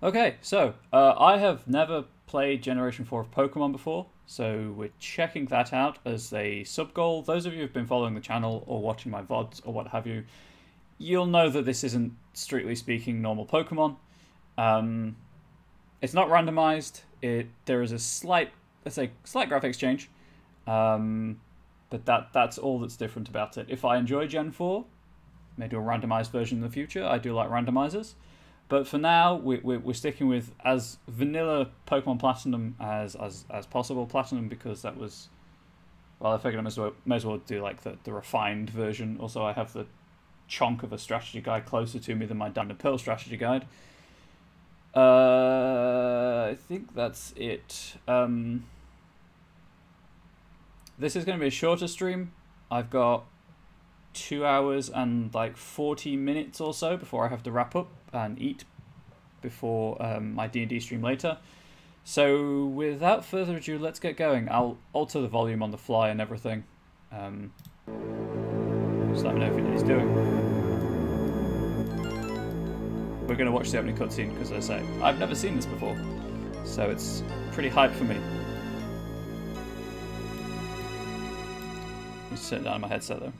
Okay, so uh, I have never played Generation 4 of Pokemon before, so we're checking that out as a sub goal. Those of you who've been following the channel or watching my VODs or what have you, you'll know that this isn't strictly speaking normal Pokemon. Um, it's not randomized. It there is a slight, let's say, slight graphics change, um, but that that's all that's different about it. If I enjoy Gen 4, may do a randomized version in the future. I do like randomizers. But for now, we, we, we're sticking with as vanilla Pokemon Platinum as, as, as possible. Platinum because that was, well, I figured I may as well, may as well do like the, the refined version. Also, I have the chunk of a strategy guide closer to me than my Diamond Pearl strategy guide. Uh, I think that's it. Um, this is going to be a shorter stream. I've got two hours and like 40 minutes or so before I have to wrap up and eat before um, my D&D stream later. So without further ado, let's get going. I'll alter the volume on the fly and everything. Um, let me know if it doing. We're going to watch the opening cutscene because, I say, I've never seen this before. So it's pretty hype for me. Just sit down my headset though.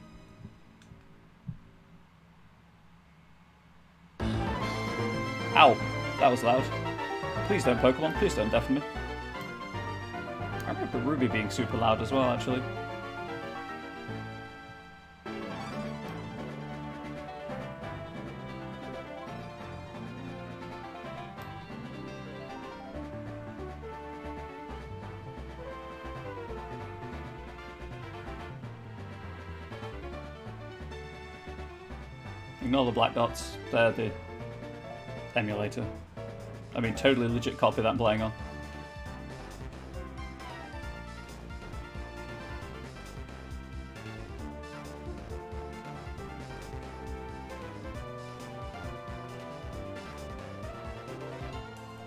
Ow! That was loud. Please don't Pokemon, please don't deafen me. I remember Ruby being super loud as well, actually. Ignore the black dots, they're the emulator. I mean, totally legit copy that I'm playing on.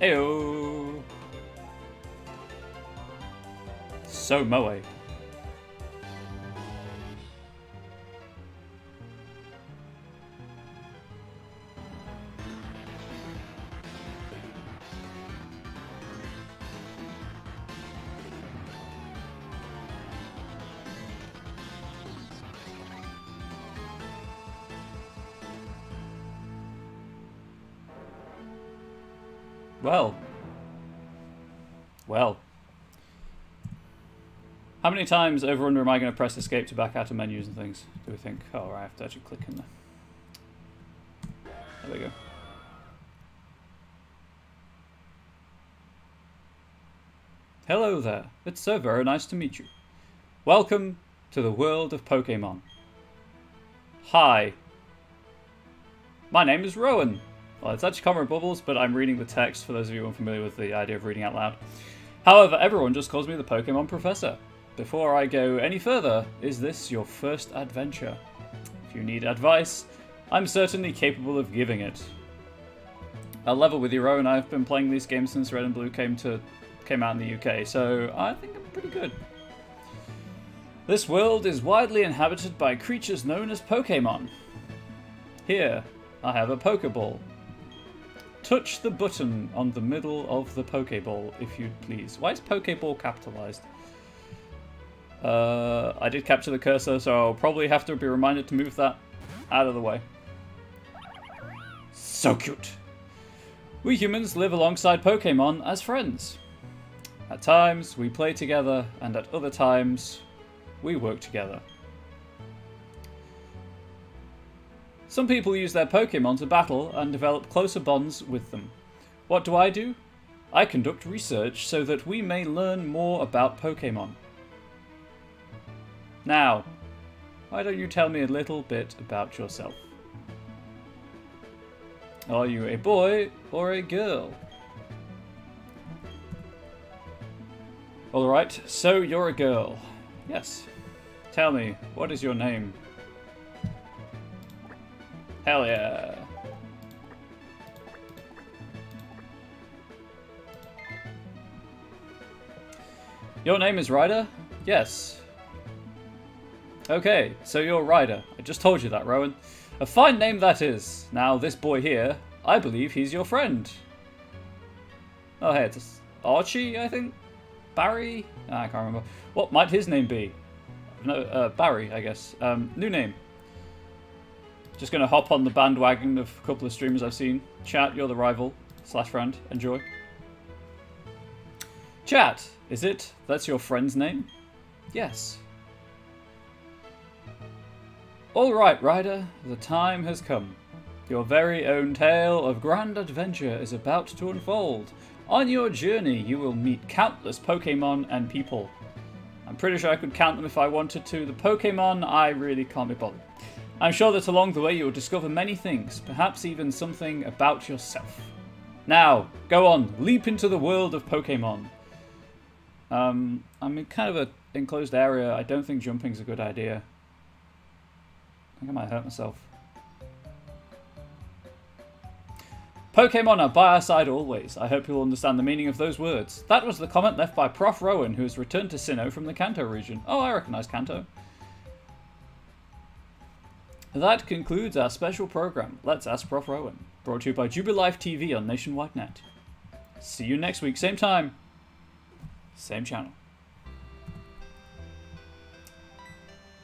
Heyo. So moe. Many times over under am I going to press escape to back out of menus and things? Do we think? Oh, right, I have to actually click in there. There we go. Hello there. It's so very nice to meet you. Welcome to the world of Pokemon. Hi. My name is Rowan. Well, it's actually Comrade Bubbles, but I'm reading the text for those of you unfamiliar with the idea of reading out loud. However, everyone just calls me the Pokemon Professor. Before I go any further, is this your first adventure? If you need advice, I'm certainly capable of giving it. I'll level with your own. I've been playing these games since Red and Blue came to came out in the UK, so I think I'm pretty good. This world is widely inhabited by creatures known as Pokemon. Here, I have a Pokeball. Touch the button on the middle of the Pokeball, if you'd please. Why is Pokeball capitalized? Uh, I did capture the cursor, so I'll probably have to be reminded to move that out of the way. So cute. We humans live alongside Pokemon as friends. At times, we play together, and at other times, we work together. Some people use their Pokemon to battle and develop closer bonds with them. What do I do? I conduct research so that we may learn more about Pokemon. Now, why don't you tell me a little bit about yourself? Are you a boy or a girl? Alright, so you're a girl. Yes. Tell me, what is your name? Hell yeah. Your name is Ryder? Yes. Okay, so you're Ryder. I just told you that, Rowan. A fine name that is. Now, this boy here, I believe he's your friend. Oh, hey, it's Archie, I think? Barry? Ah, I can't remember. What might his name be? No, uh, Barry, I guess. Um, new name. Just gonna hop on the bandwagon of a couple of streamers I've seen. Chat, you're the rival slash friend. Enjoy. Chat, is it? That's your friend's name? Yes. Alright, Ryder, the time has come. Your very own tale of grand adventure is about to unfold. On your journey, you will meet countless Pokemon and people. I'm pretty sure I could count them if I wanted to. The Pokemon, I really can't be bothered. I'm sure that along the way you will discover many things, perhaps even something about yourself. Now, go on, leap into the world of Pokemon. Um, I'm in kind of an enclosed area. I don't think jumping's a good idea. I think I might hurt myself. Pokemon are by our side always. I hope you'll understand the meaning of those words. That was the comment left by Prof. Rowan, who has returned to Sinnoh from the Kanto region. Oh, I recognise Kanto. That concludes our special program, Let's Ask Prof. Rowan, brought to you by Jubilife TV on Nationwide Net. See you next week, same time, same channel.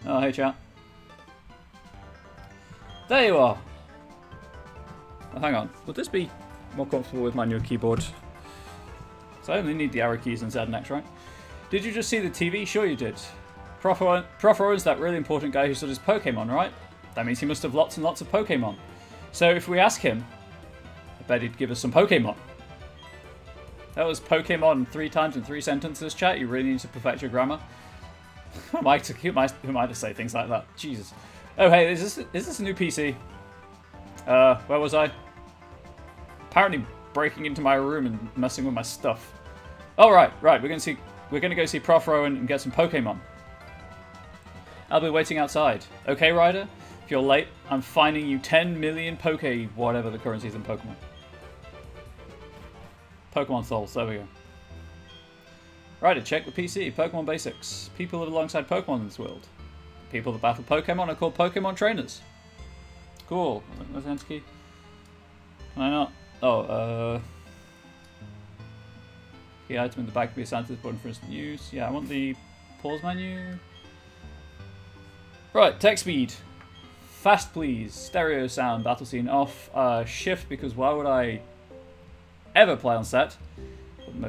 Oh, hey chat. There you are. Oh, hang on, would this be more comfortable with my new keyboard? So I only need the arrow keys and Z next, right? Did you just see the TV? Sure you did. Prof. Rowan's that really important guy who studies Pokemon, right? That means he must have lots and lots of Pokemon. So if we ask him, I bet he'd give us some Pokemon. That was Pokemon three times in three sentences, chat. You really need to perfect your grammar. who, am I to, who, am I, who am I to say things like that? Jesus. Oh, hey, is this, is this a new PC? Uh, where was I? Apparently breaking into my room and messing with my stuff. Oh, right, right. We're to see... We're to go see Prof. Rowan and get some Pokemon. I'll be waiting outside. Okay, Ryder? If you're late, I'm fining you 10 million Poke... whatever the currency is in Pokemon. Pokemon Souls, there we go. Ryder, check the PC. Pokemon Basics. People live alongside Pokemon in this world. People that battle Pokemon are called Pokemon Trainers. Cool. Where's the key? Can I not? Oh, uh... Key item in the back can be assigned to this button for instant use. Yeah, I want the pause menu. Right, text speed. Fast please. Stereo sound. Battle scene off. Uh, shift because why would I ever play on set?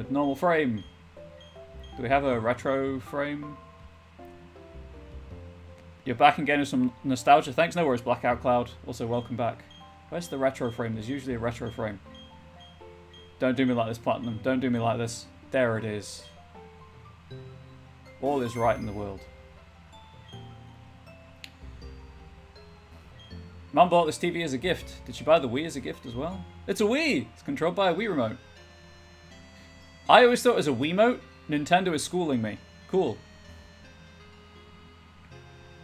Normal frame. Do we have a retro frame? You're back again with some nostalgia. Thanks, no worries, Blackout Cloud. Also, welcome back. Where's the retro frame? There's usually a retro frame. Don't do me like this, Platinum. Don't do me like this. There it is. All is right in the world. Mum bought this TV as a gift. Did she buy the Wii as a gift as well? It's a Wii! It's controlled by a Wii remote. I always thought it was a Wiimote. Nintendo is schooling me. Cool.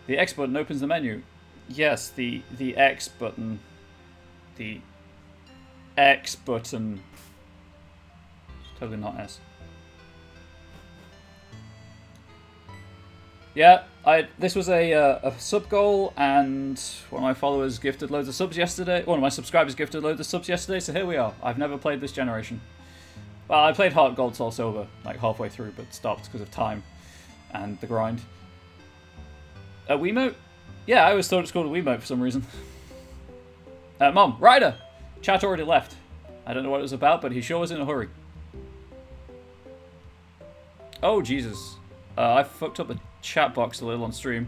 The X button opens the menu. Yes, the the X button. The X button. It's totally not S. Yeah, I this was a, uh, a sub goal, and one of my followers gifted loads of subs yesterday. One of my subscribers gifted loads of subs yesterday, so here we are. I've never played this generation. Well, I played Heart Gold Soul Silver like halfway through, but stopped because of time and the grind. A Wiimote? Yeah, I always thought it's called a Wiimote for some reason. uh, Mom, Ryder! Chat already left. I don't know what it was about, but he sure was in a hurry. Oh, Jesus. Uh, I fucked up the chat box a little on stream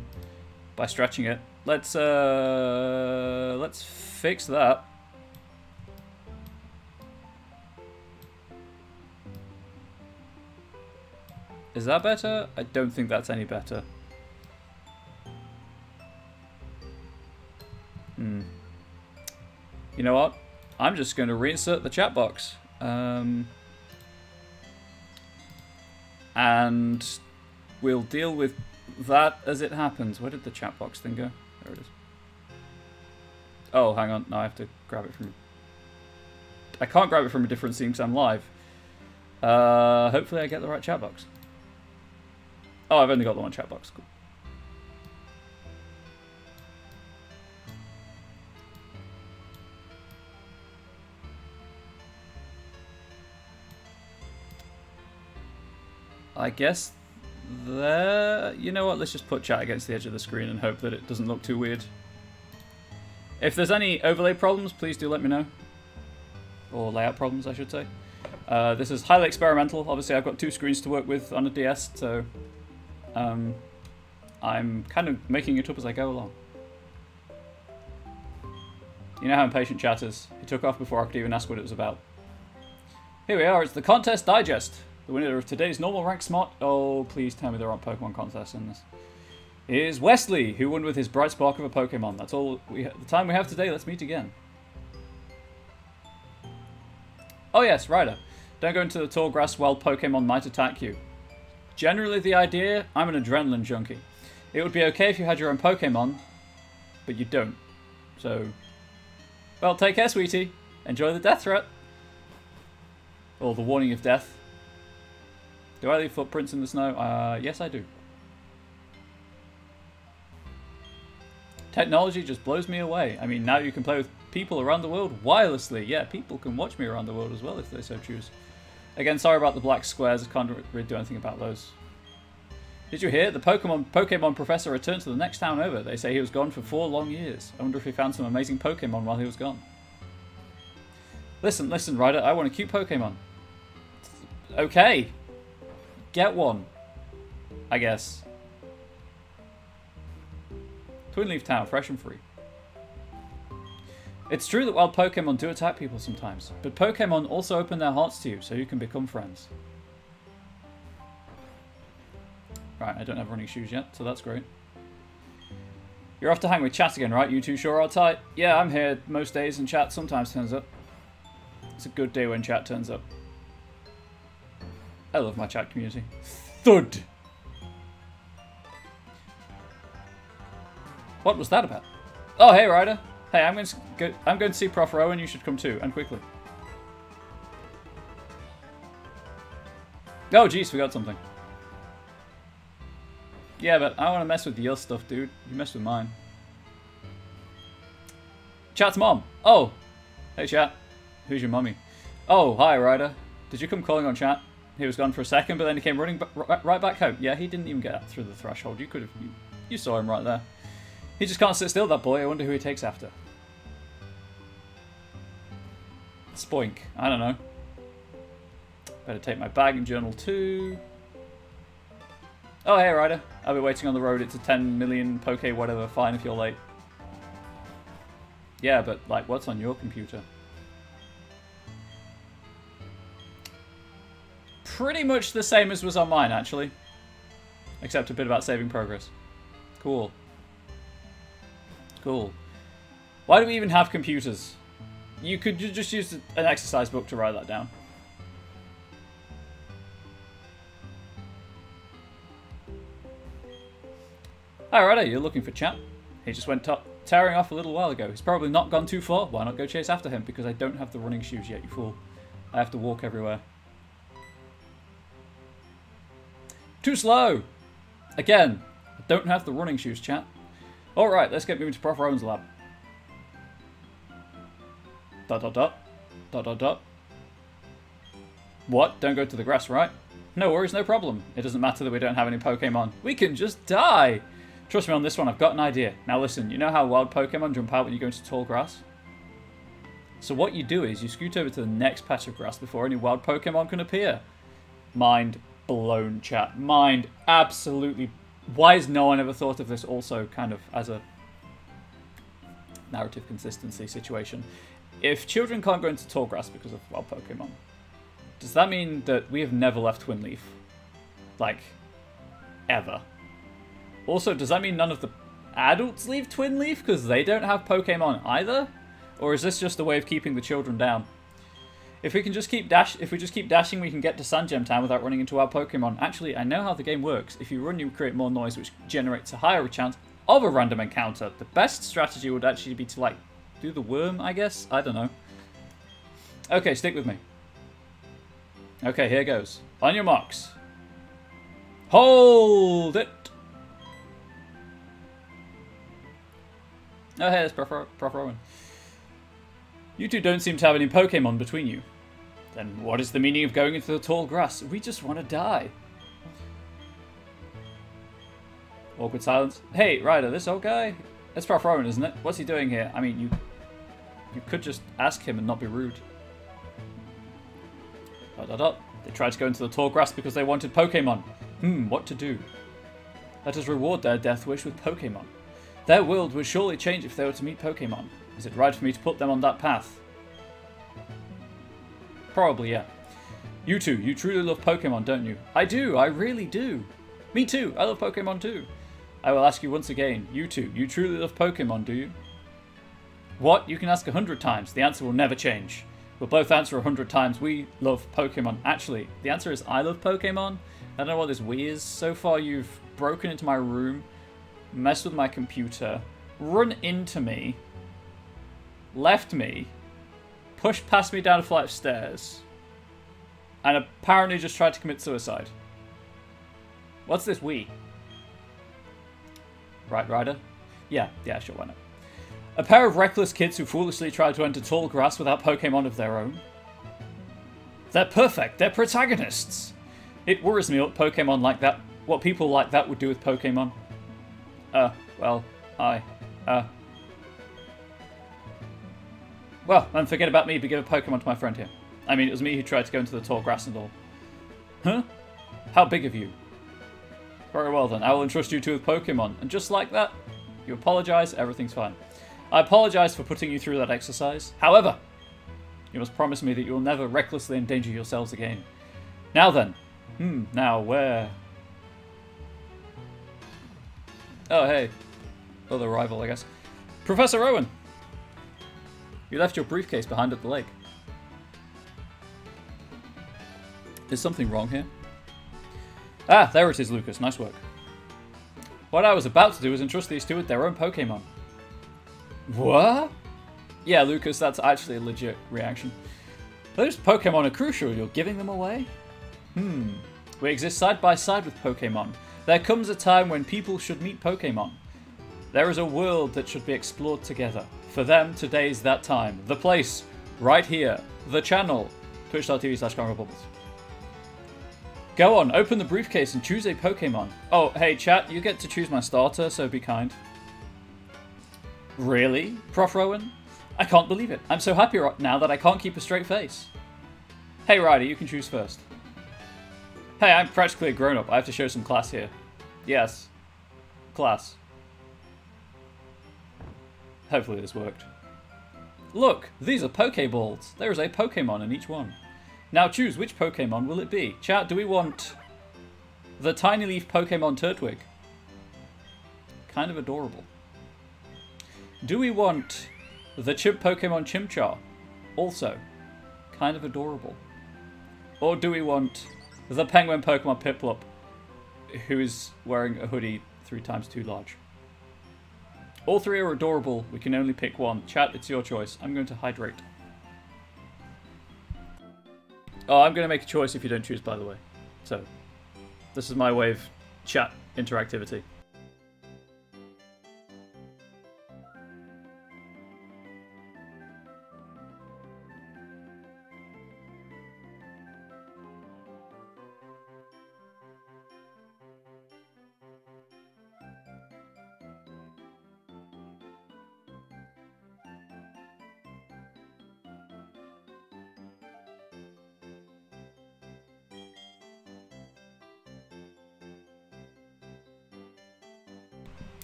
by stretching it. Let's, uh, let's fix that. Is that better? I don't think that's any better. Hmm. You know what? I'm just going to reinsert the chat box. Um, and we'll deal with that as it happens. Where did the chat box thing go? There it is. Oh, hang on. No, I have to grab it from... I can't grab it from a different scene because I'm live. Uh, hopefully I get the right chat box. Oh, I've only got the one chat box. Cool. I guess there... You know what, let's just put chat against the edge of the screen and hope that it doesn't look too weird. If there's any overlay problems, please do let me know. Or layout problems, I should say. Uh, this is highly experimental. Obviously, I've got two screens to work with on a DS, so um, I'm kind of making it up as I go along. You know how impatient chat is. He took off before I could even ask what it was about. Here we are, it's the Contest Digest. The winner of today's normal rank smart... Oh, please tell me there aren't Pokemon contests in this. Is Wesley, who won with his bright spark of a Pokemon. That's all we the time we have today. Let's meet again. Oh yes, Ryder. Don't go into the tall grass while Pokemon might attack you. Generally the idea, I'm an adrenaline junkie. It would be okay if you had your own Pokemon, but you don't. So, well, take care, sweetie. Enjoy the death threat. Or the warning of death. Do I leave footprints in the snow? Uh, yes, I do. Technology just blows me away. I mean, now you can play with people around the world wirelessly. Yeah, people can watch me around the world as well if they so choose. Again, sorry about the black squares. I can't really do anything about those. Did you hear? The Pokemon Pokemon professor returned to the next town over. They say he was gone for four long years. I wonder if he found some amazing Pokemon while he was gone. Listen, listen, Ryder. I want a cute Pokemon. Okay. Get one. I guess. Twinleaf Town, fresh and free. It's true that wild Pokemon do attack people sometimes, but Pokemon also open their hearts to you so you can become friends. Right, I don't have running shoes yet, so that's great. You're off to hang with chat again, right? You two sure are tight? Yeah, I'm here most days and chat sometimes turns up. It's a good day when chat turns up. I love my chat community. Thud! What was that about? Oh, hey, Ryder. Hey, I'm going to go, I'm going to see Prof. Rowan. You should come too, and quickly. Oh, jeez, we got something. Yeah, but I want to mess with your stuff, dude. You messed with mine. Chat's mom. Oh. Hey, chat. Who's your mummy? Oh, hi, Ryder. Did you come calling on chat? He was gone for a second, but then he came running right back home. Yeah, he didn't even get through the threshold. You could have... You, you saw him right there. He just can't sit still, that boy. I wonder who he takes after. Spoink. I don't know. Better take my bag and journal too. Oh, hey, Ryder. I'll be waiting on the road. It's a 10 million poke whatever. Fine if you're late. Yeah, but, like, what's on your computer? Pretty much the same as was on mine, actually. Except a bit about saving progress. Cool. Cool. Why do we even have computers? You could just use an exercise book to write that down. Alrighty, you're looking for chat. He just went tearing off a little while ago. He's probably not gone too far. Why not go chase after him? Because I don't have the running shoes yet, you fool. I have to walk everywhere. Too slow! Again, I don't have the running shoes, chat. Alright, let's get moving to Prof. Rowan's lab. Dot dot dot. Dot dot dot. What? Don't go to the grass, right? No worries, no problem. It doesn't matter that we don't have any Pokemon. We can just die! Trust me on this one, I've got an idea. Now listen, you know how wild Pokemon jump out when you go into tall grass? So what you do is you scoot over to the next patch of grass before any wild Pokemon can appear. Mind blown, chat. Mind absolutely why has no one ever thought of this also kind of as a narrative consistency situation? If children can't go into tall grass because of wild Pokemon, does that mean that we have never left Twinleaf? Like, ever? Also, does that mean none of the adults leave Twinleaf because they don't have Pokemon either? Or is this just a way of keeping the children down? If we can just keep dash, if we just keep dashing, we can get to Sandgem Town without running into our Pokemon. Actually, I know how the game works. If you run, you create more noise, which generates a higher chance of a random encounter. The best strategy would actually be to, like, do the worm, I guess? I don't know. Okay, stick with me. Okay, here goes. On your marks. Hold it! Oh, hey, it's Prof. Prof. Rowan. You two don't seem to have any Pokemon between you. Then what is the meaning of going into the tall grass? We just want to die. Awkward silence. Hey, Ryder, this old guy? It's Prof. Rowan, isn't it? What's he doing here? I mean, you you could just ask him and not be rude. Dot, dot, dot. They tried to go into the tall grass because they wanted Pokemon. Hmm, what to do? Let us reward their death wish with Pokemon. Their world would surely change if they were to meet Pokemon. Is it right for me to put them on that path? Probably, yeah. You two, you truly love Pokemon, don't you? I do, I really do. Me too, I love Pokemon too. I will ask you once again, you two, you truly love Pokemon, do you? What? You can ask a hundred times. The answer will never change. We'll both answer a hundred times. We love Pokemon. Actually, the answer is I love Pokemon. I don't know what this we is. So far, you've broken into my room, messed with my computer, run into me, left me, pushed past me down a flight of stairs, and apparently just tried to commit suicide. What's this we? Right, Ryder? Yeah, yeah, sure, why not? A pair of reckless kids who foolishly tried to enter tall grass without Pokemon of their own. They're perfect, they're protagonists! It worries me what Pokemon like that, what people like that would do with Pokemon. Uh, well, I, uh... Well, then forget about me, but give a Pokemon to my friend here. I mean, it was me who tried to go into the tall grass and all. Huh? How big of you? Very well then, I will entrust you two with Pokemon. And just like that, you apologize, everything's fine. I apologize for putting you through that exercise. However, you must promise me that you will never recklessly endanger yourselves again. Now then. Hmm, now where? Oh, hey. Other rival, I guess. Professor Rowan! You left your briefcase behind at the lake. Is something wrong here? Ah, there it is, Lucas. Nice work. What I was about to do was entrust these two with their own Pokemon. What? Yeah, Lucas, that's actually a legit reaction. Those Pokemon are crucial. You're giving them away? Hmm. We exist side by side with Pokemon. There comes a time when people should meet Pokemon. There is a world that should be explored together. For them, today's that time. The place, right here. The channel, twitch.tv slash Go on, open the briefcase and choose a Pokemon. Oh, hey chat, you get to choose my starter, so be kind. Really, Prof. Rowan? I can't believe it. I'm so happy right now that I can't keep a straight face. Hey Ryder, you can choose first. Hey, I'm practically a grown-up. I have to show some class here. Yes. Class. Hopefully this worked. Look, these are Pokeballs. There is a Pokemon in each one. Now choose which Pokemon will it be. Chat, do we want the Tiny Leaf Pokemon Turtwig? Kind of adorable. Do we want the chimp Pokemon Chimchar? Also, kind of adorable. Or do we want the penguin Pokemon Piplup, who is wearing a hoodie three times too large? All three are adorable. We can only pick one. Chat, it's your choice. I'm going to hydrate. Oh, I'm going to make a choice if you don't choose, by the way. So, this is my way of chat interactivity.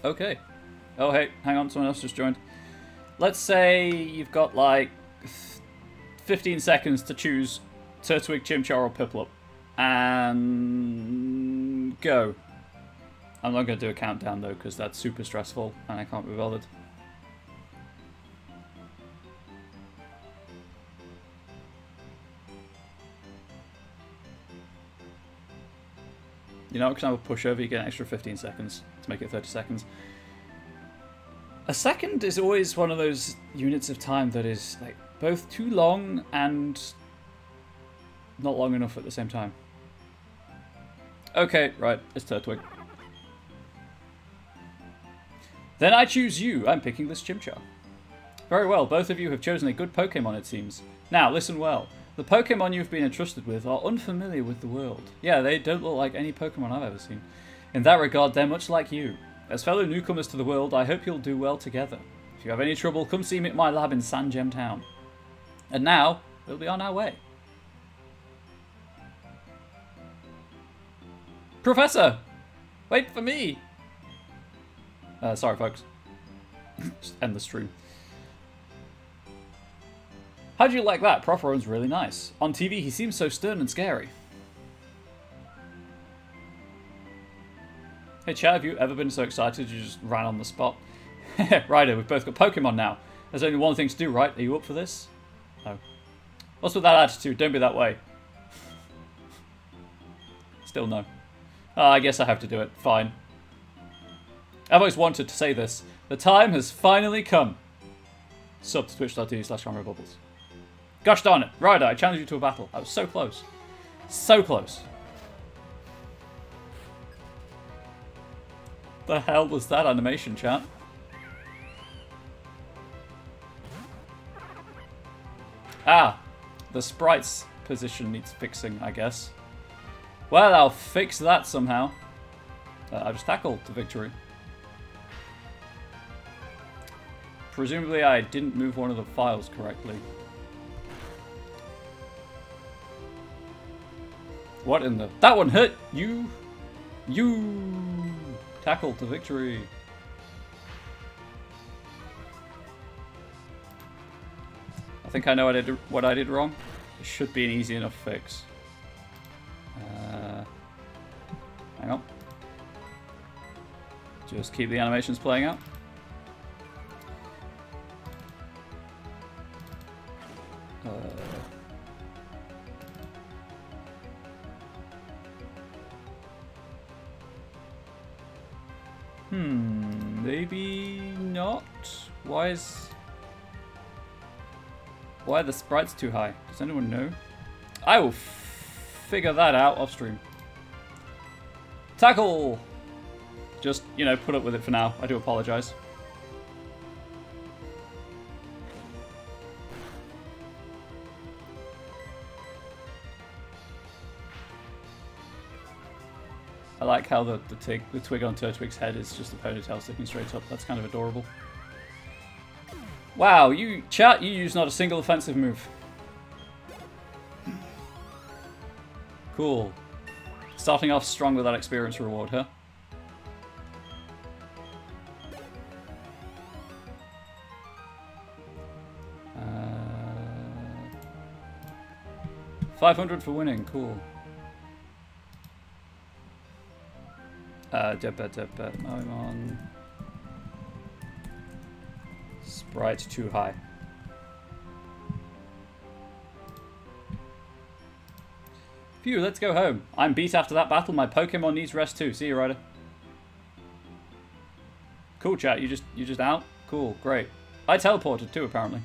Okay. Oh, hey, hang on, someone else just joined. Let's say you've got like 15 seconds to choose Turtwig, Chimchar, or Piplup. And go. I'm not going to do a countdown though, because that's super stressful and I can't be bothered. You know, because I'm a pushover, you get an extra 15 seconds to make it 30 seconds. A second is always one of those units of time that is like both too long and not long enough at the same time. Okay, right, it's Turtwig. Then I choose you. I'm picking this Chimchar. Very well, both of you have chosen a good Pokemon, it seems. Now, listen well. The Pokemon you've been entrusted with are unfamiliar with the world. Yeah, they don't look like any Pokemon I've ever seen. In that regard, they're much like you. As fellow newcomers to the world, I hope you'll do well together. If you have any trouble, come see me at my lab in Sandgem Town. And now, we'll be on our way. Professor! Wait for me! Uh, sorry, folks. Just end the stream. How do you like that? Prof really nice. On TV, he seems so stern and scary. Hey Chat, have you ever been so excited you just ran on the spot? Ryder, we've both got Pokemon now. There's only one thing to do, right? Are you up for this? No. What's with that attitude? Don't be that way. Still no. Oh, I guess I have to do it. Fine. I've always wanted to say this. The time has finally come. Sub to twitch.tv slash bubbles. Gosh darn it. Ryder, I challenge you to a battle. I was so close. So close. The hell was that animation, chat? Ah, the sprite's position needs fixing, I guess. Well, I'll fix that somehow. Uh, I just tackled to victory. Presumably I didn't move one of the files correctly. What in the... That one hit! You... You... Tackle to victory. I think I know what I did, what I did wrong. It should be an easy enough fix. Uh, hang on. Just keep the animations playing out. Uh, Hmm, maybe not? Why is... Why are the sprites too high? Does anyone know? I will figure that out off stream. Tackle! Just, you know, put up with it for now. I do apologise. I like how the, the, tig, the twig on Turtwig's head is just a ponytail sticking straight up. That's kind of adorable. Wow, you chat, you use not a single offensive move. Cool. Starting off strong with that experience reward, huh? Uh, 500 for winning, cool. Uh, dippa dippa, I'm on. Sprite too high. Phew, let's go home. I'm beat after that battle. My Pokemon needs rest too. See you, Ryder. Cool, chat. You just you just out? Cool, great. I teleported too, apparently.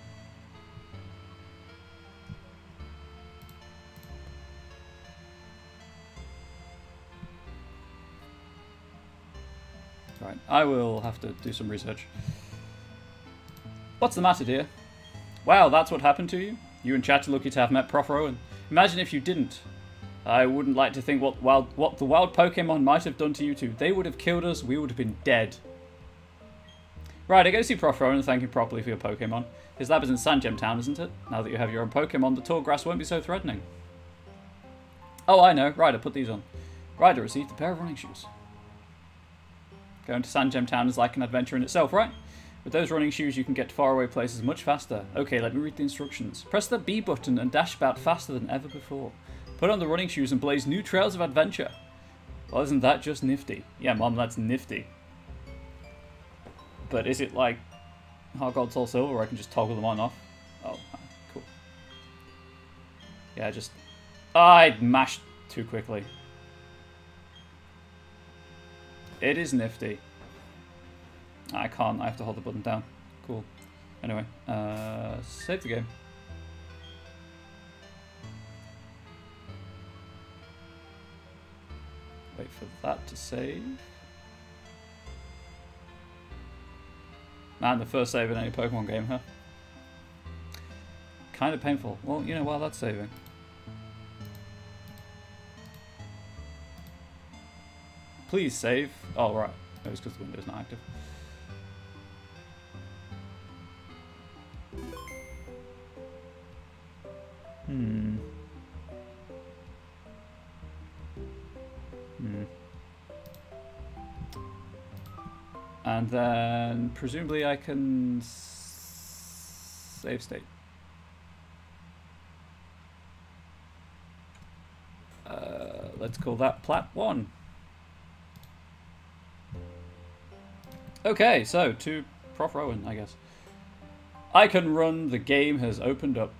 I will have to do some research. What's the matter, dear? Wow, that's what happened to you? You and Chat are lucky to have met Prof. Rowan. Imagine if you didn't. I wouldn't like to think what wild, what the wild Pokemon might have done to you two. They would have killed us, we would have been dead. Right, I go see Prof. Rowan and thank him properly for your Pokemon. His lab is in Sandgem Town, isn't it? Now that you have your own Pokemon, the tall grass won't be so threatening. Oh, I know. Ryder, put these on. Ryder received a pair of running shoes. Going to Sandgem Town is like an adventure in itself, right? With those running shoes, you can get to faraway places much faster. Okay, let me read the instructions. Press the B button and dash about faster than ever before. Put on the running shoes and blaze new trails of adventure. Well, isn't that just nifty? Yeah, Mom, that's nifty. But is it like Heart Gold Soul Silver where I can just toggle them on off? Oh, cool. Yeah, just... I mashed too quickly. It is nifty. I can't, I have to hold the button down. Cool. Anyway, uh, save the game. Wait for that to save. Man, the first save in any Pokemon game, huh? Kind of painful. Well, you know, while that's saving. Please save. Oh, right. That was because the window's not active. Hmm. Hmm. And then presumably I can save state. Uh, let's call that plat 1. Okay, so to Prof Rowan, I guess. I can run, the game has opened up.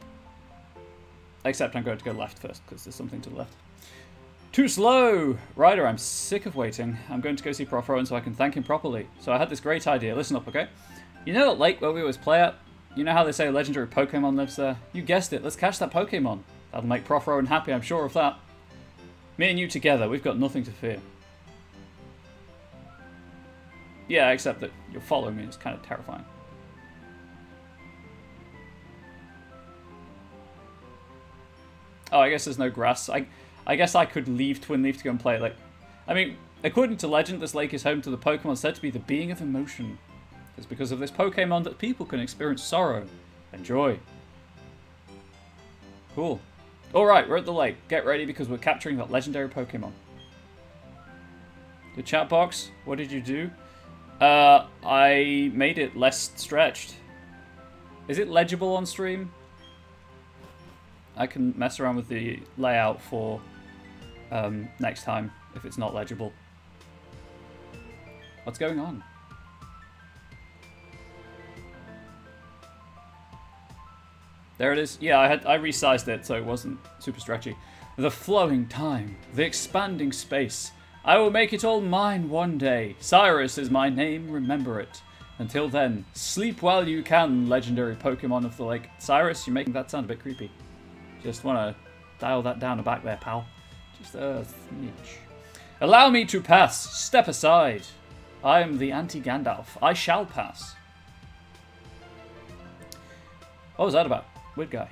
Except I'm going to go left first, because there's something to the left. Too slow! Ryder, I'm sick of waiting. I'm going to go see Prof Rowan so I can thank him properly. So I had this great idea. Listen up, okay? You know that lake where we always play at? You know how they say a legendary Pokemon lives there? You guessed it, let's catch that Pokemon. That'll make Prof Rowan happy, I'm sure of that. Me and you together, we've got nothing to fear. Yeah, except that you're following me, it's kind of terrifying. Oh, I guess there's no grass. I, I guess I could leave Twinleaf to go and play. Like, I mean, according to legend, this lake is home to the Pokemon said to be the being of emotion. It's because of this Pokemon that people can experience sorrow and joy. Cool. Alright, we're at the lake. Get ready because we're capturing that legendary Pokemon. The chat box, what did you do? Uh, I made it less stretched. Is it legible on stream? I can mess around with the layout for um, next time if it's not legible. What's going on? There it is. Yeah, I had I resized it so it wasn't super stretchy. The flowing time, the expanding space. I will make it all mine one day. Cyrus is my name, remember it. Until then, sleep while you can, legendary Pokemon of the lake. Cyrus, you're making that sound a bit creepy. Just want to dial that down a back there, pal. Just a smidge. Allow me to pass. Step aside. I am the anti-Gandalf. I shall pass. What was that about? Weird guy.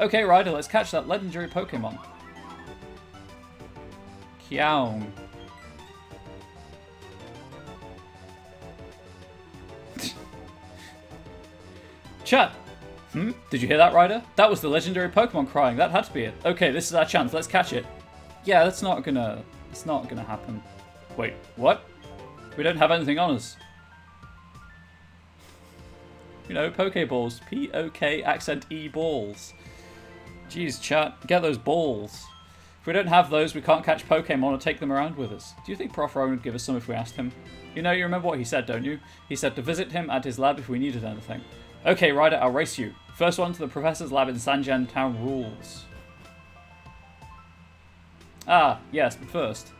Okay, Ryder, let's catch that legendary Pokemon. Kiaung. Chat. Hmm? Did you hear that, Ryder? That was the legendary Pokemon crying. That had to be it. Okay, this is our chance. Let's catch it. Yeah, that's not gonna... It's not gonna happen. Wait, what? We don't have anything on us. You know, Pokeballs. P-O-K accent E balls. Jeez, chat. Get those balls. If we don't have those, we can't catch Pokemon or take them around with us. Do you think Prof. Rowan would give us some if we asked him? You know, you remember what he said, don't you? He said to visit him at his lab if we needed anything. Okay, Ryder, I'll race you. First one to the professor's lab in Sandgem Town rules. Ah, yes, but first.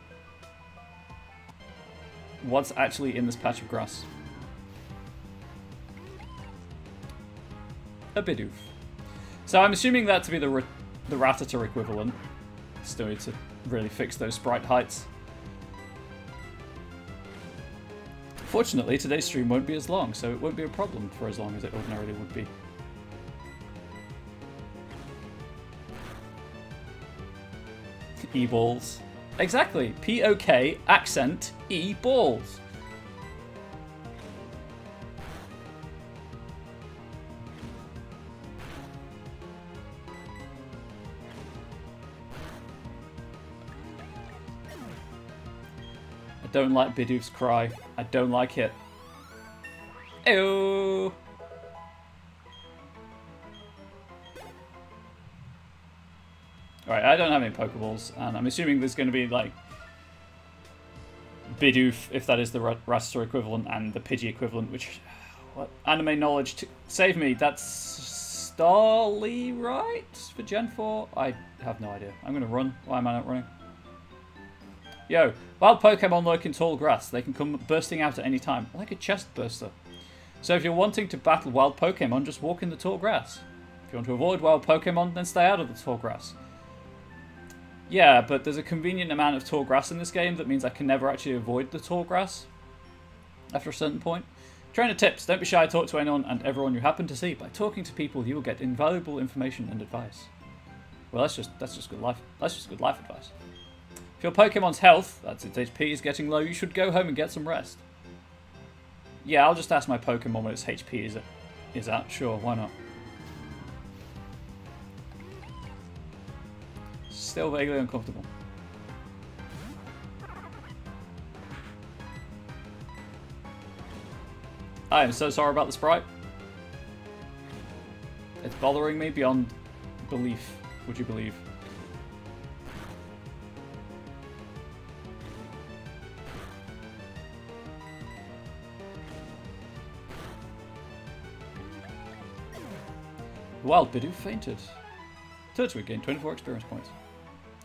What's actually in this patch of grass? A Bidoof. So I'm assuming that to be the, the Rattata equivalent. Still need to really fix those sprite heights. Fortunately, today's stream won't be as long, so it won't be a problem for as long as it ordinarily would be. E-balls. Exactly. P-O-K, accent, E-balls. Don't like Bidoof's cry. I don't like it. Ew. Alright, I don't have any Pokeballs, and I'm assuming there's going to be, like, Bidoof, if that is the Rattata equivalent, and the Pidgey equivalent, which... What? Anime knowledge to... Save me, that's... Starly, right? For Gen 4? I have no idea. I'm going to run. Why am I not running? Yo, wild Pokemon lurk in tall grass. They can come bursting out at any time, like a chest burster. So if you're wanting to battle wild Pokemon, just walk in the tall grass. If you want to avoid wild Pokemon, then stay out of the tall grass. Yeah, but there's a convenient amount of tall grass in this game that means I can never actually avoid the tall grass after a certain point. Trainer tips, don't be shy, to talk to anyone and everyone you happen to see. By talking to people, you will get invaluable information and advice. Well, that's just that's just good life. That's just good life advice. If your Pokemon's health, that's its HP, is getting low, you should go home and get some rest. Yeah, I'll just ask my Pokemon what its HP is, is at. Sure, why not? Still vaguely uncomfortable. I am so sorry about the sprite. It's bothering me beyond belief, would you believe? Wild Bidoof fainted. Turtwig gained 24 experience points.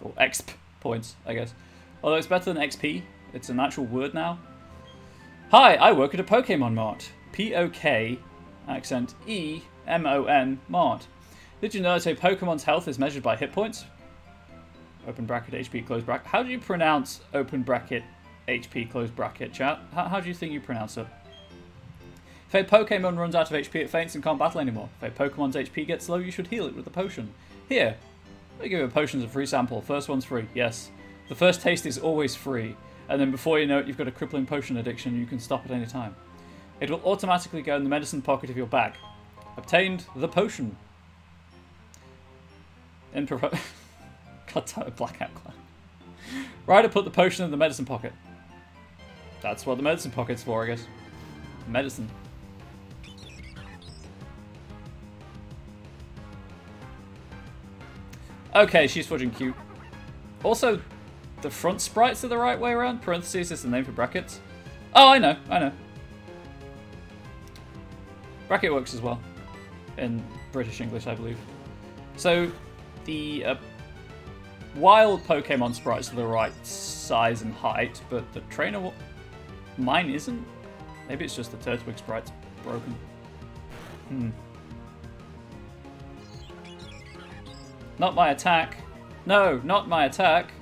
Or exp points, I guess. Although it's better than XP. It's an actual word now. Hi, I work at a Pokemon Mart. P-O-K, accent E-M-O-N, Mart. Did you know that a Pokemon's health is measured by hit points? Open bracket, HP, close bracket. How do you pronounce open bracket, HP, close bracket, chat? How, how do you think you pronounce it? If a Pokemon runs out of HP, it faints and can't battle anymore. If a Pokemon's HP gets low, you should heal it with a potion. Here, I give you a potion as a free sample. First one's free, yes. The first taste is always free, and then before you know it, you've got a crippling potion addiction you can stop at any time. It will automatically go in the medicine pocket of your bag. Obtained the potion. In God damn it, blackout. Ryder put the potion in the medicine pocket. That's what the medicine pocket's for, I guess. Medicine. Okay, she's fudging cute. Also, the front sprites are the right way around. Parentheses is the name for brackets. Oh, I know, I know. Bracket works as well. In British English, I believe. So, the uh, wild Pokemon sprites are the right size and height, but the trainer... Mine isn't? Maybe it's just the Turtwig sprite's broken. Hmm. Not my attack. No, not my attack.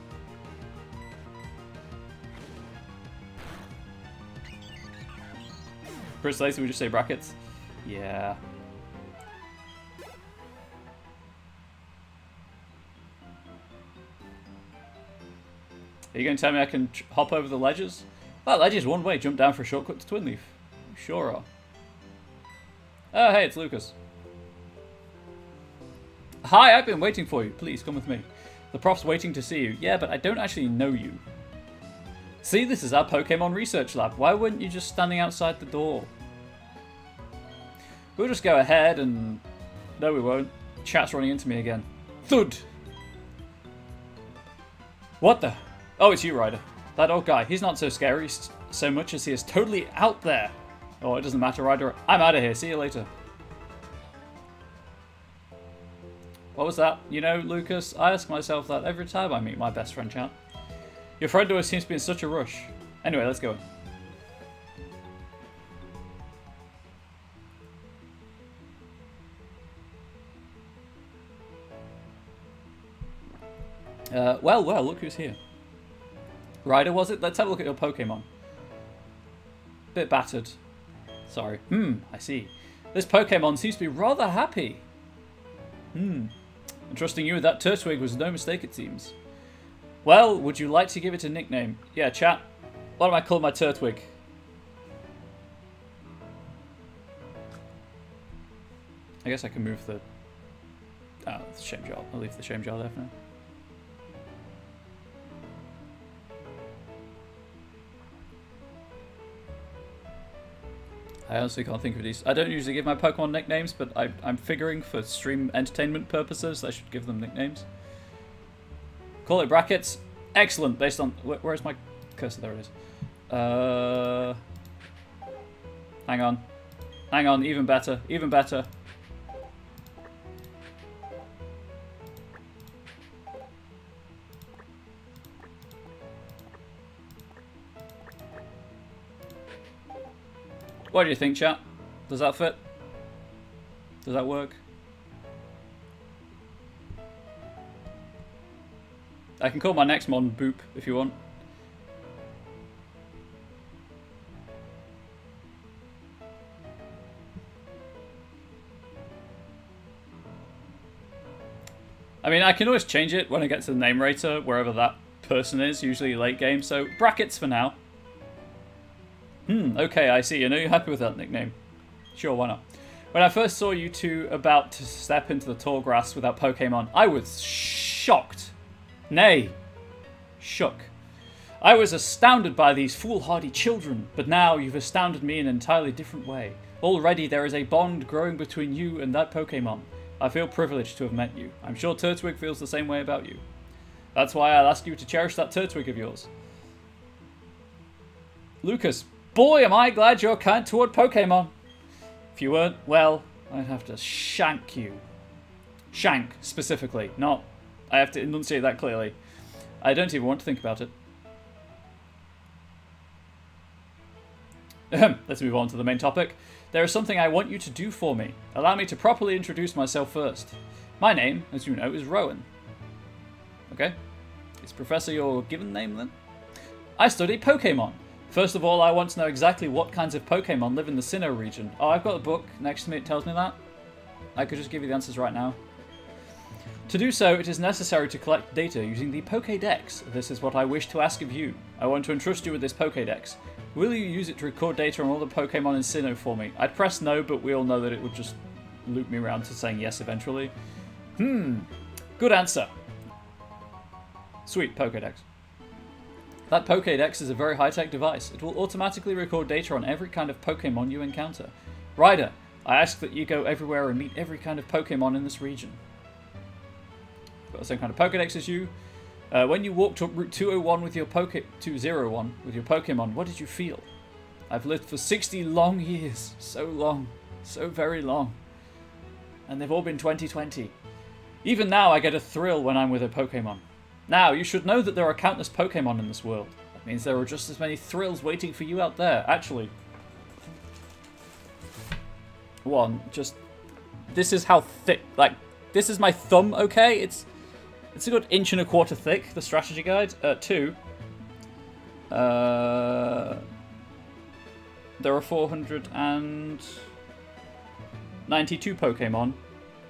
Precisely, we just say brackets? Yeah. Are you going to tell me I can hop over the ledges? That ledge is one way. Jump down for a shortcut to Twinleaf. Sure are. Oh, hey, it's Lucas. Hi, I've been waiting for you. Please, come with me. The prof's waiting to see you. Yeah, but I don't actually know you. See, this is our Pokemon Research Lab. Why weren't you just standing outside the door? We'll just go ahead and... No, we won't. Chat's running into me again. Thud! What the... Oh, it's you, Ryder. That old guy. He's not so scary so much as he is totally out there. Oh, it doesn't matter, Ryder. I'm out of here. See you later. What was that? You know, Lucas, I ask myself that every time I meet my best friend, chat. Your friend always seems to be in such a rush. Anyway, let's go. Uh, well, well, look who's here. Ryder, was it? Let's have a look at your Pokemon. Bit battered. Sorry. Hmm, I see. This Pokemon seems to be rather happy. Hmm. And trusting you with that Turtwig was no mistake, it seems. Well, would you like to give it a nickname? Yeah, chat. What am I calling my Turtwig? I guess I can move the... Oh, the shame jar. I'll leave the shame jar there for now. I honestly can't think of these. I don't usually give my Pokemon nicknames, but I, am figuring for stream entertainment purposes, I should give them nicknames. Call it brackets. Excellent, based on... Where, where's my cursor? There it is. Uh, hang on. Hang on, even better. Even better. What do you think, chat? Does that fit? Does that work? I can call my next mon Boop if you want. I mean, I can always change it when I get to the name rater, wherever that person is, usually late game, so brackets for now. Hmm, okay, I see. I know you're happy with that nickname. Sure, why not? When I first saw you two about to step into the tall grass without Pokemon, I was shocked. Nay, shook. I was astounded by these foolhardy children, but now you've astounded me in an entirely different way. Already there is a bond growing between you and that Pokemon. I feel privileged to have met you. I'm sure Turtwig feels the same way about you. That's why I'll ask you to cherish that Turtwig of yours. Lucas, boy am I glad you're kind toward Pokemon. If you weren't, well, I'd have to shank you. Shank, specifically, not... I have to enunciate that clearly. I don't even want to think about it. Let's move on to the main topic. There is something I want you to do for me. Allow me to properly introduce myself first. My name, as you know, is Rowan. Okay? Is Professor your given name then? I study Pokemon. First of all, I want to know exactly what kinds of Pokemon live in the Sinnoh region. Oh, I've got a book next to me, it tells me that. I could just give you the answers right now. To do so, it is necessary to collect data using the Pokédex. This is what I wish to ask of you. I want to entrust you with this Pokédex. Will you use it to record data on all the Pokemon in Sinnoh for me? I'd press no, but we all know that it would just loop me around to saying yes eventually. Hmm, good answer. Sweet, Pokédex. That Pokédex is a very high-tech device. It will automatically record data on every kind of Pokemon you encounter. Ryder, I ask that you go everywhere and meet every kind of Pokemon in this region. Got the same kind of Pokédex as you. Uh, when you walked up Route 201 with your Poke 201 with your Pokemon, what did you feel? I've lived for 60 long years. So long. So very long. And they've all been 2020. Even now I get a thrill when I'm with a Pokemon. Now, you should know that there are countless Pokemon in this world. That means there are just as many thrills waiting for you out there. Actually, one, just this is how thick, like, this is my thumb, okay? It's it's a good inch and a quarter thick, the strategy guide. Uh, two, uh, there are 492 Pokemon.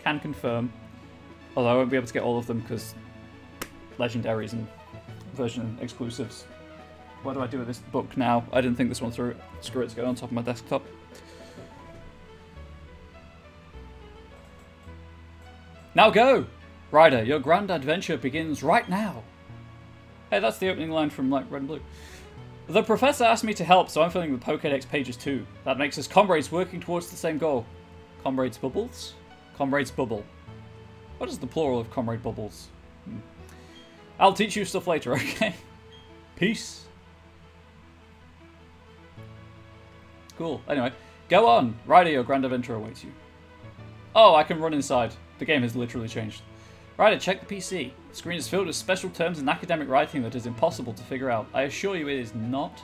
Can confirm. Although I won't be able to get all of them because legendaries and version exclusives. What do I do with this book now? I didn't think this one through. Screw it, it's going on top of my desktop. Now go! Ryder, your grand adventure begins right now. Hey, that's the opening line from like Red and Blue. The professor asked me to help, so I'm filling the Pokedex pages too. That makes us comrades working towards the same goal. Comrades Bubbles? Comrades Bubble. What is the plural of Comrade Bubbles? Hmm. I'll teach you stuff later, okay? Peace. Cool. Anyway, go on. Your grand adventure awaits you. Oh, I can run inside. The game has literally changed. Ryder, check the PC. The screen is filled with special terms and academic writing that is impossible to figure out. I assure you it is not.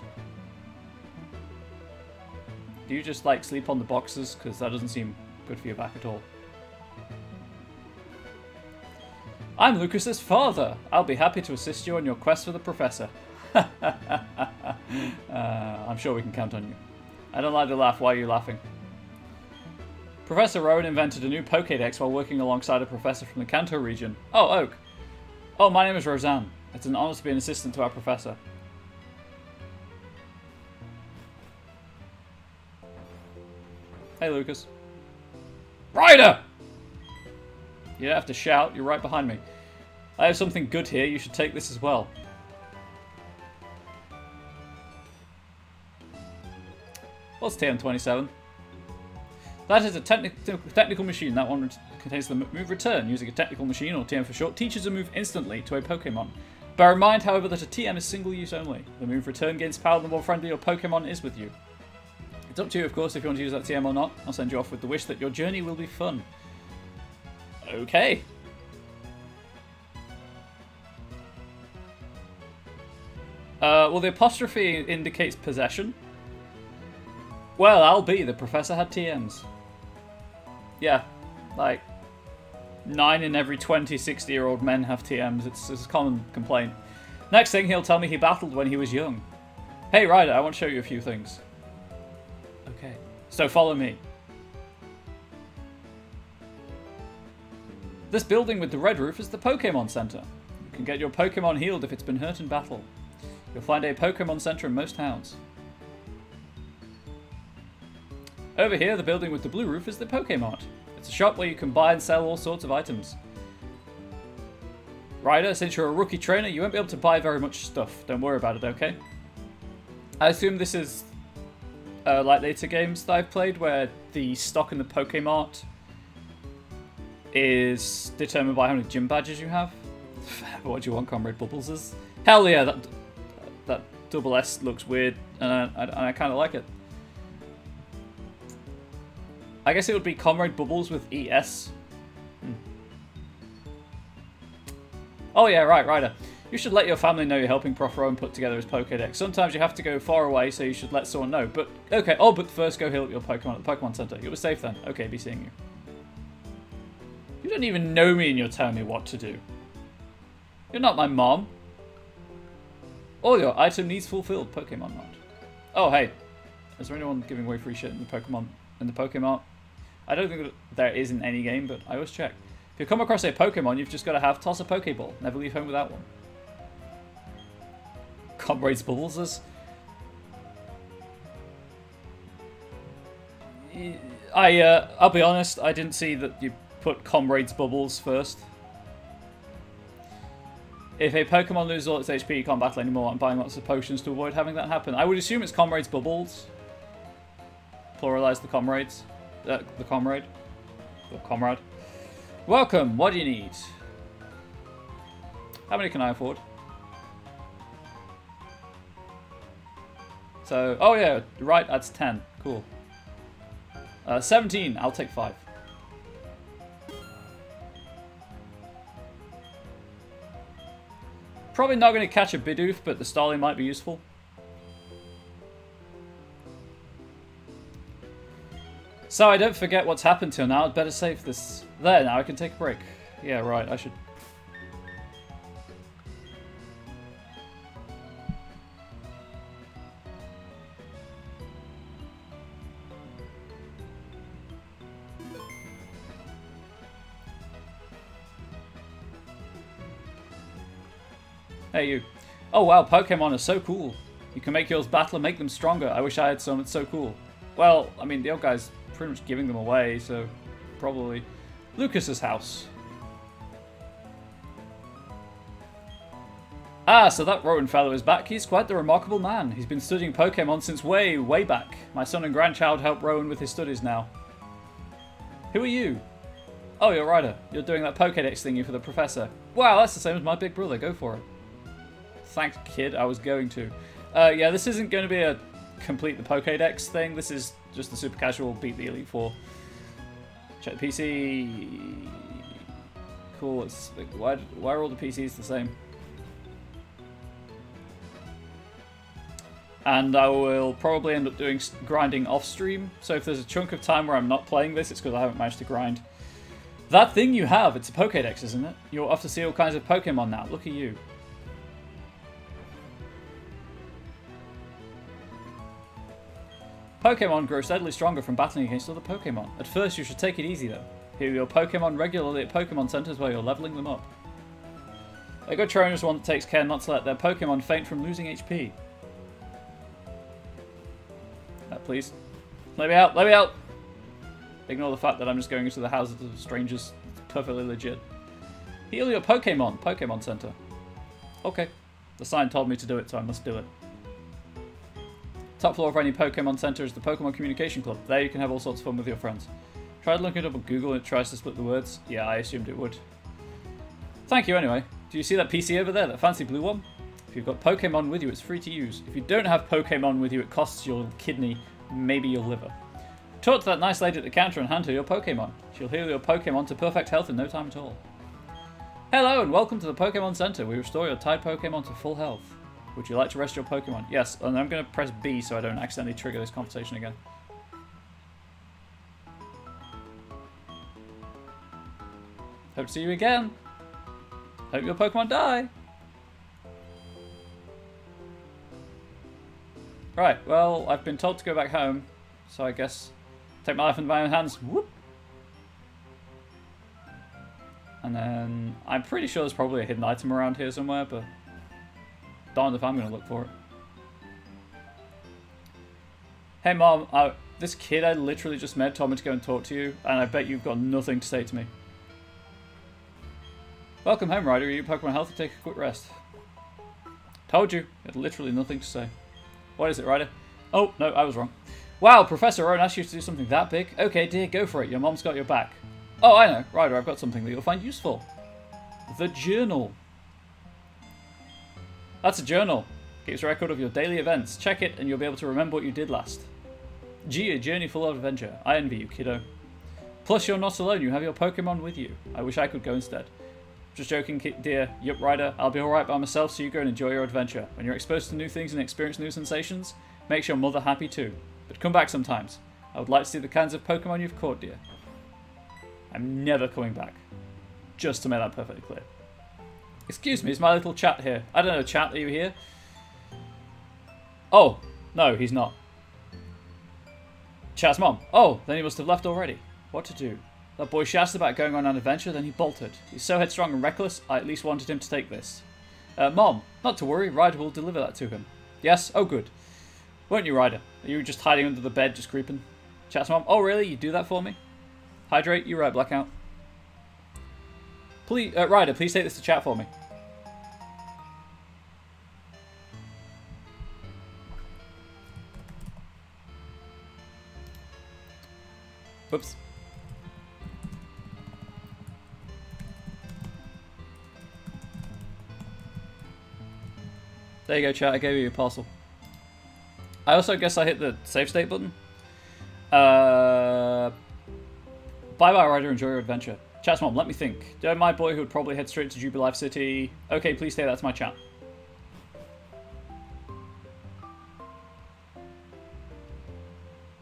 Do you just like sleep on the boxes? Because that doesn't seem good for your back at all. I'm Lucas's father. I'll be happy to assist you on your quest for the professor. uh, I'm sure we can count on you. I don't like to laugh. Why are you laughing? Professor Rowan invented a new Pokédex while working alongside a professor from the Kanto region. Oh, Oak. Oh, my name is Roseanne. It's an honor to be an assistant to our professor. Hey, Lucas. Ryder! You don't have to shout, you're right behind me. I have something good here, you should take this as well. What's TM27? That is a technical technical machine. That one contains the move return. Using a technical machine, or TM for short, teaches a move instantly to a Pokemon. Bear in mind, however, that a TM is single use only. The move return gains power the more friendly your Pokemon is with you. It's up to you, of course, if you want to use that TM or not. I'll send you off with the wish that your journey will be fun. Okay. Uh, well, the apostrophe indicates possession. Well, I'll be. The professor had TMs. Yeah, like, 9 in every 20 60 year old men have TMs. It's, it's a common complaint. Next thing, he'll tell me he battled when he was young. Hey, Ryder, I want to show you a few things. Okay. So follow me. This building with the red roof is the Pokemon Center. You can get your Pokemon healed if it's been hurt in battle. You'll find a Pokemon Center in most towns. Over here, the building with the blue roof is the Pokemart. It's a shop where you can buy and sell all sorts of items. Ryder, since you're a rookie trainer, you won't be able to buy very much stuff. Don't worry about it, okay? I assume this is uh, like later games that I've played where the stock in the Pokemart is determined by how many gym badges you have. what do you want, Comrade Bubbles? Is? Hell yeah, that that double S looks weird, and I, I, I kind of like it. I guess it would be Comrade Bubbles with ES. Hmm. Oh yeah, right, Ryder. You should let your family know you're helping Prof. Rowan put together his Pokedex. Sometimes you have to go far away, so you should let someone know. But, okay, oh, but first go heal up your Pokemon at the Pokemon Center. You were safe then. Okay, be seeing you. You don't even know me and you're telling me what to do. You're not my mom. All your item needs fulfilled, Pokemon Mart. Oh, hey. Is there anyone giving away free shit in the Pokemon in the Pokemon? I don't think there is in any game, but I always check. If you come across a Pokemon, you've just got to have toss a Pokeball. Never leave home without one. Comrades Bubbles I, uh, I'll be honest, I didn't see that you put Comrades Bubbles first. If a Pokemon loses all its HP, you can't battle anymore. I'm buying lots of potions to avoid having that happen. I would assume it's Comrades Bubbles. Pluralize the Comrades. Uh, the Comrade. The Comrade. Welcome. What do you need? How many can I afford? So, oh yeah, right, that's 10. Cool. Uh, 17, I'll take 5. Probably not going to catch a Bidoof, but the Starly might be useful. So I don't forget what's happened till now, I'd better save this. There, now I can take a break. Yeah, right, I should Oh, wow, Pokemon are so cool. You can make yours battle and make them stronger. I wish I had some. It's so cool. Well, I mean, the old guy's pretty much giving them away, so probably. Lucas's house. Ah, so that Rowan fellow is back. He's quite the remarkable man. He's been studying Pokemon since way, way back. My son and grandchild help Rowan with his studies now. Who are you? Oh, you're Ryder. You're doing that Pokedex thingy for the professor. Wow, that's the same as my big brother. Go for it. Thanks, kid. I was going to. Uh, yeah, this isn't going to be a complete the Pokédex thing. This is just the super casual beat the Elite Four. Check the PC. Cool. It's like, why why are all the PCs the same? And I will probably end up doing grinding off stream. So if there's a chunk of time where I'm not playing this, it's because I haven't managed to grind. That thing you have, it's a Pokédex, isn't it? You're off to see all kinds of Pokemon now. Look at you. Pokemon grow steadily stronger from battling against other Pokemon. At first, you should take it easy though. Heal your Pokemon regularly at Pokemon centers while you're leveling them up. A good trainer is one that takes care not to let their Pokemon faint from losing HP. Uh, please. Let me out, let me out! Ignore the fact that I'm just going into the houses of strangers. It's perfectly legit. Heal your Pokemon, Pokemon Center. Okay. The sign told me to do it, so I must do it. Top floor of any Pokemon Center is the Pokemon Communication Club. There you can have all sorts of fun with your friends. Tried looking it up on Google and it tries to split the words. Yeah, I assumed it would. Thank you anyway. Do you see that PC over there, that fancy blue one? If you've got Pokemon with you, it's free to use. If you don't have Pokemon with you, it costs your kidney, maybe your liver. Talk to that nice lady at the counter and hand her your Pokemon. She'll heal your Pokemon to perfect health in no time at all. Hello and welcome to the Pokemon Center. We restore your tied Pokemon to full health. Would you like to rest your Pokemon? Yes, and I'm going to press B so I don't accidentally trigger this conversation again. Hope to see you again. Hope your Pokemon die. Right, well, I've been told to go back home, so I guess take my life into my own hands. Whoop. And then I'm pretty sure there's probably a hidden item around here somewhere, but darned if I'm going to look for it. Hey mom, uh, this kid I literally just met told me to go and talk to you, and I bet you've got nothing to say to me. Welcome home, Ryder. Are you Pokemon Health to take a quick rest? Told you. Had literally nothing to say. What is it, Ryder? Oh, no, I was wrong. Wow, Professor Rowan asked you to do something that big? Okay, dear, go for it. Your mom's got your back. Oh, I know. Ryder, I've got something that you'll find useful. The journal. That's a journal. Keeps record of your daily events. Check it and you'll be able to remember what you did last. Gee, a journey full of adventure. I envy you, kiddo. Plus, you're not alone. You have your Pokemon with you. I wish I could go instead. Just joking, dear. Yup, Ryder. I'll be alright by myself, so you go and enjoy your adventure. When you're exposed to new things and experience new sensations, makes your mother happy too. But come back sometimes. I would like to see the kinds of Pokemon you've caught, dear. I'm never coming back. Just to make that perfectly clear. Excuse me, is my little chat here? I don't know, chat, are you here? Oh, no, he's not. Chat's mom. Oh, then he must have left already. What to do? That boy shouted about going on an adventure, then he bolted. He's so headstrong and reckless, I at least wanted him to take this. Uh, Mom, not to worry, Ryder will deliver that to him. Yes? Oh, good. Weren't you, Ryder? Are you just hiding under the bed, just creeping? Chat's mom. Oh, really? You do that for me? Hydrate? You're right, Blackout. Please, uh, Ryder, please take this to chat for me. Whoops. There you go, chat. I gave you a parcel. I also guess I hit the save state button. Uh, bye bye, Ryder. Enjoy your adventure. Chat's mom, let me think. Do my boy who would probably head straight to Jubilife City? Okay, please stay. That's my chat.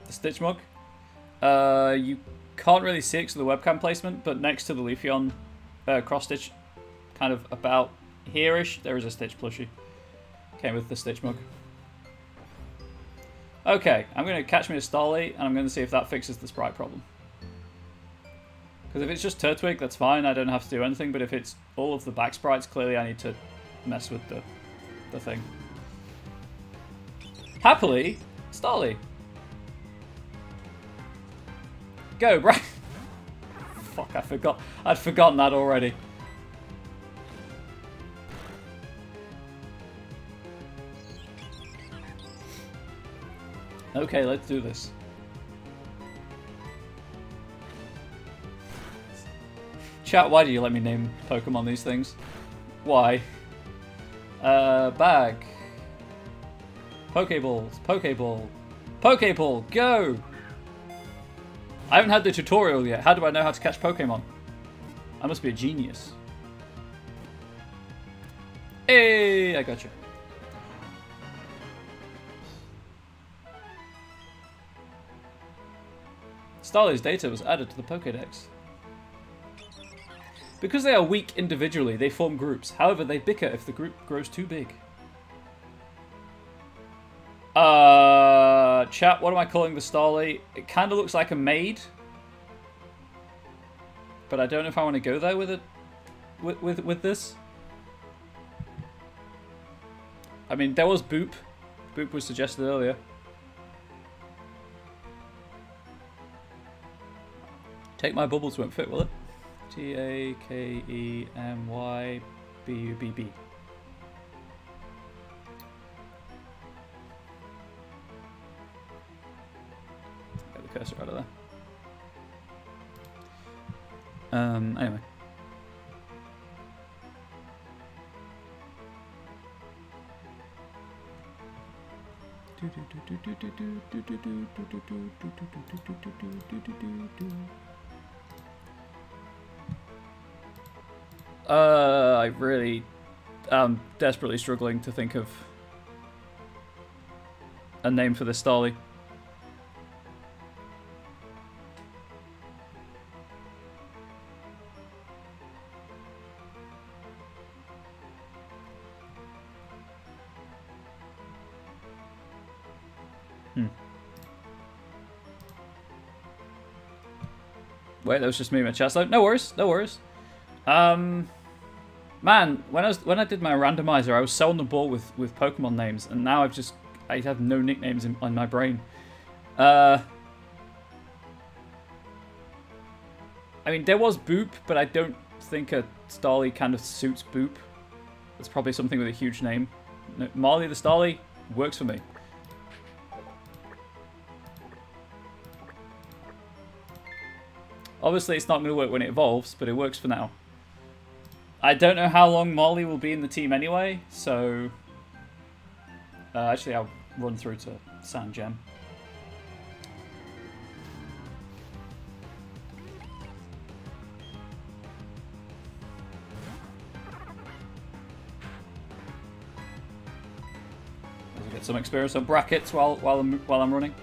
The Stitch Mug? Uh, you can't really see it because of the webcam placement, but next to the Leafeon uh, cross stitch, kind of about here-ish, there is a Stitch plushie. Came with the Stitch Mug. Okay, I'm going to catch me a Starly, and I'm going to see if that fixes the sprite problem. Because if it's just Turtwig, that's fine, I don't have to do anything, but if it's all of the back sprites, clearly I need to mess with the, the thing. Happily, Starly. Go, right? Fuck, I forgot. I'd forgotten that already. Okay, let's do this. Chat, why do you let me name Pokemon these things? Why? Uh, bag. Pokeballs. Pokeball. Pokeball, go! I haven't had the tutorial yet. How do I know how to catch Pokemon? I must be a genius. Hey, I got you. Starly's data was added to the Pokédex. Because they are weak individually, they form groups. However, they bicker if the group grows too big. Uh, chat, what am I calling the Starly? It kind of looks like a maid. But I don't know if I want to go there with it, with, with, with this. I mean, there was Boop. Boop was suggested earlier. Take my bubbles won't fit, will it? T A K E M Y B U B B. Get the cursor out of there. Um, anyway. Uh, I really am desperately struggling to think of a name for this Starly. Hmm. Wait, that was just me in my chest. No worries, no worries. Um, man, when I was when I did my randomizer, I was so on the ball with with Pokemon names, and now I've just I have no nicknames in, in my brain. Uh, I mean, there was Boop, but I don't think a Starly kind of suits Boop. It's probably something with a huge name. No, Marley the Starly works for me. Obviously, it's not going to work when it evolves, but it works for now. I don't know how long Molly will be in the team anyway, so... Uh, actually, I'll run through to Sandgem. Get some experience on brackets while while I'm while I'm running.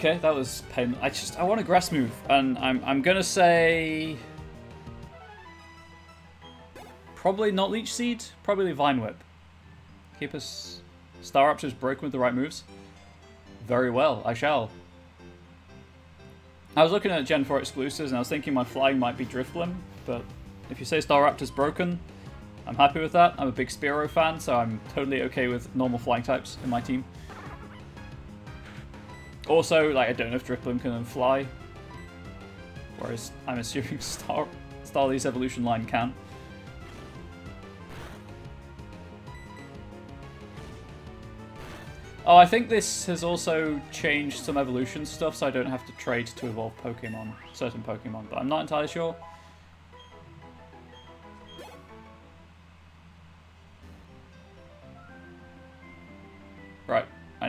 Okay, that was pain. I just I want a grass move, and I'm I'm gonna say probably not leech seed, probably vine whip. Keep us star Staraptor's broken with the right moves. Very well, I shall. I was looking at Gen 4 exclusives and I was thinking my flying might be Drifblim, but if you say Star Staraptor's broken, I'm happy with that. I'm a big Spearow fan, so I'm totally okay with normal flying types in my team. Also, like, I don't know if Drifblim can fly. Whereas I'm assuming Star Starly's evolution line can. Oh, I think this has also changed some evolution stuff, so I don't have to trade to evolve Pokemon, certain Pokemon, but I'm not entirely sure.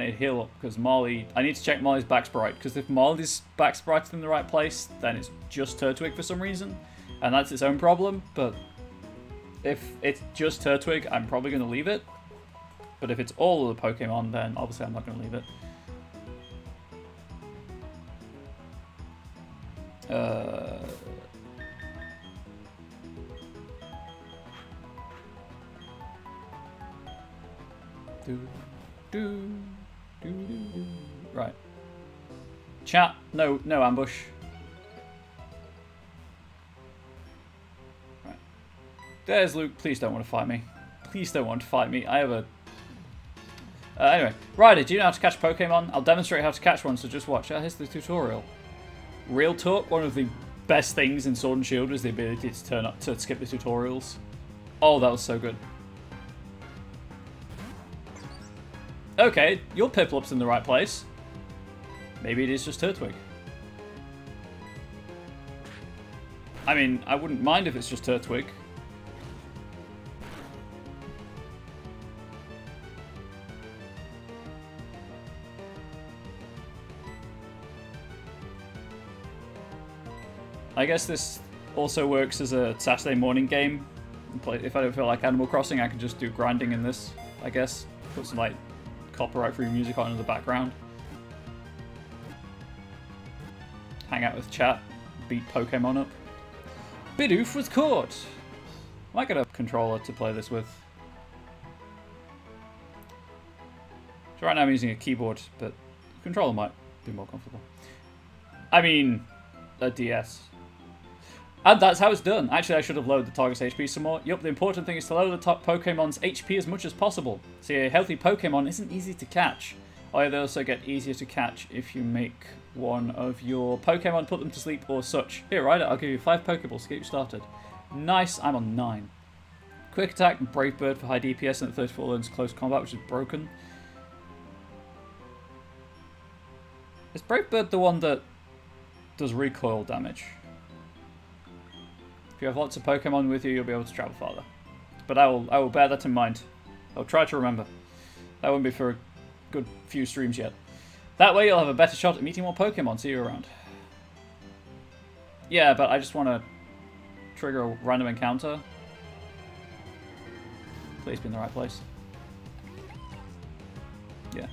I need to heal up because Molly... I need to check Molly's back sprite, because if Molly's back sprite's in the right place, then it's just Turtwig for some reason, and that's its own problem, but if it's just Turtwig, I'm probably going to leave it, but if it's all of the Pokemon, then obviously I'm not going to leave it. Uh... No, no ambush. Right. There's Luke. Please don't want to fight me. Please don't want to fight me. I have a uh, anyway, Ryder, do you know how to catch Pokemon? I'll demonstrate how to catch one, so just watch. Uh, here's the tutorial. Real talk, one of the best things in Sword and Shield is the ability to turn up to skip the tutorials. Oh, that was so good. Okay, your Piplup's in the right place. Maybe it is just Turtwig. I mean, I wouldn't mind if it's just Turtwig. I guess this also works as a Saturday morning game. If I don't feel like Animal Crossing, I can just do grinding in this, I guess. Put some like copyright-free music on in the background. Hang out with chat, beat Pokemon up. Bidoof was caught! I might get a controller to play this with. So right now I'm using a keyboard, but controller might be more comfortable. I mean, a DS. And that's how it's done. Actually, I should have lowered the target's HP some more. Yup, the important thing is to lower the top Pokemon's HP as much as possible. See, a healthy Pokemon isn't easy to catch. Or they also get easier to catch if you make one of your Pokemon put them to sleep or such. Here, Ryder, I'll give you 5 Pokeballs to get you started. Nice, I'm on 9. Quick Attack and Brave Bird for high DPS and the 34 learns Close Combat, which is broken. Is Brave Bird the one that does recoil damage? If you have lots of Pokemon with you, you'll be able to travel farther. But I will, I will bear that in mind. I'll try to remember. That won't be for good few streams yet. That way you'll have a better shot at meeting more Pokemon. See you around. Yeah, but I just want to trigger a random encounter. Please be in the right place. Yeah.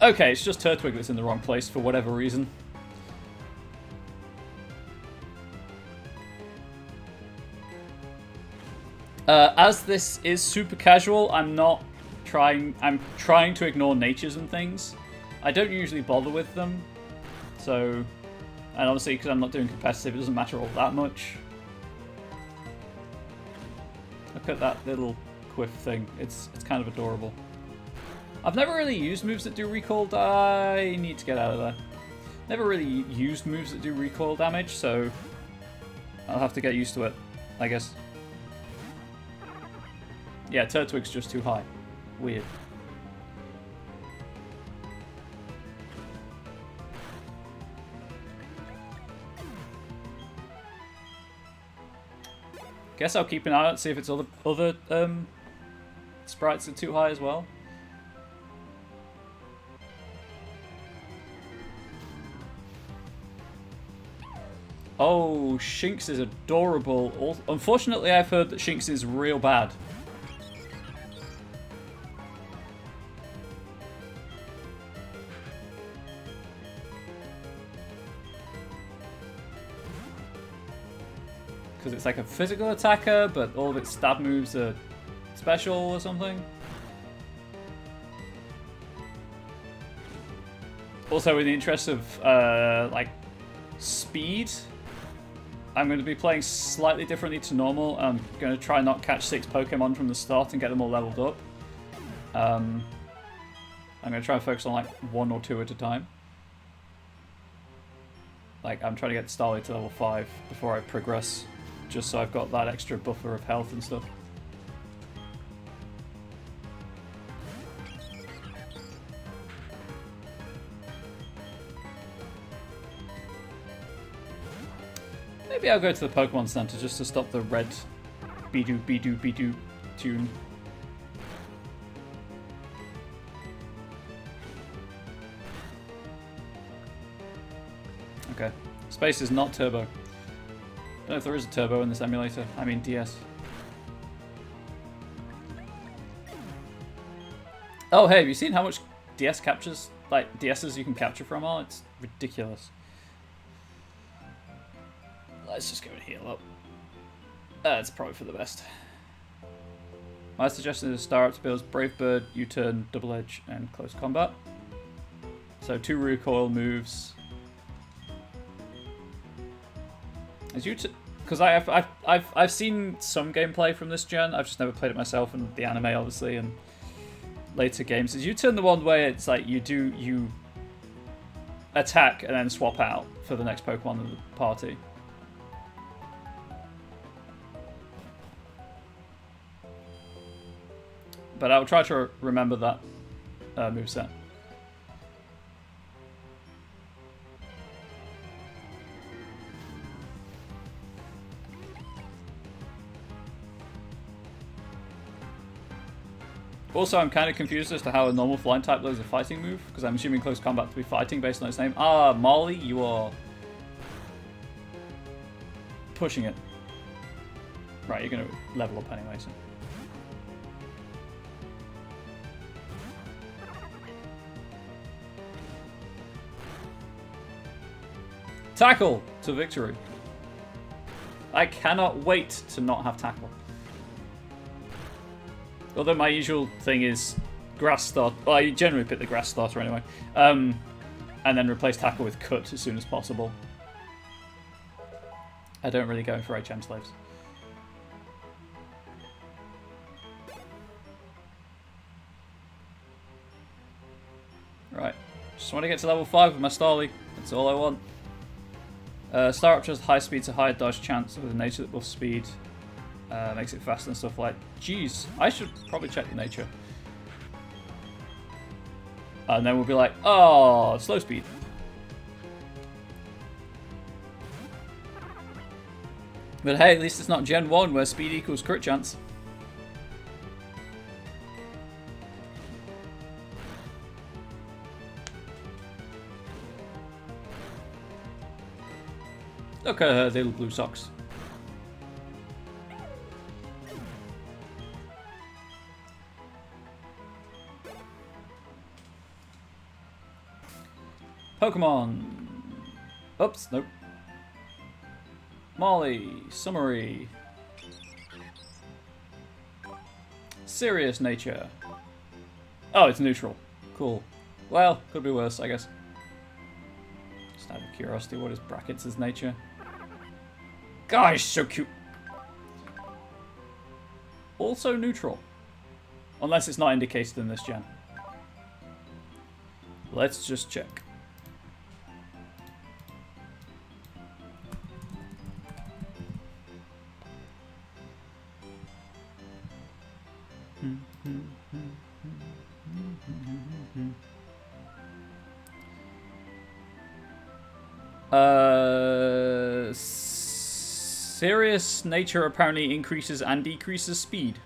Okay, it's just Turtwig that's in the wrong place for whatever reason. Uh, as this is super casual, I'm not trying. I'm trying to ignore natures and things. I don't usually bother with them, so and obviously because I'm not doing competitive, it doesn't matter all that much. Look at that little quiff thing. It's it's kind of adorable. I've never really used moves that do recoil. I need to get out of there. Never really used moves that do recoil damage, so I'll have to get used to it, I guess. Yeah, Turtwig's just too high. Weird. Guess I'll keep an eye out, see if it's other other um, sprites are too high as well. Oh, Shinx is adorable. Unfortunately, I've heard that Shinx is real bad. It's like a physical attacker, but all of its stab moves are special or something. Also, in the interest of, uh, like, speed, I'm going to be playing slightly differently to normal. I'm going to try not catch six Pokemon from the start and get them all leveled up. Um, I'm going to try and focus on like one or two at a time. Like I'm trying to get Starly to level 5 before I progress, just so I've got that extra buffer of health and stuff. Maybe I'll go to the Pokemon Center just to stop the red Bidoo Bidoo Bidoo tune. Okay. Space is not turbo. Don't know if there is a turbo in this emulator. I mean DS. Oh hey, have you seen how much DS captures, like DSs you can capture from all? It's ridiculous. Let's just go and heal up. That's probably for the best. My suggestion is Star Up builds Brave Bird, U-Turn, Double Edge, and Close Combat. So two recoil moves. As you because I've, I've I've I've seen some gameplay from this gen. I've just never played it myself, and the anime obviously, and later games. Is U-Turn the one way it's like you do you attack and then swap out for the next Pokemon in the party. But I'll try to remember that uh, moveset. Also, I'm kind of confused as to how a normal flying type loads a fighting move, because I'm assuming close combat to be fighting based on its name. Ah, Molly, you are pushing it. Right, you're going to level up anyway, so. Tackle to victory. I cannot wait to not have tackle. Although my usual thing is grass start. Well, I generally pick the grass starter anyway. Um, and then replace tackle with cut as soon as possible. I don't really go for HM slaves. Right. Just want to get to level 5 with my Starly. That's all I want. Uh, Staraptor has high speed to higher dodge chance with a nature that buffs speed. Uh, makes it faster and stuff like. Jeez, I should probably check the nature. And then we'll be like, oh, slow speed. But hey, at least it's not Gen 1 where speed equals crit chance. Look at her little blue socks. Pokemon. Oops, nope. Molly, summary. Serious nature. Oh, it's neutral. Cool. Well, could be worse, I guess. Just out of curiosity, what is Brackets' nature? Gosh, so cute. Also neutral. Unless it's not indicated in this gen. Let's just check. Nature apparently increases and decreases speed.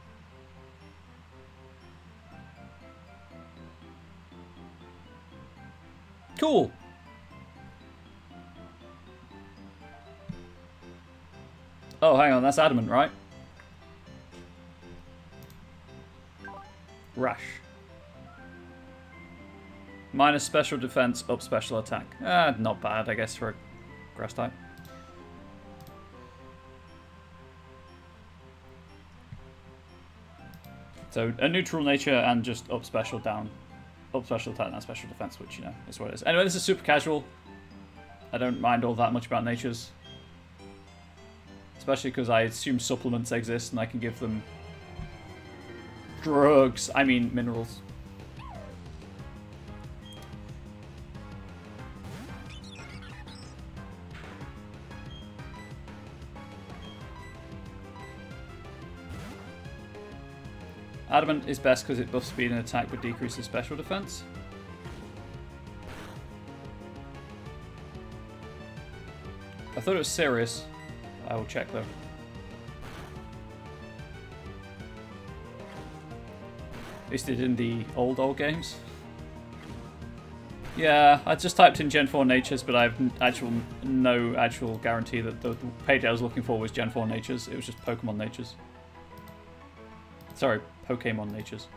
Cool. Oh, hang on, that's adamant, right? Rash. Minus special defense, up special attack. Ah, not bad, I guess, for a grass type. So, a neutral nature and just up special down. Up special attack, and special defense, which, you know, is what it is. Anyway, this is super casual. I don't mind all that much about natures. Especially because I assume supplements exist and I can give them drugs. I mean, minerals. Adamant is best because it buffs speed and attack but decreases special defense. I thought it was serious. I will check though. At least it did in the old old games. Yeah, I just typed in Gen 4 Natures, but I have actual no actual guarantee that the page I was looking for was Gen 4 Natures. It was just Pokemon Natures. Sorry, Pokemon Natures.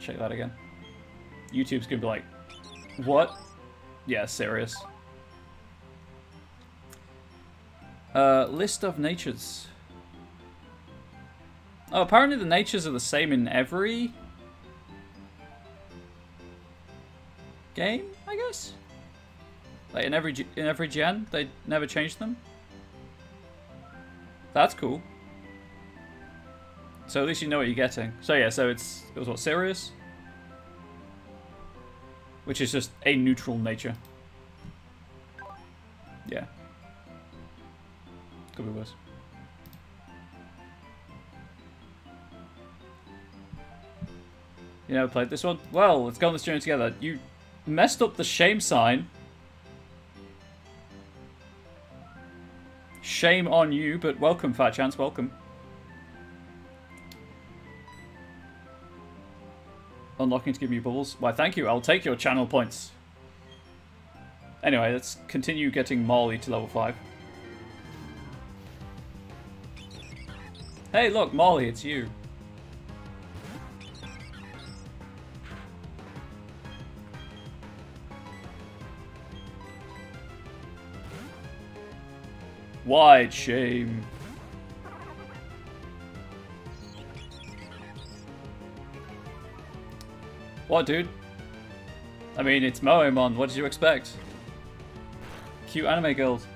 Check that again. YouTube's gonna be like, what? Yeah, serious. Uh, list of natures. Oh, apparently the natures are the same in every game, I guess. Like in every in every gen, they never changed them. That's cool. So at least you know what you're getting. So yeah, so it's it was what serious, which is just a neutral nature. Yeah. Could be worse. You never played this one? Well, let's go on this journey together. You messed up the shame sign. Shame on you, but welcome, Fat Chance, welcome. Unlocking to give me bubbles. Why, thank you. I'll take your channel points. Anyway, let's continue getting Molly to level 5. Hey, look, Molly, it's you. Wide shame. What, dude? I mean, it's Moemon. What did you expect? Cute anime girls.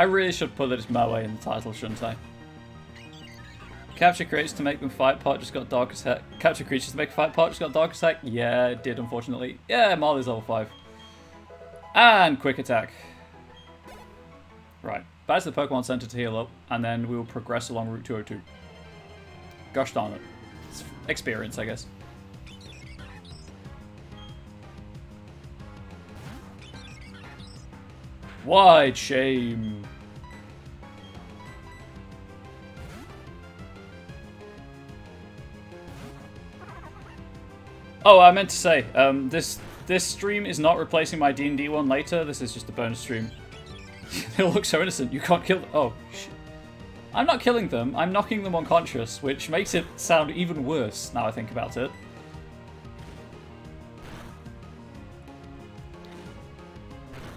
I really should put it my way in the title, shouldn't I? Capture creatures to make them fight part just got darkest heck. Capture creatures to make fight part just got darkest heck. Yeah, it did unfortunately. Yeah, Marley's level 5. And quick attack. Right. Back to the Pokemon Center to heal up, and then we will progress along Route 202. Gosh darn it. It's experience, I guess. Wide shame. Oh, I meant to say, um, this this stream is not replacing my D&D one later. This is just a bonus stream. they look so innocent. You can't kill them. Oh. I'm not killing them. I'm knocking them unconscious, which makes it sound even worse now I think about it.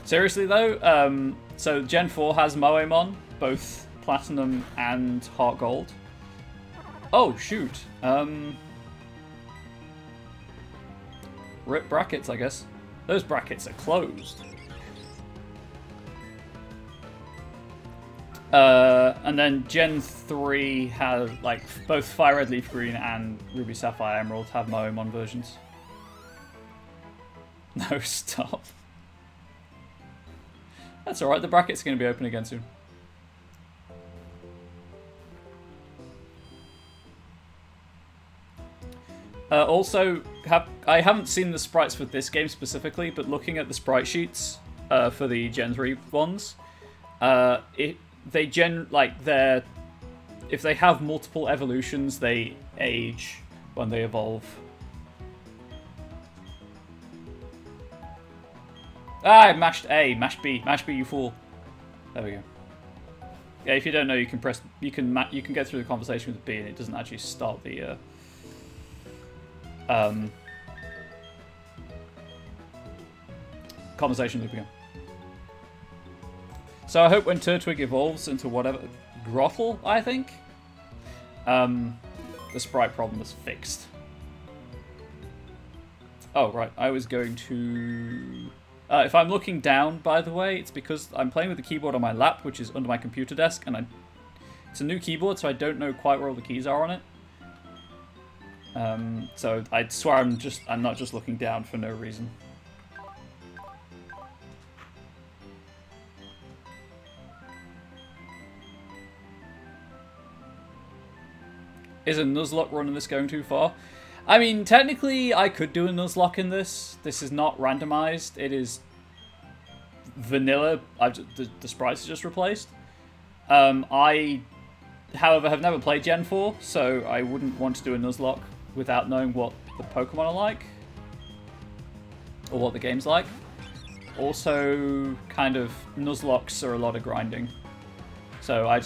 Seriously though, um, so Gen 4 has Moemon, both Platinum and Heart Gold. Oh, shoot. Um, rip brackets, I guess. Those brackets are closed. Uh, and then Gen 3 has, like, both Fire Red Leaf Green and Ruby Sapphire Emerald have Moemon versions. No, stop. That's alright, the bracket's going to be open again soon. Uh, also, have, I haven't seen the sprites for this game specifically, but looking at the sprite sheets uh, for the Gen 3 ones, uh, it they gen like they're if they have multiple evolutions, they age when they evolve. Ah, I mashed A, mashed B, mashed B, you fool. There we go. Yeah, if you don't know, you can press, you can you can get through the conversation with B, and it doesn't actually start the. Uh, um, conversation loop again. So I hope when Turtwig evolves into whatever... Grottle, I think? Um, the sprite problem is fixed. Oh, right. I was going to... Uh, if I'm looking down, by the way, it's because I'm playing with the keyboard on my lap, which is under my computer desk, and I... it's a new keyboard, so I don't know quite where all the keys are on it. Um, so I swear I'm just I'm not just looking down for no reason. Is a Nuzlocke run in this going too far? I mean, technically, I could do a Nuzlocke in this. This is not randomized. It is vanilla. I've, the, the sprites are just replaced. Um, I, however, have never played Gen 4, so I wouldn't want to do a Nuzlocke without knowing what the Pokemon are like. Or what the game's like. Also, kind of, Nuzlockes are a lot of grinding. So I'd,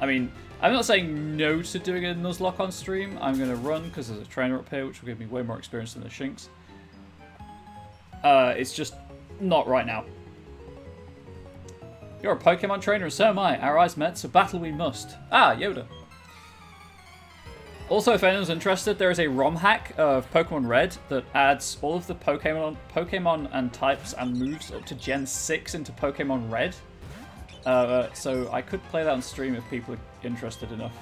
I mean, I'm not saying no to doing a Nuzlocke on stream. I'm going to run because there's a trainer up here, which will give me way more experience than the Shinx. Uh, it's just not right now. You're a Pokemon trainer and so am I. Our eyes met, so battle we must. Ah, Yoda. Also, if anyone's interested, there is a ROM hack of Pokemon Red that adds all of the Pokemon, Pokemon and types and moves up to Gen 6 into Pokemon Red. Uh, so I could play that on stream if people are interested enough.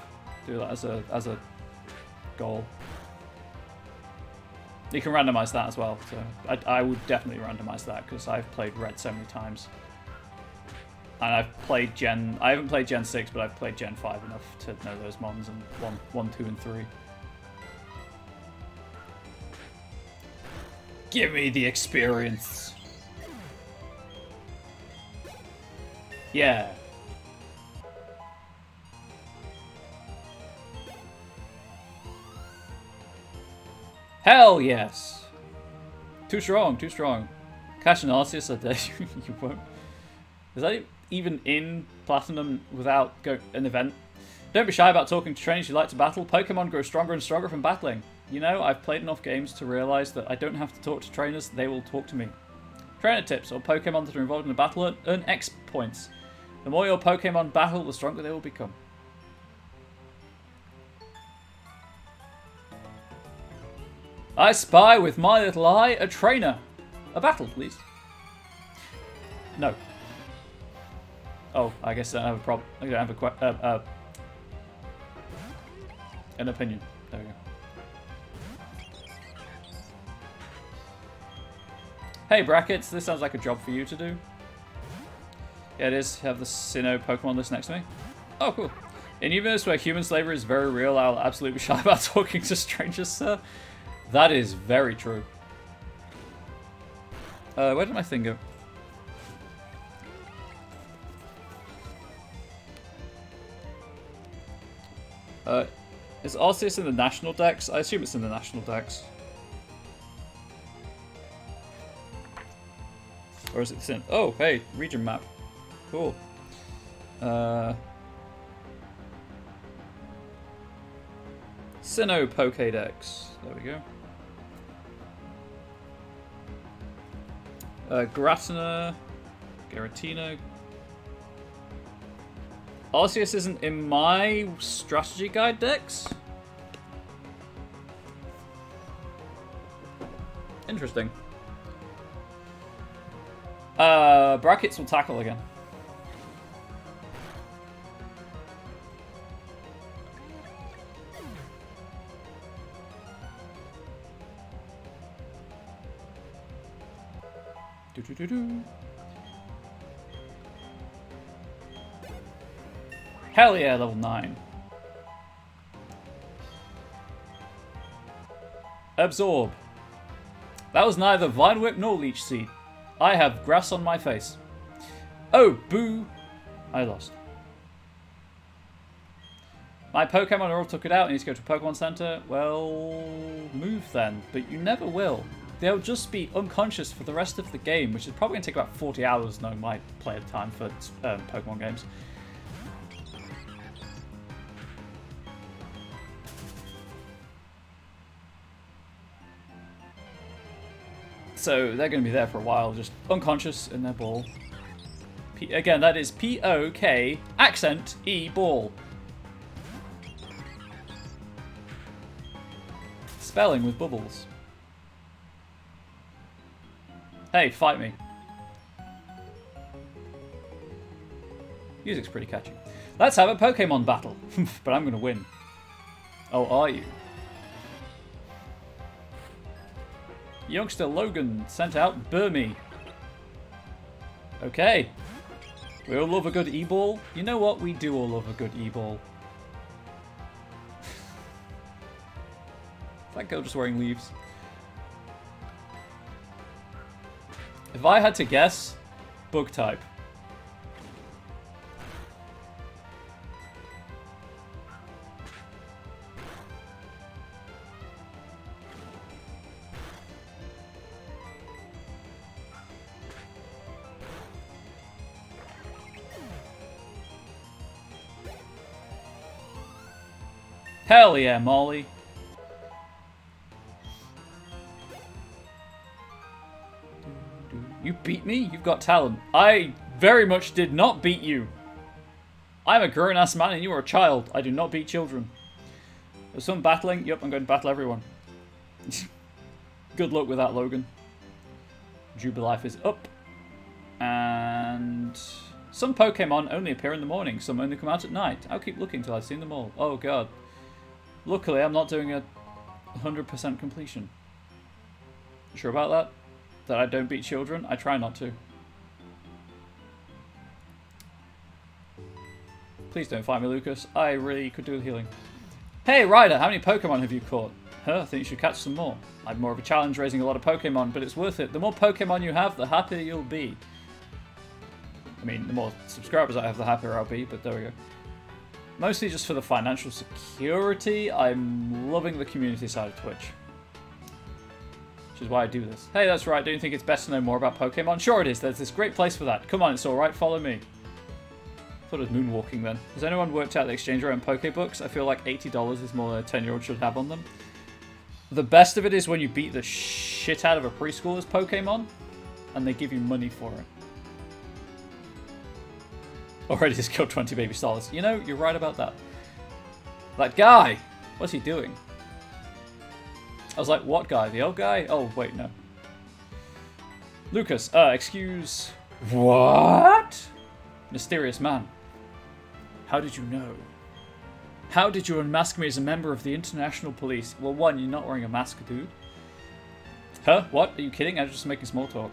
Do that as a as a goal. You can randomize that as well. So I, I would definitely randomize that because I've played Red so many times. And I've played Gen... I haven't played Gen 6, but I've played Gen 5 enough to know those mons and 1, one 2, and 3. Give me the experience! Yeah. Hell yes! Too strong, too strong. Cash analysis, I dare you, you won't. Is that even in Platinum without an event? Don't be shy about talking to trainers you like to battle. Pokemon grow stronger and stronger from battling. You know, I've played enough games to realise that I don't have to talk to trainers, they will talk to me. Trainer tips or Pokemon that are involved in a battle earn X points. The more your Pokemon battle, the stronger they will become. I spy with my little eye a trainer. A battle, please. No. Oh, I guess I don't have a problem. I don't have a uh, uh, an opinion. There we go. Hey, Brackets, this sounds like a job for you to do. Yeah, it is. Have the Sinnoh Pokemon list next to me. Oh, cool. In universe where human slavery is very real, I'll absolutely be shy about talking to strangers, sir. That is very true. Uh, where did my thing go? Uh, is Arceus in the national dex? I assume it's in the national dex. Or is it the Oh, hey, region map. Cool. Uh, Sinnoh Pokédex. There we go. Uh, Giratina, Giratina. Arceus isn't in my strategy guide decks. Interesting. Uh, brackets will tackle again. Do do do do. Hell yeah, level 9. Absorb. That was neither Vine Whip nor Leech Seed. I have grass on my face. Oh, boo! I lost. My Pokemon are all took it out. I need to go to Pokemon Center. Well, move then. But you never will. They'll just be unconscious for the rest of the game, which is probably going to take about 40 hours knowing my player time for um, Pokemon games. So they're going to be there for a while, just unconscious in their ball. P again, that is P-O-K, accent, E, ball. Spelling with bubbles. Hey, fight me. Music's pretty catchy. Let's have a Pokemon battle. but I'm going to win. Oh, are you? Youngster Logan sent out Burmy. Okay. We all love a good e-ball. You know what? We do all love a good e-ball. that girl just wearing leaves? If I had to guess, bug type. Hell yeah, Molly. You beat me? You've got talent. I very much did not beat you. I'm a grown-ass man and you are a child. I do not beat children. There's some battling. Yep, I'm going to battle everyone. Good luck with that, Logan. Jubilife is up. And some Pokemon only appear in the morning. Some only come out at night. I'll keep looking till I've seen them all. Oh, God. Luckily, I'm not doing a 100% completion. Sure about that? That I don't beat children? I try not to. Please don't fight me, Lucas. I really could do with healing. Hey, Ryder, how many Pokemon have you caught? Huh, I think you should catch some more. I'm more of a challenge raising a lot of Pokemon, but it's worth it. The more Pokemon you have, the happier you'll be. I mean, the more subscribers I have, the happier I'll be, but there we go. Mostly just for the financial security. I'm loving the community side of Twitch. Which is why I do this. Hey, that's right. Don't you think it's best to know more about Pokemon? Sure it is. There's this great place for that. Come on, it's alright. Follow me. thought it was moonwalking then. Has anyone worked out the exchange rate on Pokebooks? I feel like $80 is more than a 10-year-old should have on them. The best of it is when you beat the shit out of a preschooler's Pokemon, and they give you money for it. Already has killed 20 baby stars. You know, you're right about that. That guy! What's he doing? I was like, what guy? The old guy? Oh, wait, no. Lucas, uh, excuse... What? Mysterious man. How did you know? How did you unmask me as a member of the International Police? Well, one, you're not wearing a mask, dude. Huh? What? Are you kidding? I was just making small talk.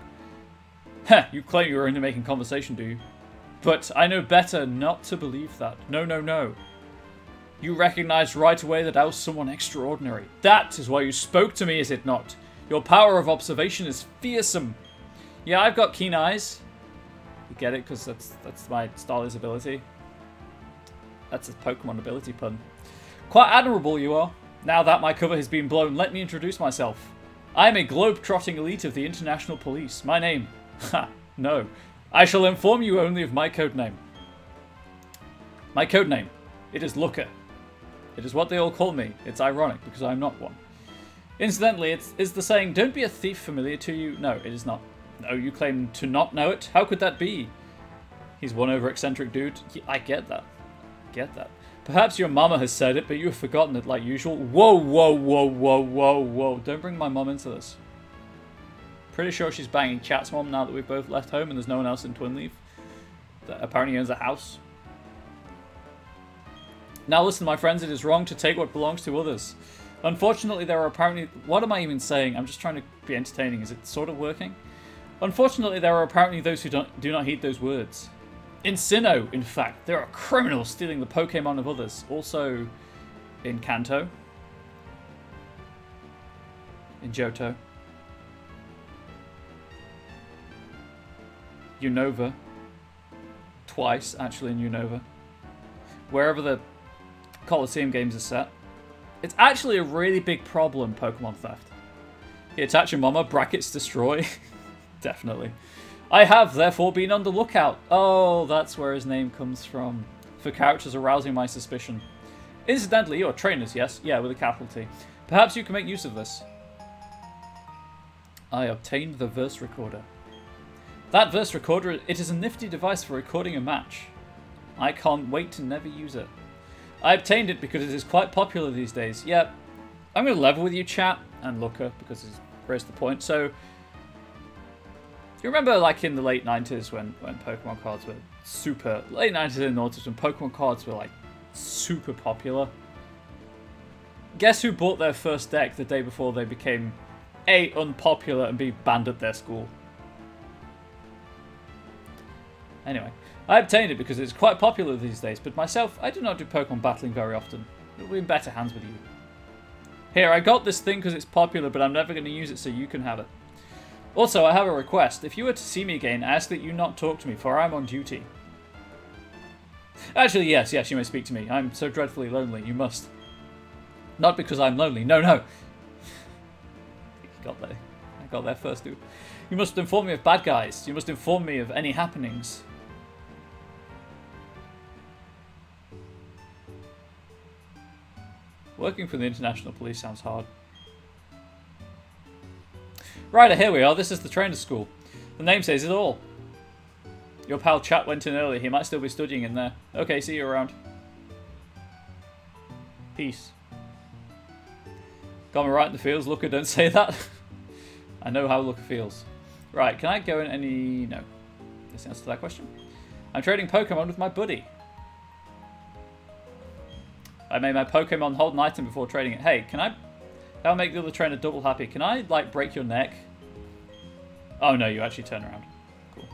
Heh, you claim you were into making conversation, do you? But I know better not to believe that. No, no, no. You recognized right away that I was someone extraordinary. That is why you spoke to me, is it not? Your power of observation is fearsome. Yeah, I've got keen eyes. You get it? Because that's, that's my Starly's ability. That's a Pokemon ability pun. Quite admirable you are. Now that my cover has been blown, let me introduce myself. I am a globe-trotting elite of the International Police. My name, ha, No. I shall inform you only of my code name. My code name. It is Looker. It is what they all call me. It's ironic because I'm not one. Incidentally, it's, is the saying, don't be a thief familiar to you? No, it is not. No, you claim to not know it? How could that be? He's one over eccentric dude. I get that. Get that. Perhaps your mama has said it, but you have forgotten it like usual. Whoa, whoa, whoa, whoa, whoa, whoa. Don't bring my mum into this. Pretty sure she's banging Chat's mom now that we've both left home and there's no one else in Twinleaf that apparently owns a house. Now listen, my friends, it is wrong to take what belongs to others. Unfortunately, there are apparently... What am I even saying? I'm just trying to be entertaining. Is it sort of working? Unfortunately, there are apparently those who don't, do not heed those words. In Sinnoh, in fact, there are criminals stealing the Pokemon of others. Also, in Kanto. In Johto. Unova. Twice, actually, in Unova. Wherever the Colosseum games are set. It's actually a really big problem, Pokemon theft. You attach your mama, brackets destroy. Definitely. I have, therefore, been on the lookout. Oh, that's where his name comes from. For characters arousing my suspicion. Incidentally, you're trainers, yes? Yeah, with a capital T. Perhaps you can make use of this. I obtained the verse recorder. That verse recorder, it is a nifty device for recording a match. I can't wait to never use it. I obtained it because it is quite popular these days. Yeah, I'm going to level with you, chat, and Looker, because it's raised the point. So, you remember, like, in the late 90s when, when Pokemon cards were super... Late 90s and noughties when Pokemon cards were, like, super popular? Guess who bought their first deck the day before they became A, unpopular, and B, banned at their school? Anyway, I obtained it because it's quite popular these days, but myself, I do not do Pokemon battling very often. It will be in better hands with you. Here, I got this thing because it's popular, but I'm never going to use it so you can have it. Also, I have a request. If you were to see me again, ask that you not talk to me, for I'm on duty. Actually, yes, yes, you may speak to me. I'm so dreadfully lonely, you must. Not because I'm lonely, no, no. got there. I got there first, dude. You must inform me of bad guys. You must inform me of any happenings. Working for the International Police sounds hard. Right, here we are. This is the trainer school. The name says it all. Your pal Chat went in early. He might still be studying in there. Okay, see you around. Peace. Got me right in the feels. Looker, don't say that. I know how Looker feels. Right, can I go in any... No. This answer to that question. I'm trading Pokemon with my buddy. I made my Pokemon hold an item before trading it. Hey, can I... That'll make the other trainer double happy. Can I, like, break your neck? Oh, no, you actually turn around. Cool.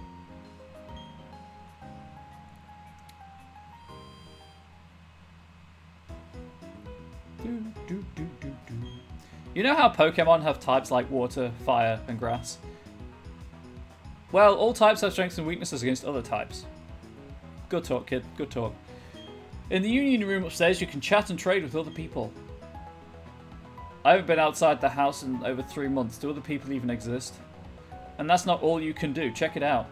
You know how Pokemon have types like water, fire, and grass? Well, all types have strengths and weaknesses against other types. Good talk, kid. Good talk. In the Union Room upstairs, you can chat and trade with other people. I haven't been outside the house in over three months. Do other people even exist? And that's not all you can do. Check it out.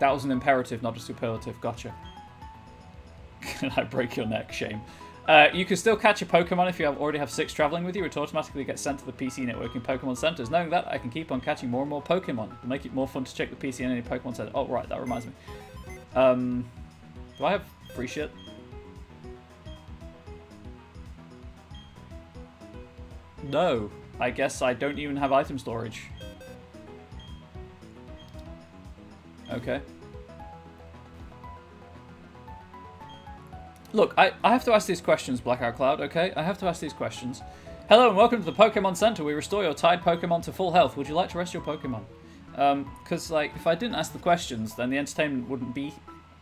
That was an imperative, not a superlative. Gotcha. Can I break your neck? Shame. Uh, you can still catch a Pokemon if you have, already have six traveling with you. It automatically gets sent to the PC network in Pokemon centers. Knowing that, I can keep on catching more and more Pokemon. It'll make it more fun to check the PC in any Pokemon center. Oh, right, that reminds me. Um, do I have free shit? No. I guess I don't even have item storage. Okay. Look, I, I have to ask these questions, Blackout Cloud, okay? I have to ask these questions. Hello and welcome to the Pokemon Center. We restore your tied Pokemon to full health. Would you like to rest your Pokemon? Because, um, like, if I didn't ask the questions, then the entertainment wouldn't be...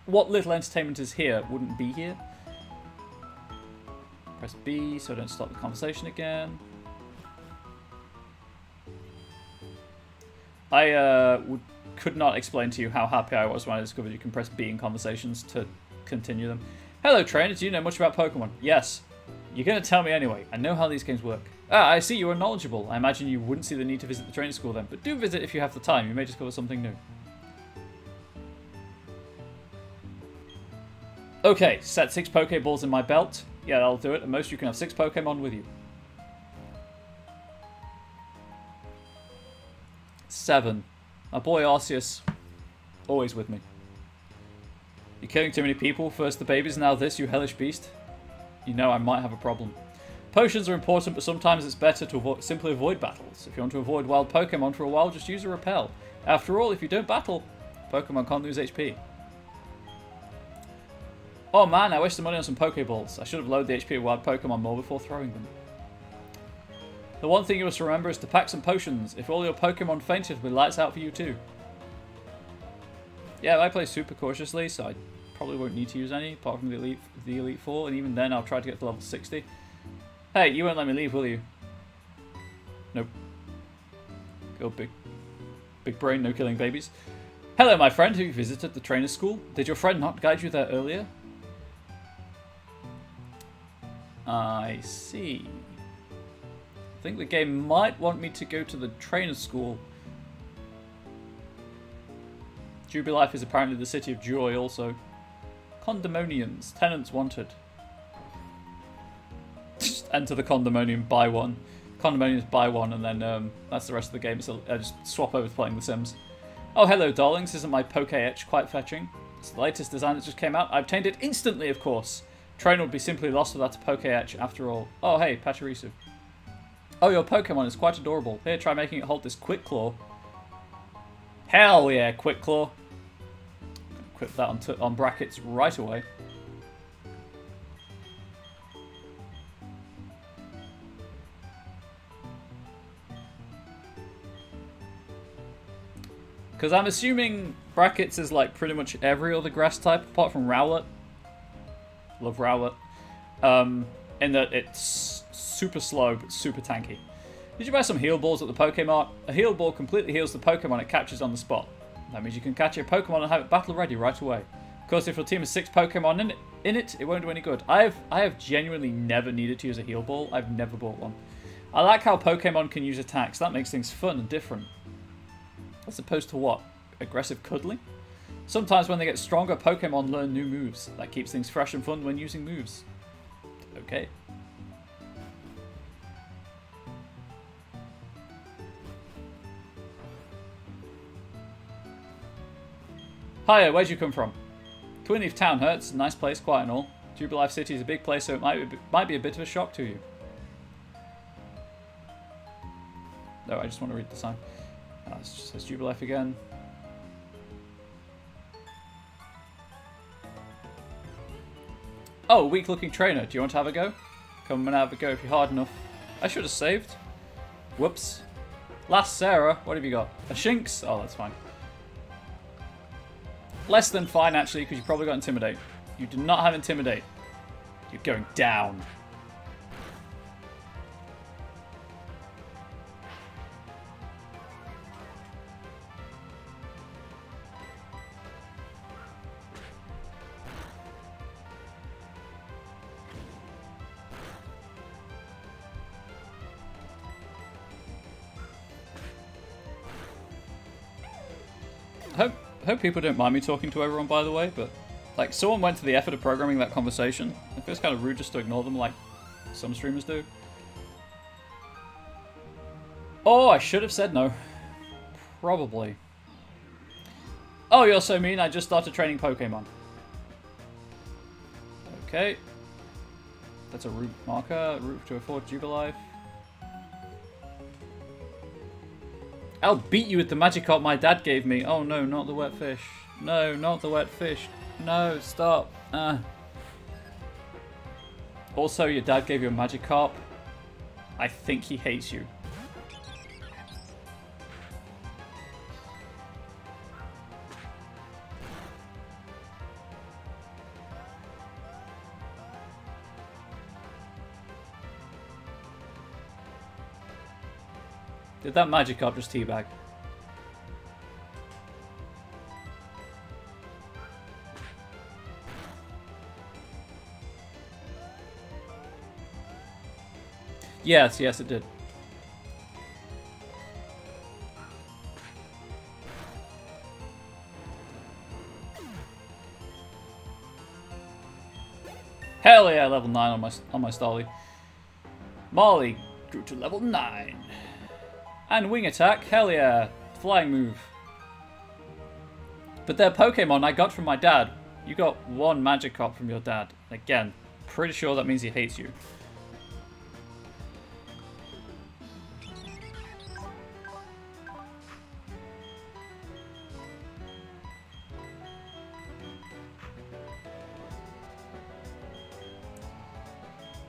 What little entertainment is here wouldn't be here. Press B so I don't stop the conversation again. I uh, would, could not explain to you how happy I was when I discovered you can press B in conversations to continue them. Hello, trainer. Do you know much about Pokemon? Yes. You're going to tell me anyway. I know how these games work. Ah, I see you are knowledgeable. I imagine you wouldn't see the need to visit the training school then, but do visit if you have the time. You may discover something new. Okay, set six Pokeballs in my belt. Yeah, that'll do it. At most, you can have six Pokemon with you. Seven. My boy Arceus, always with me. You're killing too many people. First the babies, now this, you hellish beast. You know I might have a problem. Potions are important, but sometimes it's better to avo simply avoid battles. If you want to avoid wild Pokemon for a while, just use a repel. After all, if you don't battle, Pokemon can't lose HP. Oh man, I wasted money on some Pokeballs. I should have loaded the HP of wild Pokemon more before throwing them. The one thing you must remember is to pack some potions. If all your Pokemon fainted, it'll lights out for you too. Yeah, I play super cautiously, so I probably won't need to use any, apart from the Elite, the Elite Four, and even then I'll try to get to level 60. Hey, you won't let me leave, will you? Nope. Go big, big brain, no killing babies. Hello, my friend. who visited the trainer school? Did your friend not guide you there earlier? I see. I think the game might want me to go to the trainer school. Jubilife is apparently the city of joy also. Condominiums. Tenants wanted. Just enter the condominium, buy one. Condominiums, buy one, and then um, that's the rest of the game. So I just swap over to playing The Sims. Oh, hello, darlings. Isn't my Poketch quite fetching? It's the latest design that just came out. I obtained it instantly, of course. Train would be simply lost without a Poketch, after all. Oh, hey, Pachirisu. Oh, your Pokemon is quite adorable. Here, try making it hold this Quick Claw. Hell yeah, Quick Claw. Equip that on, on brackets right away. Because I'm assuming brackets is like pretty much every other grass type apart from Rowlet. Love Rowlet. Um, in that it's super slow but super tanky. Did you buy some heal balls at the Pokemart? A heal ball completely heals the Pokemon it catches on the spot. That means you can catch a Pokemon and have it battle ready right away. Of course, if your team has six Pokemon in it, in it, it won't do any good. I have I have genuinely never needed to use a heal ball. I've never bought one. I like how Pokemon can use attacks. That makes things fun and different. As opposed to what? Aggressive cuddling? Sometimes when they get stronger, Pokemon learn new moves. That keeps things fresh and fun when using moves. Okay. Hiya, where'd you come from? Twinleaf Town hurts. Nice place, quiet and all. Jubilife City is a big place, so it might be, might be a bit of a shock to you. No, I just want to read the sign. It says Jubilife again. Oh, weak looking trainer. Do you want to have a go? Come and have a go if you're hard enough. I should have saved. Whoops. Lass Sarah, what have you got? A Shinx? Oh, that's fine. Less than fine, actually, because you probably got Intimidate. You do not have Intimidate. You're going down. Hope hope people don't mind me talking to everyone, by the way, but like someone went to the effort of programming that conversation. It feels kind of rude just to ignore them, like some streamers do. Oh, I should have said no. Probably. Oh, you're so mean. I just started training Pokemon. Okay. That's a route marker. Route to a afford Jubilife. I'll beat you with the Magikarp my dad gave me. Oh no, not the wet fish. No, not the wet fish. No, stop. Uh. Also, your dad gave you a Magikarp. I think he hates you. Did that Magikarp just teabag? Yes, yes, it did. Hell yeah, level 9 on my on my Starly. Molly grew to level 9. And wing attack, hell yeah. Flying move. But they're Pokemon I got from my dad. You got one Magikarp from your dad. Again, pretty sure that means he hates you.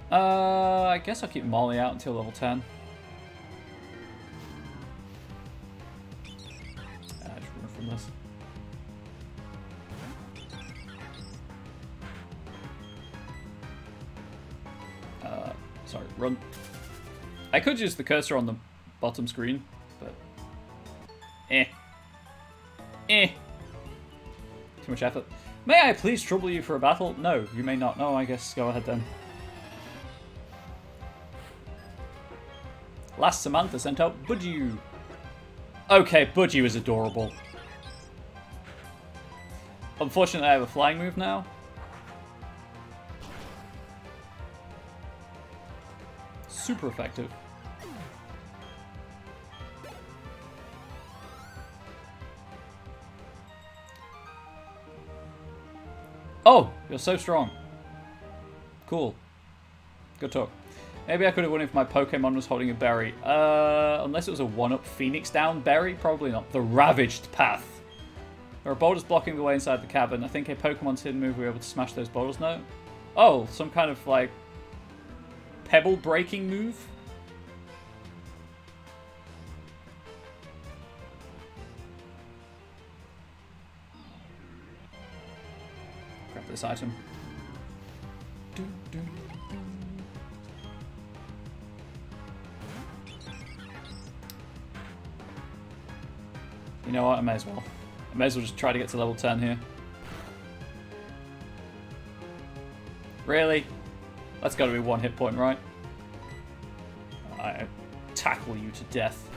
Uh, I guess I'll keep Molly out until level 10. Could use the cursor on the bottom screen, but... Eh. Eh. Too much effort. May I please trouble you for a battle? No, you may not. No, I guess go ahead then. Lass Samantha sent out Budew. Okay, Budew was adorable. Unfortunately, I have a flying move now. Super effective. You're so strong. Cool. Good talk. Maybe I could have won if my Pokemon was holding a berry. Uh, unless it was a 1-up Phoenix down berry? Probably not. The Ravaged Path. There are boulders blocking the way inside the cabin. I think a Pokemon's hidden move will be able to smash those boulders No. Oh, some kind of, like, pebble breaking move? Item. You know what? I may as well. I may as well just try to get to level 10 here. Really? That's got to be one hit point, right? I tackle you to death.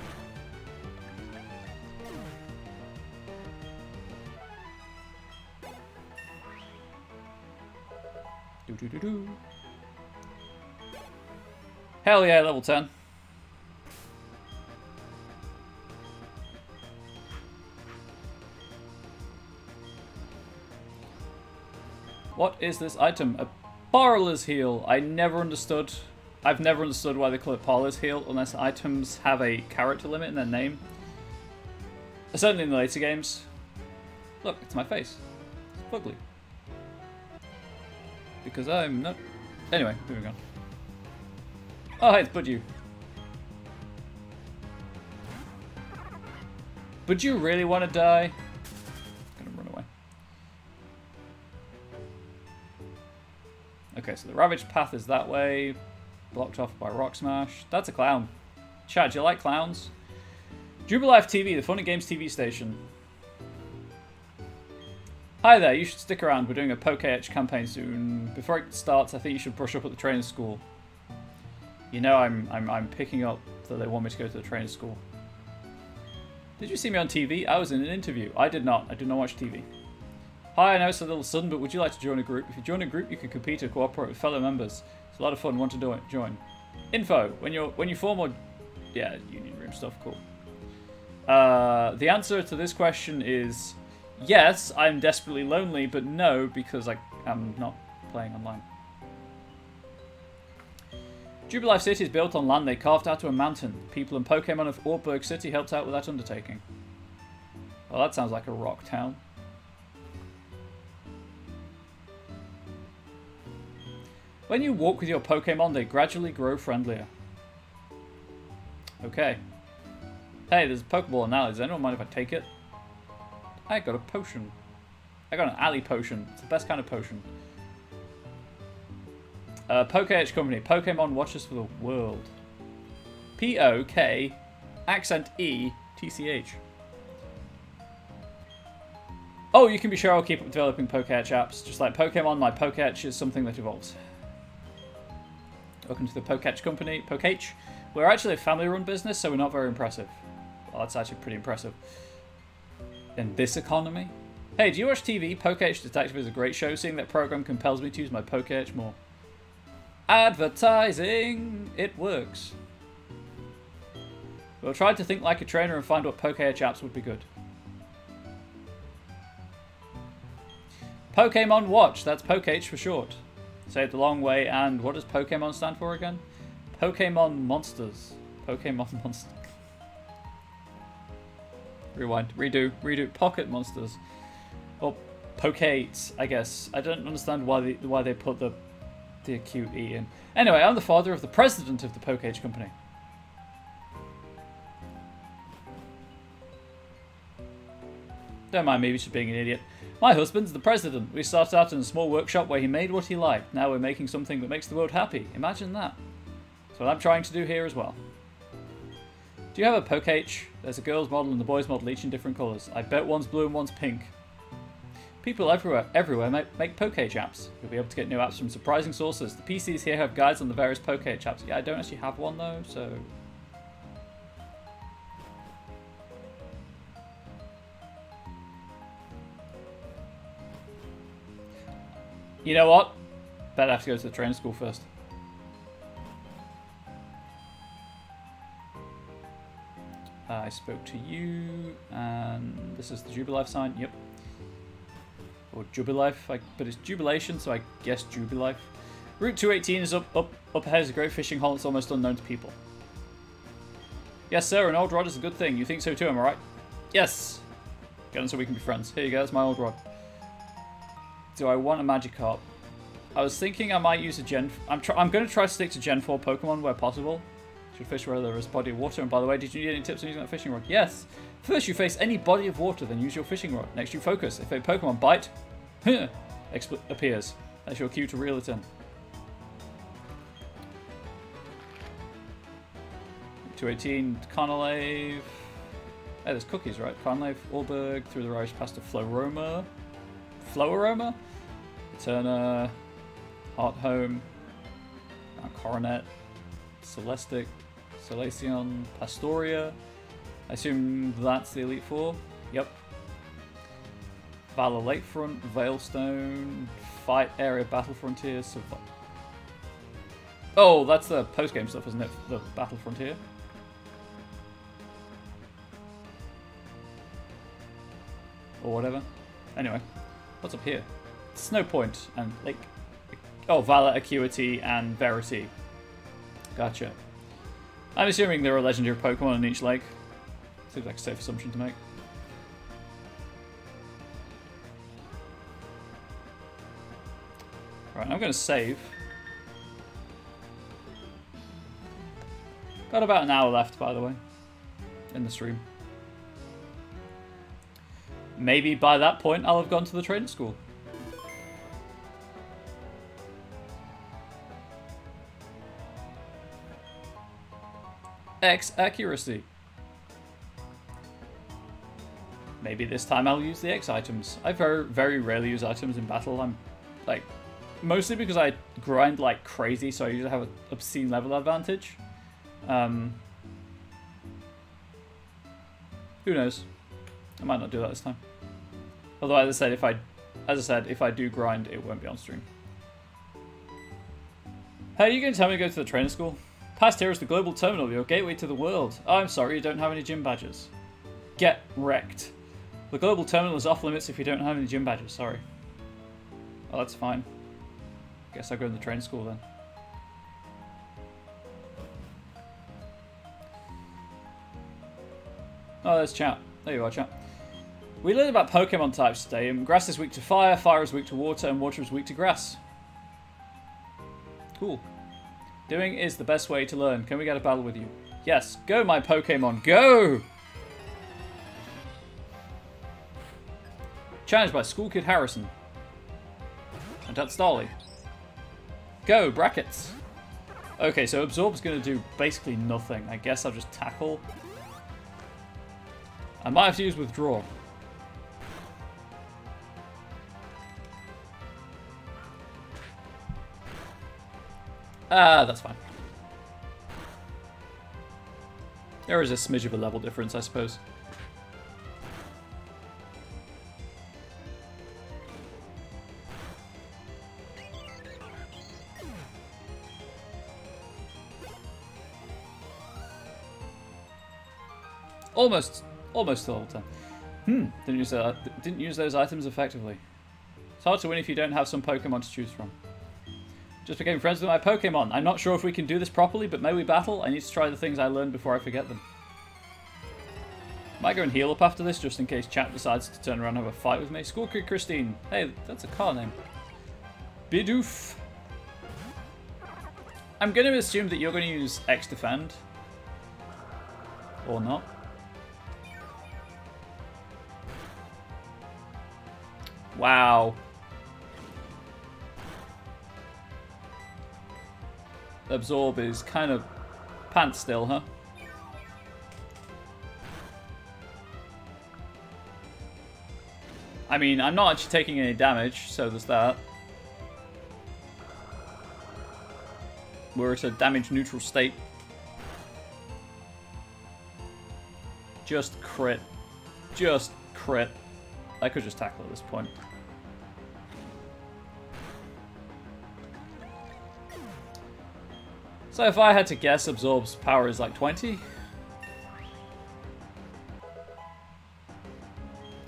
Do do do do. Hell yeah, level 10. What is this item? A Parlyz Heal. I never understood. I've never understood why they call it Parlyz Heal unless items have a character limit in their name. Certainly in the later games. Look, it's my face. It's ugly. Because I'm not... Anyway, moving on. Oh, hey, it's Budew. But you really want to die? I'm gonna run away. Okay, so the Ravaged Path is that way. Blocked off by Rock Smash. That's a clown. Chad, do you like clowns? Jubilife TV, the Fun and Games TV station. Hi there, you should stick around. We're doing a Poketch campaign soon. Before it starts, I think you should brush up at the training school. You know I'm, I'm, I'm picking up that they want me to go to the training school. Did you see me on TV? I was in an interview. I did not. I do not watch TV. Hi, I know it's a little sudden, but would you like to join a group? If you join a group, you can compete and cooperate with fellow members. It's a lot of fun. Want to do it? Join. Info. When you're when you form or yeah, union room stuff. Cool. Uh, the answer to this question is yes. I'm desperately lonely, but no, because I am not playing online. Jubilife City is built on land they carved out of a mountain. People and Pokemon of Oreburgh City helped out with that undertaking. Well, that sounds like a rock town. When you walk with your Pokemon, they gradually grow friendlier. Okay. Hey, there's a Pokeball now. Does anyone mind if I take it? I got a potion. I got an alley potion. It's the best kind of potion. Uh, Poketch Company. Pokemon Watchers for the World. P-O-K accent E T-C-H. Oh, you can be sure I'll keep developing Poketch apps. Just like Pokemon, my Poketch is something that evolves. Welcome to the Poketch Company, Poketch. We're actually a family-run business, so we're not very impressive. Well, that's actually pretty impressive. In this economy? Hey, do you watch TV? Poketch Detective is a great show. Seeing that program compels me to use my Poketch more. Advertising! It works. We'll try to think like a trainer and find what Poketch apps would be good. Pokemon Watch, that's Poketch for short. Say it the long way, and what does Pokemon stand for again? Pokemon Monsters. Pokemon Monsters. Rewind, redo, redo. Pocket Monsters. Or Pokeates, I guess. I don't understand why they, why they put the, the acute E in. Anyway, I'm the father of the president of the Poketch Company. Don't mind me just being an idiot. My husband's the president. We started out in a small workshop where he made what he liked. Now we're making something that makes the world happy. Imagine that. That's what I'm trying to do here as well. Do you have a Poketch? There's a girl's model and the boy's model, each in different colours. I bet one's blue and one's pink. People everywhere, everywhere make, make apps. You'll be able to get new apps from surprising sources. The PCs here have guides on the various Poketch apps. Yeah, I don't actually have one though, so You know what? Better have to go to the training school first. Uh, I spoke to you, and this is the Jubilife sign. Yep. Or Jubilife, like, but it's Jubilation, so I guess Jubilife. Route 218 is up, up, up ahead is a great fishing hole. It's almost unknown to people. Yes, sir. An old rod is a good thing. You think so too? Am I right? Yes. Get on so we can be friends. Here you go. That's my old rod. Do I want a Magikarp? I was thinking I might use a Gen... I'm, I'm going to try to stick to Gen 4 Pokemon where possible. Should fish where there is body of water. And by the way, did you need any tips on using that fishing rod? Yes. First, you face any body of water, then use your fishing rod. Next, you focus. If a Pokemon bite, appears. That's your cue to reel it in. Two eighteen, Carnivale. Oh, there's cookies, right? Carnivale, Ulberg, through the Irish past to Floroma. Floaroma? Eterna, Hearthome, Coronet, Celestic, Solaceon, Pastoria. I assume that's the Elite Four. Yep. Valor Lakefront, Veilstone, Fight Area Battle Frontier. Oh, that's the post-game stuff, isn't it? The Battle Frontier. Or whatever. Anyway. What's up here? Snowpoint and like oh Valor, Acuity, and Verity. Gotcha. I'm assuming there are legendary Pokemon in each lake. Seems like a safe assumption to make. Right, I'm going to save. Got about an hour left, by the way, in the stream. Maybe by that point I'll have gone to the training school. X accuracy. Maybe this time I'll use the X items. I very, very rarely use items in battle. I'm like, mostly because I grind like crazy, so I usually have an obscene level advantage. Um, who knows? I might not do that this time. Although, as I said, if I, as I said, if I do grind, it won't be on stream. Hey, are you going to tell me to go to the training school? Past here is the global terminal, your gateway to the world. Oh, I'm sorry, you don't have any gym badges. Get wrecked. The global terminal is off limits if you don't have any gym badges, sorry. Oh, that's fine. Guess I'll go to the training school then. Oh, there's chat. There you are, chat. We learned about Pokemon types today. Grass is weak to fire, fire is weak to water, and water is weak to grass. Cool. Doing is the best way to learn. Can we get a battle with you? Yes. Go, my Pokemon. Go! Challenged by School Kid Harrison. And that's Dolly. Go, brackets. Okay, so Absorb's going to do basically nothing. I guess I'll just tackle. I might have to use Withdraw. Ah, that's fine. There is a smidge of a level difference, I suppose. Almost, almost to level 10. Hmm, didn't use, that, didn't use those items effectively. It's hard to win if you don't have some Pokemon to choose from. Just became friends with my Pokemon. I'm not sure if we can do this properly, but may we battle? I need to try the things I learned before I forget them. Might go and heal up after this, just in case chat decides to turn around and have a fight with me. School Creek Christine. Hey, that's a car name. Bidoof. I'm going to assume that you're going to use X Defend. Or not. Wow. Absorb is kind of pants still, huh? I mean, I'm not actually taking any damage, so there's that. We're at a damage neutral state. Just crit. Just crit. I could just tackle at this point. So if I had to guess, Absorb's power is like 20.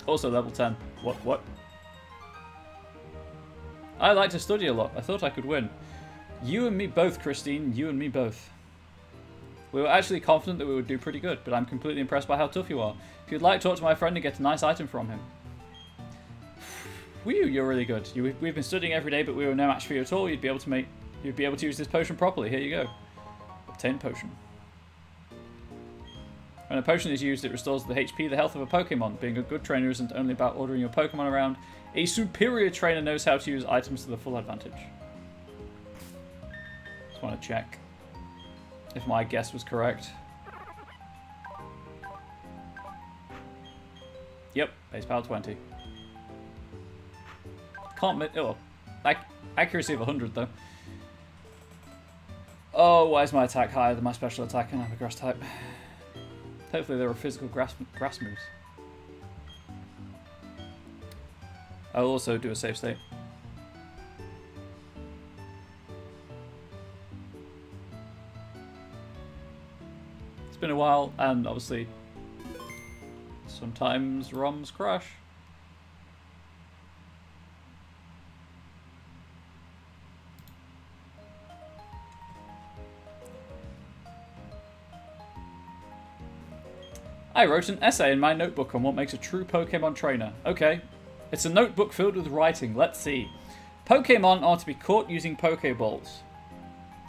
Also level 10. What, what? I like to study a lot. I thought I could win. You and me both, Christine. You and me both. We were actually confident that we would do pretty good, but I'm completely impressed by how tough you are. If you'd like, talk to my friend and get a nice item from him. Whew, you're really good. You, we've been studying every day, but we were no match for you at all. You'd be able to make You'd be able to use this potion properly. Here you go. Obtain potion. When a potion is used, it restores the HP, the health of a Pokemon. Being a good trainer isn't only about ordering your Pokemon around. A superior trainer knows how to use items to the full advantage. Just want to check if my guess was correct. Yep, base power 20. Can't... Oh, accuracy of 100 though. Oh, why is my attack higher than my special attack and I'm a grass type? Hopefully there are physical grass, grass moves. I'll also do a save state. It's been a while, and obviously sometimes ROMs crash. I wrote an essay in my notebook on what makes a true Pokemon trainer. Okay, it's a notebook filled with writing. Let's see. Pokemon are to be caught using Pokeballs.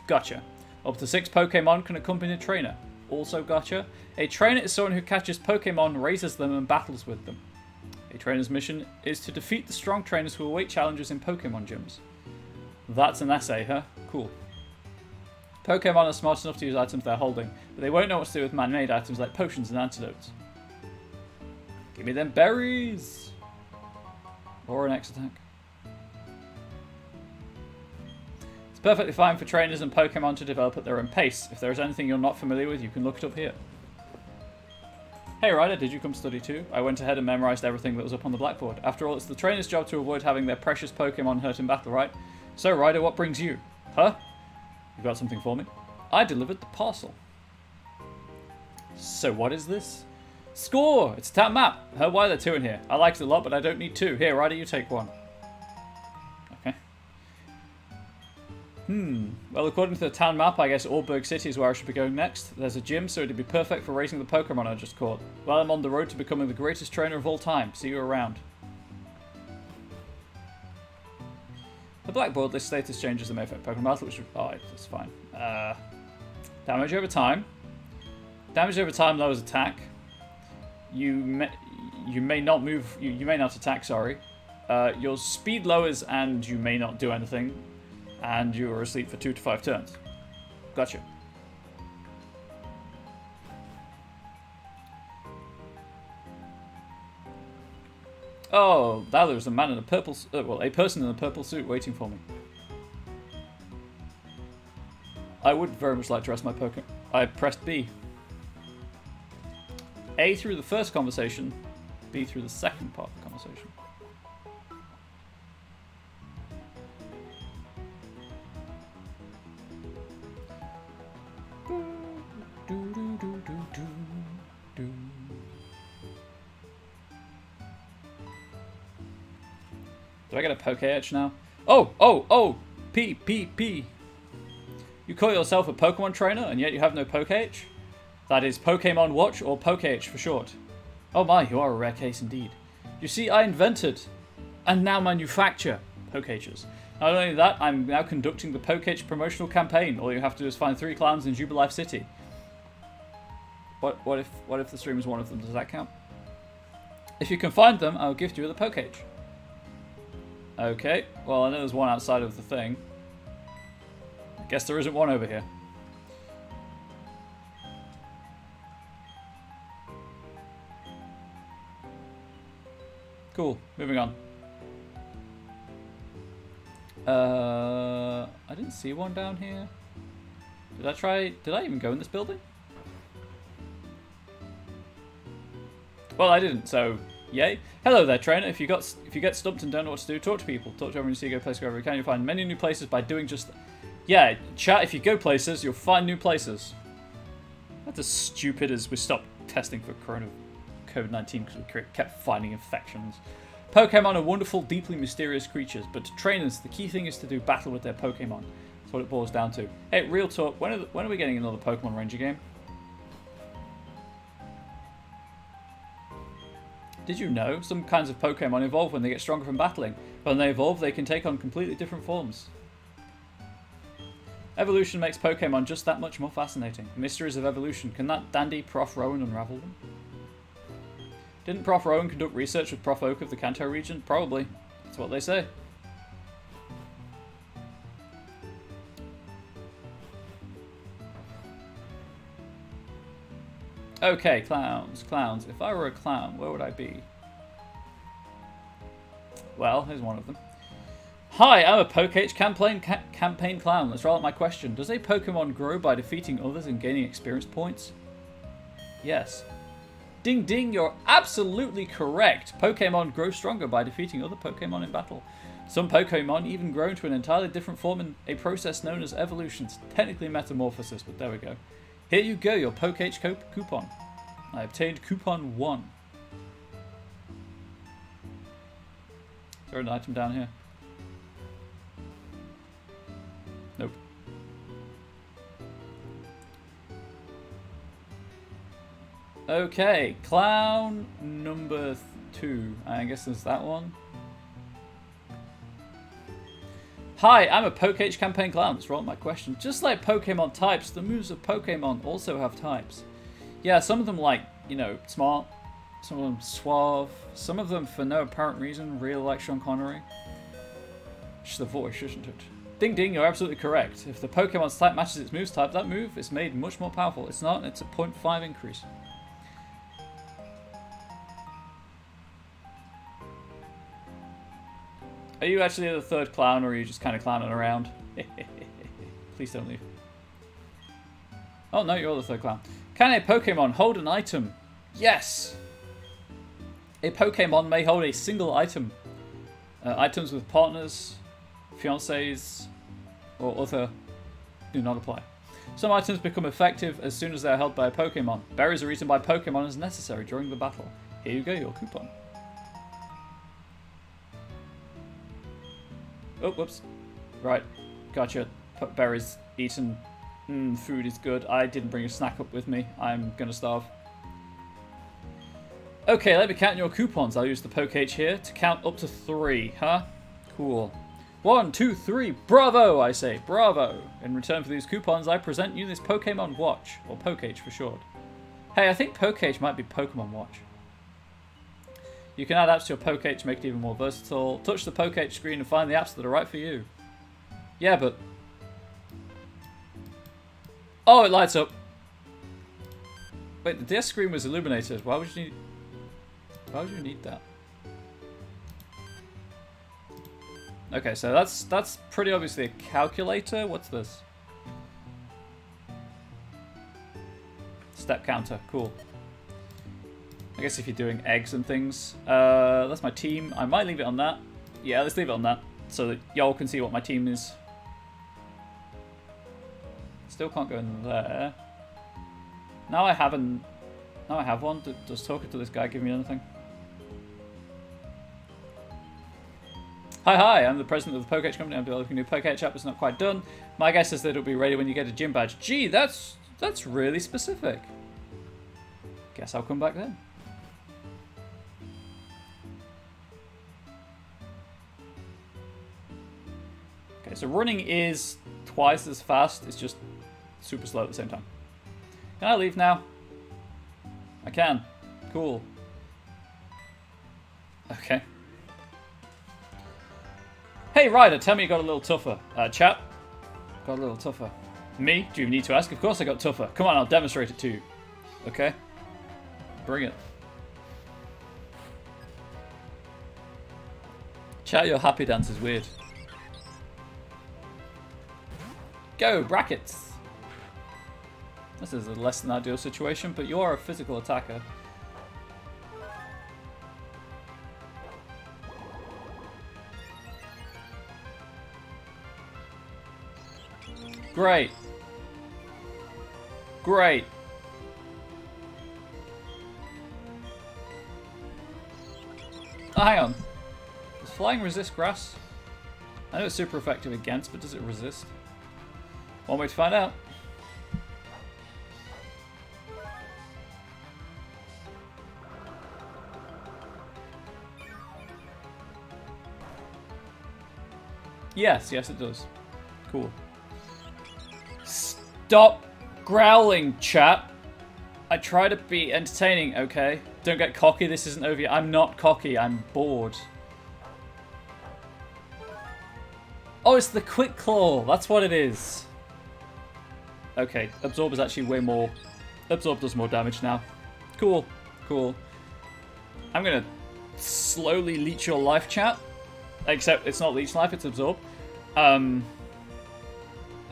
Gotcha. Up to six Pokemon can accompany a trainer. Also gotcha. A trainer is someone who catches Pokemon, raises them, and battles with them. A trainer's mission is to defeat the strong trainers who await challenges in Pokemon gyms. That's an essay, huh? Cool. Pokemon are smart enough to use items they're holding, but they won't know what to do with man-made items like potions and antidotes. Give me them berries! Or an X attack. It's perfectly fine for trainers and Pokemon to develop at their own pace. If there is anything you're not familiar with, you can look it up here. Hey Ryder, did you come study too? I went ahead and memorized everything that was up on the blackboard. After all, it's the trainer's job to avoid having their precious Pokemon hurt in battle, right? So Ryder, what brings you? Huh? You got something for me? I delivered the parcel. So what is this? Score! It's a town map. Heard why there are two in here. I like it a lot, but I don't need two. Here, Ryder, you take one. Okay. Hmm. Well, according to the town map, I guess Oreburgh City is where I should be going next. There's a gym, so it'd be perfect for raising the Pokemon I just caught. Well, I'm on the road to becoming the greatest trainer of all time. See you around. The blackboard lists status changes that may affect Pokemon Battle, which oh, that's fine. Uh, damage over time. Damage over time lowers attack. You may you may not move. You, you may not attack. Sorry. Uh, your speed lowers and you may not do anything, and you are asleep for two to five turns. Gotcha. Oh, now there's a man in a purple, uh, well, a person in a purple suit waiting for me. I would very much like to rest my Pokemon. I pressed B. A through the first conversation, B through the second part of the conversation. Do I get a Poke Edge now? Oh, oh, oh! P, P, P. You call yourself a Pokemon trainer and yet you have no Poke-H? That is Pokemon Watch or Poke-H for short. Oh my, you are a rare case indeed. You see, I invented and now manufacture Poke-H's. Not only that, I'm now conducting the Poke-H promotional campaign. All you have to do is find three clowns in Jubilife City. What, what if what if the stream is one of them? Does that count? If you can find them, I'll gift you the Poke-H. Okay, well I know there's one outside of the thing. I guess there isn't one over here. Cool, moving on. Uh, I didn't see one down here. Did I try, did I even go in this building? Well, I didn't, so Yay. Hello there, trainer. If you got if you get stumped and don't know what to do, talk to people. Talk to everyone you see, go places wherever you can. You'll find many new places by doing just... Yeah, chat, if you go places, you'll find new places. That's as stupid as we stopped testing for Corona COVID-19 because we kept finding infections. Pokemon are wonderful, deeply mysterious creatures, but to trainers, the key thing is to do battle with their Pokemon. That's what it boils down to. Hey, real talk, when are, when are we getting another Pokemon Ranger game? Did you know some kinds of Pokemon evolve when they get stronger from battling? When they evolve, they can take on completely different forms. Evolution makes Pokemon just that much more fascinating. Mysteries of evolution. Can that dandy Prof. Rowan unravel them? Didn't Prof. Rowan conduct research with Prof. Oak of the Kanto region? Probably. That's what they say. Okay, clowns, clowns. If I were a clown, where would I be? Well, here's one of them. Hi, I'm a Poke-H campaign, ca campaign clown. Let's roll out my question. Does a Pokemon grow by defeating others and gaining experience points? Yes. Ding ding, you're absolutely correct. Pokemon grow stronger by defeating other Pokemon in battle. Some Pokemon even grow into an entirely different form in a process known as evolution. Technically metamorphosis, but there we go. Here you go, your Poke-H coupon. I obtained coupon 1. Is there an item down here? Nope. Okay, clown number two. I guess there's that one. Hi, I'm a Poke-H campaign clown. That's right, my question. Just like Pokemon types, the moves of Pokemon also have types. Yeah, some of them like, you know, smart, some of them suave, some of them for no apparent reason, real like Sean Connery. It's the voice, isn't it? Ding ding, you're absolutely correct. If the Pokemon's type matches its move's type, that move is made much more powerful. It's not, it's a 0.5 increase. Are you actually the third clown, or are you just kind of clowning around? Please don't leave. Oh, no, you're the third clown. Can a Pokemon hold an item? Yes! A Pokemon may hold a single item. Uh, items with partners, fiancés, or other do not apply. Some items become effective as soon as they are held by a Pokemon. Berries are eaten by Pokemon as necessary during the battle. Here you go, your coupon. Oh, whoops. Right. Gotcha. Berries eaten. Mm, food is good. I didn't bring a snack up with me. I'm gonna starve. Okay, let me count your coupons. I'll use the Poke-H here to count up to three, huh? Cool. One, two, three. Bravo, I say. Bravo. In return for these coupons, I present you this Pokemon Watch, or Poke-H for short. Hey, I think Poke-H might be Pokemon Watch. You can add apps to your Poke-H to make it even more versatile. Touch the Poke-H screen and find the apps that are right for you. Yeah, but... Oh, it lights up. Wait, the DS screen was illuminated. Why would you need... Why would you need that? Okay, so that's that's pretty obviously a calculator. What's this? step counter. Cool. I guess if you're doing eggs and things. Uh, that's my team. I might leave it on that. Yeah, let's leave it on that so that y'all can see what my team is. Still can't go in there. Now I haven't. Now I have one. Does talking to this guy give me anything? Hi, hi, I'm the president of the Poketch company. I'm developing a new Poketch app. It's not quite done. My guess is that it'll be ready when you get a gym badge. Gee, that's that's really specific. Guess I'll come back then. Okay, so running is twice as fast. It's just super slow at the same time. Can I leave now? I can. Cool. Okay. Hey, Ryder, tell me you got a little tougher. Uh, chat, got a little tougher. Me? Do you need to ask? Of course I got tougher. Come on, I'll demonstrate it to you. Okay? Bring it. Chat, your happy dance is weird. Go, brackets! This is a less than ideal situation, but you are a physical attacker. Great. Great. Oh, hang on. Does flying resist grass? I know it's super effective against, but does it resist? One way to find out. Yes, yes it does. Cool. Stop growling, chat. I try to be entertaining, okay? Don't get cocky, this isn't over yet. I'm not cocky, I'm bored. Oh, it's the Quick Claw. That's what it is. Okay, Absorb is actually way more... Absorb does more damage now. Cool, cool. I'm gonna slowly leech your life, chat. Except it's not leech life, it's Absorb. Um...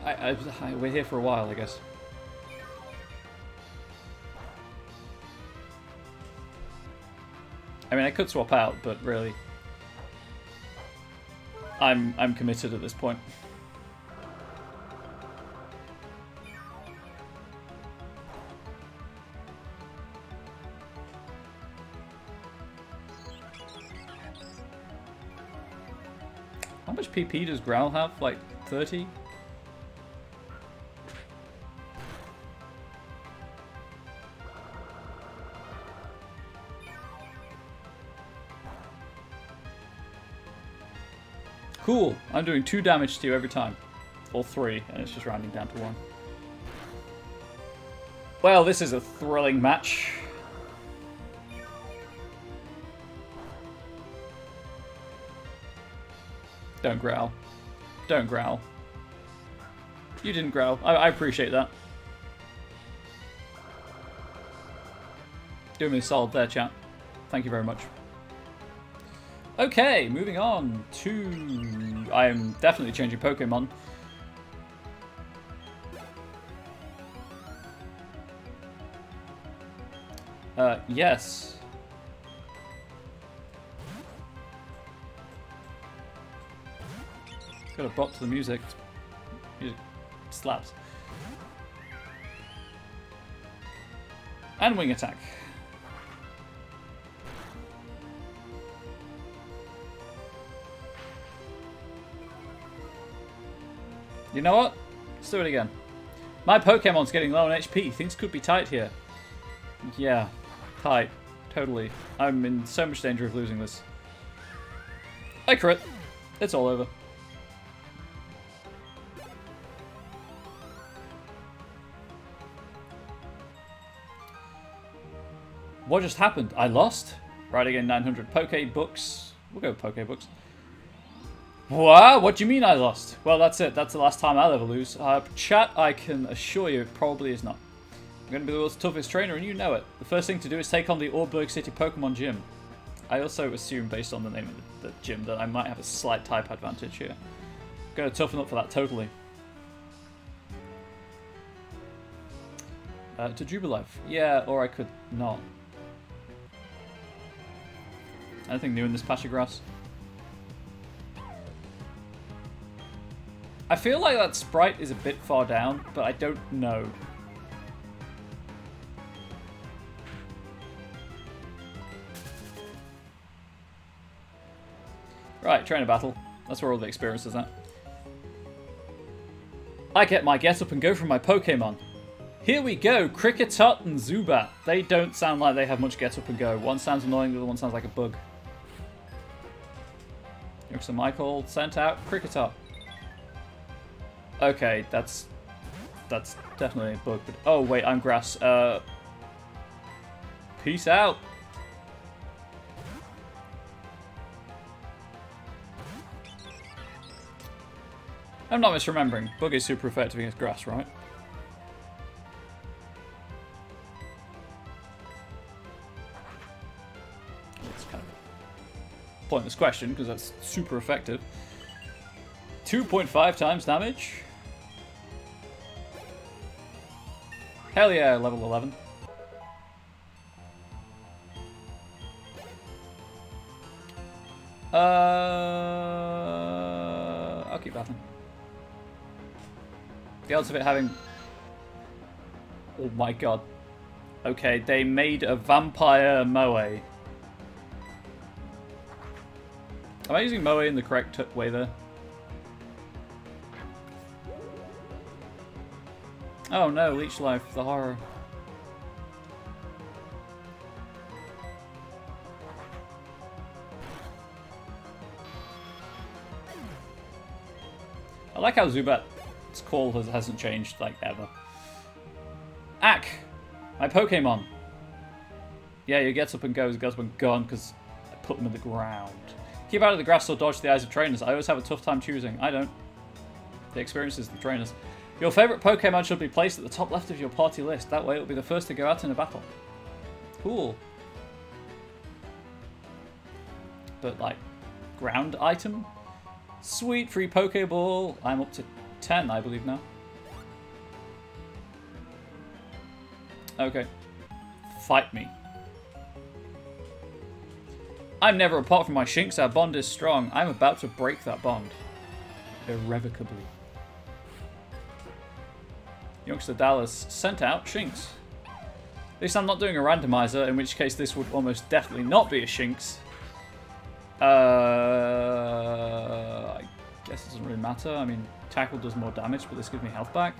I, I, I, we're here for a while, I guess. I mean, I could swap out, but really, I'm I'm committed at this point. Much PP does Growl have? Like 30? Cool. I'm doing two damage to you every time. Or three, and it's just rounding down to one. Well, this is a thrilling match. Don't growl. Don't growl. You didn't growl. I, I appreciate that. Doing me a solid there, chat. Thank you very much. Okay, moving on to... I am definitely changing Pokemon. Uh, yes. Got a bop to the music. Music slaps. And wing attack. You know what? Let's do it again. My Pokemon's getting low on HP. Things could be tight here. Yeah, tight. Totally. I'm in so much danger of losing this. I crit. It's all over. What just happened? I lost? Right again, 900 Poke books. We'll go Poke books. What? What do you mean I lost? Well, that's it. That's the last time I'll ever lose. Uh, chat, I can assure you, it probably is not. I'm going to be the world's toughest trainer, and you know it. The first thing to do is take on the Oreburgh City Pokemon Gym. I also assume, based on the name of the, gym, that I might have a slight type advantage here. Going to toughen up for that totally. Uh, to Jubilife. Yeah, or I could not. Anything new in this patch of grass? I feel like that sprite is a bit far down, but I don't know. Right, trainer battle. That's where all the experience is at. I get my get up and go from my Pokemon. Here we go, Kricketot and Zubat. They don't sound like they have much get up and go. One sounds annoying, the other one sounds like a bug. Youngster Michael sent out Kricketot. Okay, that's that's definitely a bug. But oh wait, I'm grass. Uh, peace out. I'm not misremembering. Bug is super effective against grass, right? Pointless question because that's super effective. 2.5 times damage. Hell yeah, level 11. Uh, I'll keep battling. The odds of it having... Oh my god. Okay, they made a vampire Moe. Am I using Moe in the correct way there? Oh no, Leech Life, the horror. I like how Zubat's call has, hasn't changed, like, ever. Ack! My Pokemon! Yeah, he gets up and goes, up and gone, because I put them in the ground. Keep out of the grass or dodge the eyes of trainers. I always have a tough time choosing. I don't. The experience is the trainers. Your favourite Pokemon should be placed at the top left of your party list. That way it will be the first to go out in a battle. Cool. But, like, ground item? Sweet, free Pokeball. I'm up to 10, I believe, now. Okay. Fight me. I'm never apart from my Shinx. Our bond is strong. I'm about to break that bond. Irrevocably. Youngster Dallas sent out Shinx. At least I'm not doing a randomizer, in which case this would almost definitely not be a Shinx. Uh, I guess it doesn't really matter. I mean, Tackle does more damage, but this gives me health back.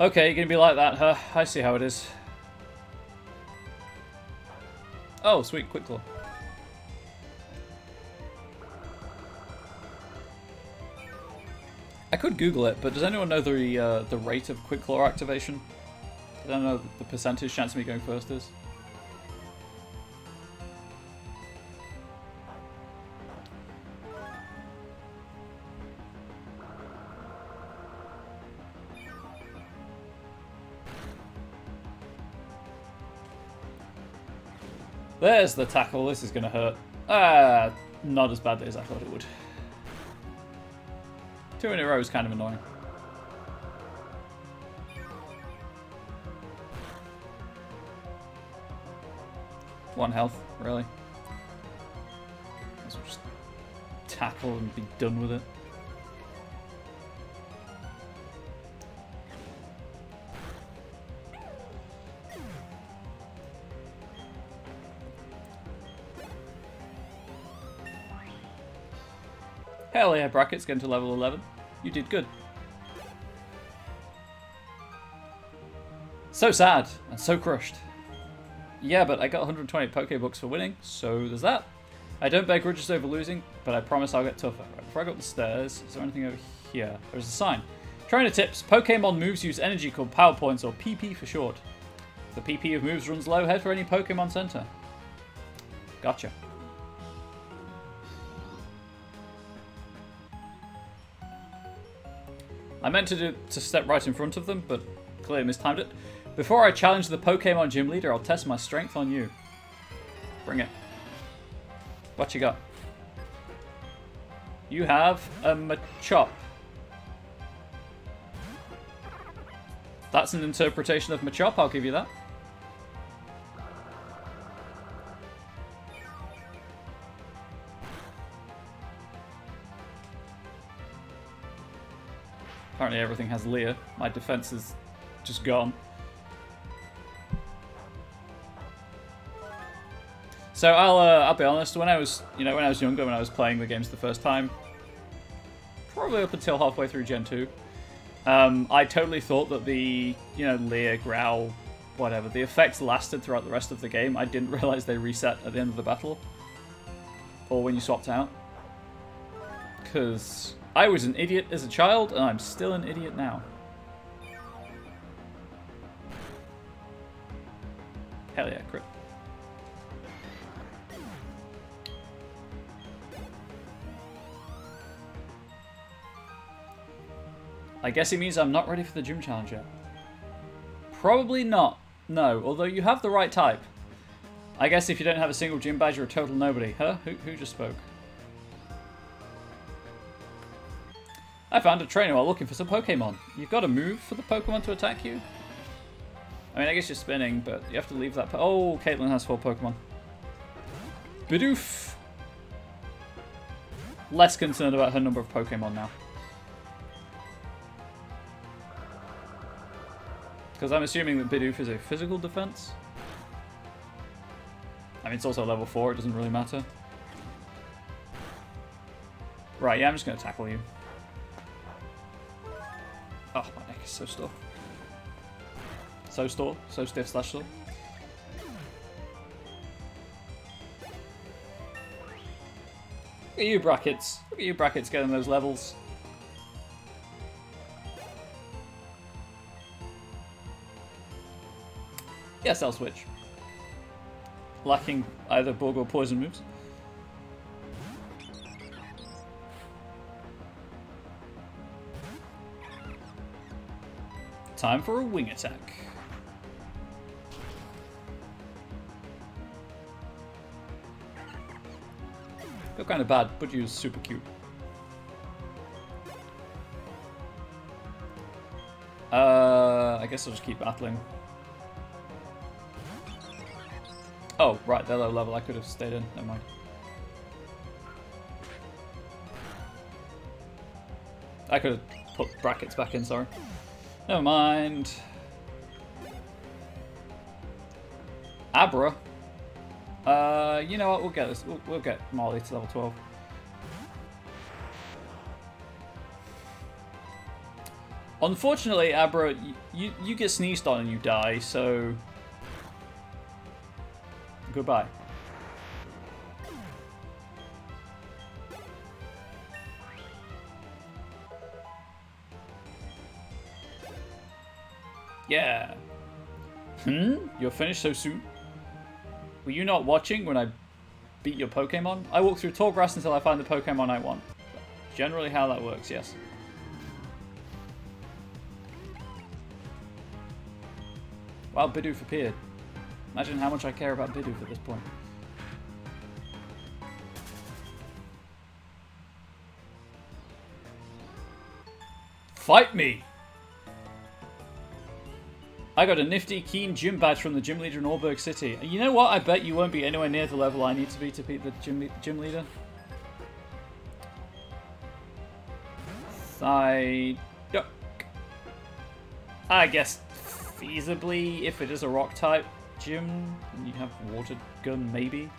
Okay, you're gonna be like that, huh? I see how it is. Oh, sweet, Quick Claw. I could Google it, but does anyone know the uh, the rate of Quick Claw activation? I don't know the percentage chance of me going first is. There's the tackle. This is going to hurt. Ah, not as badly as I thought it would. Two in a row is kind of annoying. One health, really. Just tackle and be done with it. Hell yeah, Brackets getting to level 11. You did good. So sad and so crushed. Yeah, but I got 120 Pokebooks for winning, so there's that. I don't bear grudges over losing, but I promise I'll get tougher. Right, before I go up the stairs, is there anything over here? There's a sign. Trainer tips. Pokemon moves use energy called Power Points, or PP for short. The PP of moves runs low, head for any Pokemon Center. Gotcha. I meant to do to step right in front of them, but clearly mistimed it. Before I challenge the Pokemon gym leader, I'll test my strength on you. Bring it. What you got? You have a Machop. That's an interpretation of Machop, I'll give you that. Everything has Leer. My defense is just gone. So I'll uh, I'll be honest. When I was you know when I was younger, when I was playing the games the first time, probably up until halfway through Gen two, um, I totally thought that the you know Leer, Growl, whatever the effects lasted throughout the rest of the game. I didn't realize they reset at the end of the battle, or when you swapped out. Because I was an idiot as a child, and I'm still an idiot now. Hell yeah, crit. I guess it means I'm not ready for the gym challenge yet. Probably not. No, although you have the right type. I guess if you don't have a single gym badge, you're a total nobody. Huh? Who, who just spoke? I found a trainer while looking for some Pokemon. You've got to move for the Pokemon to attack you? I mean, I guess you're spinning, but you have to leave that... oh, Caitlin has four Pokemon. Bidoof! Less concerned about her number of Pokemon now. Because I'm assuming that Bidoof is a physical defense. I mean, it's also level 4, it doesn't really matter. Right, yeah, I'm just going to tackle you. Oh, my neck is so still. So still, so stiff slash still. Look at you, brackets. Look at you, brackets, getting those levels. Yes, I'll switch. Lacking either bug or poison moves. Time for a wing attack. Feel kind of bad, but you're super cute. Uh, I guess I'll just keep battling. Oh, right, they're low level. I could have stayed in. Never mind. I could have put brackets back in, sorry. Never mind. Abra. Uh, you know what? We'll get this. We'll, we'll get Molly to level 12. Unfortunately, Abra, you, you get sneezed on and you die, so Goodbye. Yeah. Hmm? You're finished so soon? Were you not watching when I beat your Pokemon? I walk through tall grass until I find the Pokemon I want. Generally how that works, yes. Wow, Bidoof appeared. Imagine how much I care about Bidoof at this point. Fight me! I got a nifty, keen gym badge from the gym leader in Oreburgh City. You know what? I bet you won't be anywhere near the level I need to be to beat the gym, gym leader. Duck. I guess feasibly, if it is a rock type, gym, and you have water gun, maybe?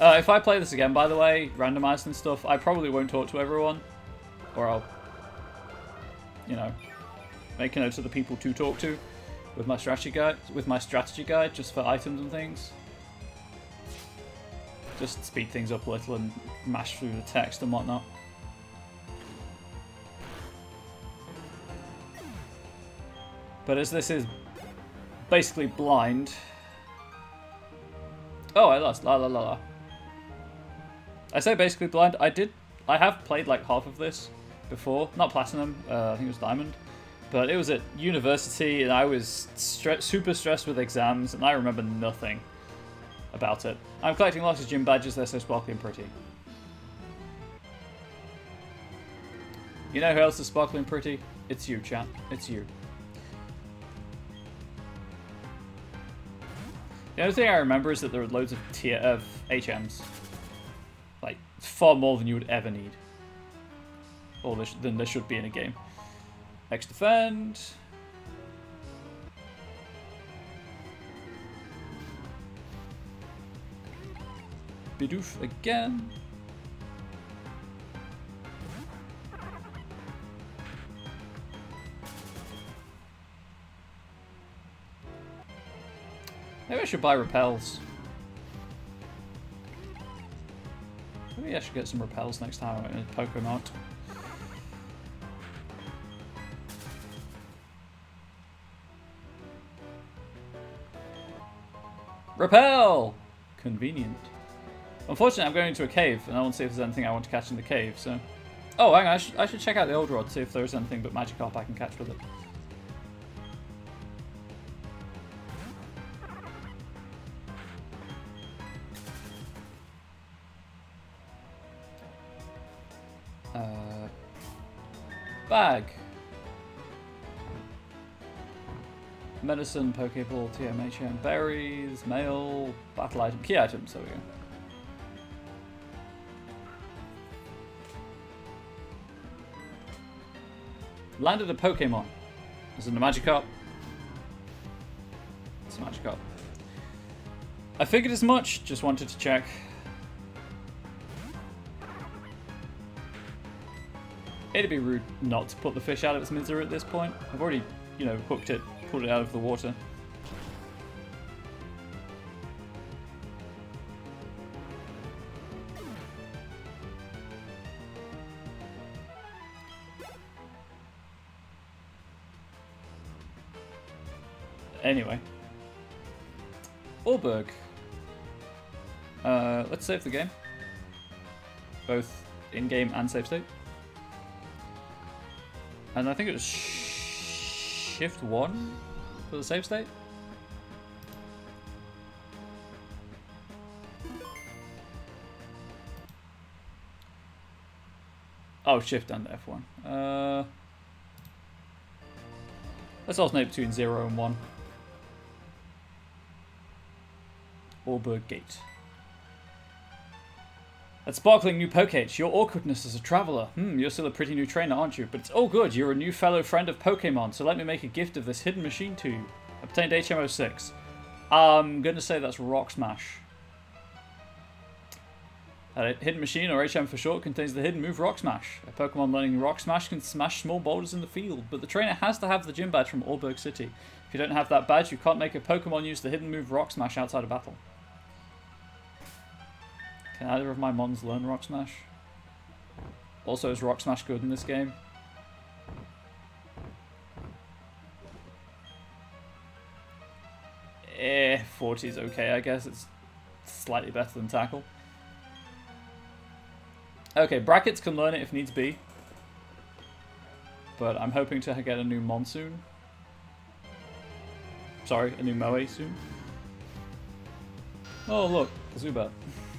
Uh, if I play this again, by the way, randomized and stuff, I probably won't talk to everyone. Or I'll, you know, make a note of the people to talk to with my strategy guide, with my strategy guide, just for items and things. Just speed things up a little and mash through the text and whatnot. But as this is basically blind... Oh, I lost. La la la la. I say basically blind. I did... I have played like half of this before. Not Platinum. Uh, I think it was Diamond. But it was at university, and I was stre super stressed with exams, and I remember nothing about it. I'm collecting lots of gym badges, they're so sparkly and pretty. You know who else is sparkling pretty? It's you, chat. It's you. The only thing I remember is that there were loads of tier of HMs. Far more than you would ever need. Or than there should be in a game. X defend. Bidoof again. Maybe I should buy repels. I should get some repels next time I'm in a Pokemon. Repel! Convenient. Unfortunately, I'm going into a cave, and I want to see if there's anything I want to catch in the cave, so... Oh, hang on, I should, I should check out the old rod, to see if there's anything but Magikarp I can catch with it. Bag. Medicine, Pokeball, TMHM, berries, mail, battle item, key items, there we go. Landed a Pokemon. Is it a Magikarp? It's a Magikarp. I figured as much, just wanted to check. It'd be rude not to put the fish out of its misery at this point. I've already, you know, hooked it pulled it out of the water. Anyway. Oreburgh. Uh, let's save the game. Both in-game and save state. And I think it was shift 1 for the save state? Oh, shift and F1. Uh, let's alternate between 0 and 1. Oreburgh Gate. That sparkling new Pokedex, your awkwardness as a traveller. Hmm, you're still a pretty new trainer, aren't you? But it's all good, you're a new fellow friend of Pokemon, so let me make a gift of this hidden machine to you. Obtained HM06. I'm gonna say that's Rock Smash. A hidden machine, or HM for short, contains the hidden move Rock Smash. A Pokemon learning Rock Smash can smash small boulders in the field, but the trainer has to have the gym badge from Oreburgh City. If you don't have that badge, you can't make a Pokemon use the hidden move Rock Smash outside of battle. Can either of my mons learn Rock Smash? Also, is Rock Smash good in this game? Eh, 40 is okay, I guess. It's slightly better than Tackle. Okay, Brackets can learn it if needs be. But I'm hoping to get a new Monsoon. Sorry, a new Moe soon. Oh, look, Zubat.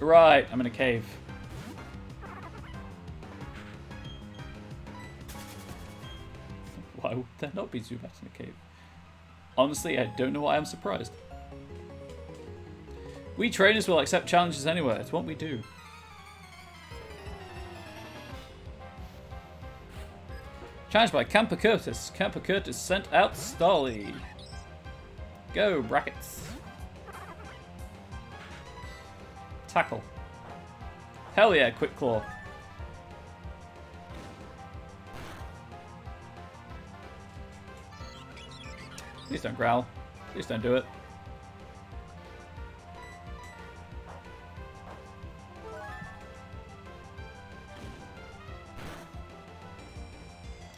Right, I'm in a cave. Why would there not be Zubat in a cave? Honestly, I don't know why I'm surprised. We trainers will accept challenges anywhere. It's what we do. Challenged by Camper Curtis. Camper Curtis sent out Starly. Go, brackets. Tackle. Hell yeah, Quick Claw. Please don't growl. Please don't do it.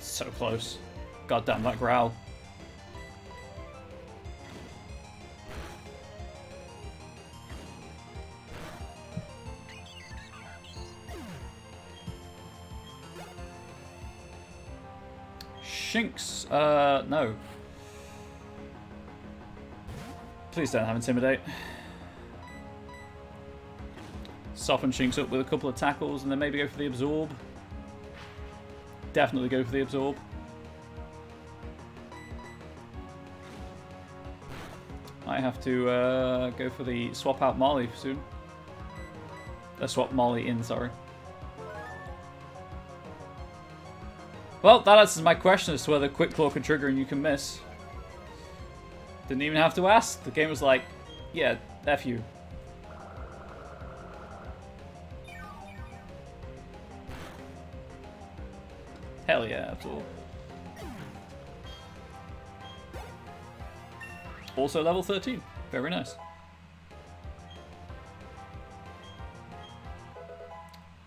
So close. God damn that growl. Shinx. Uh, no. Please don't have Intimidate. Soften Shinx up with a couple of tackles and then maybe go for the Absorb. Definitely go for the Absorb. Might have to uh, go for the swap out Molly soon. Uh, swap Molly in, sorry. Well, that answers my question as to whether Quick Claw can trigger and you can miss. Didn't even have to ask. The game was like, yeah, F you. Hell yeah, absolutely. Also level 13. Very nice.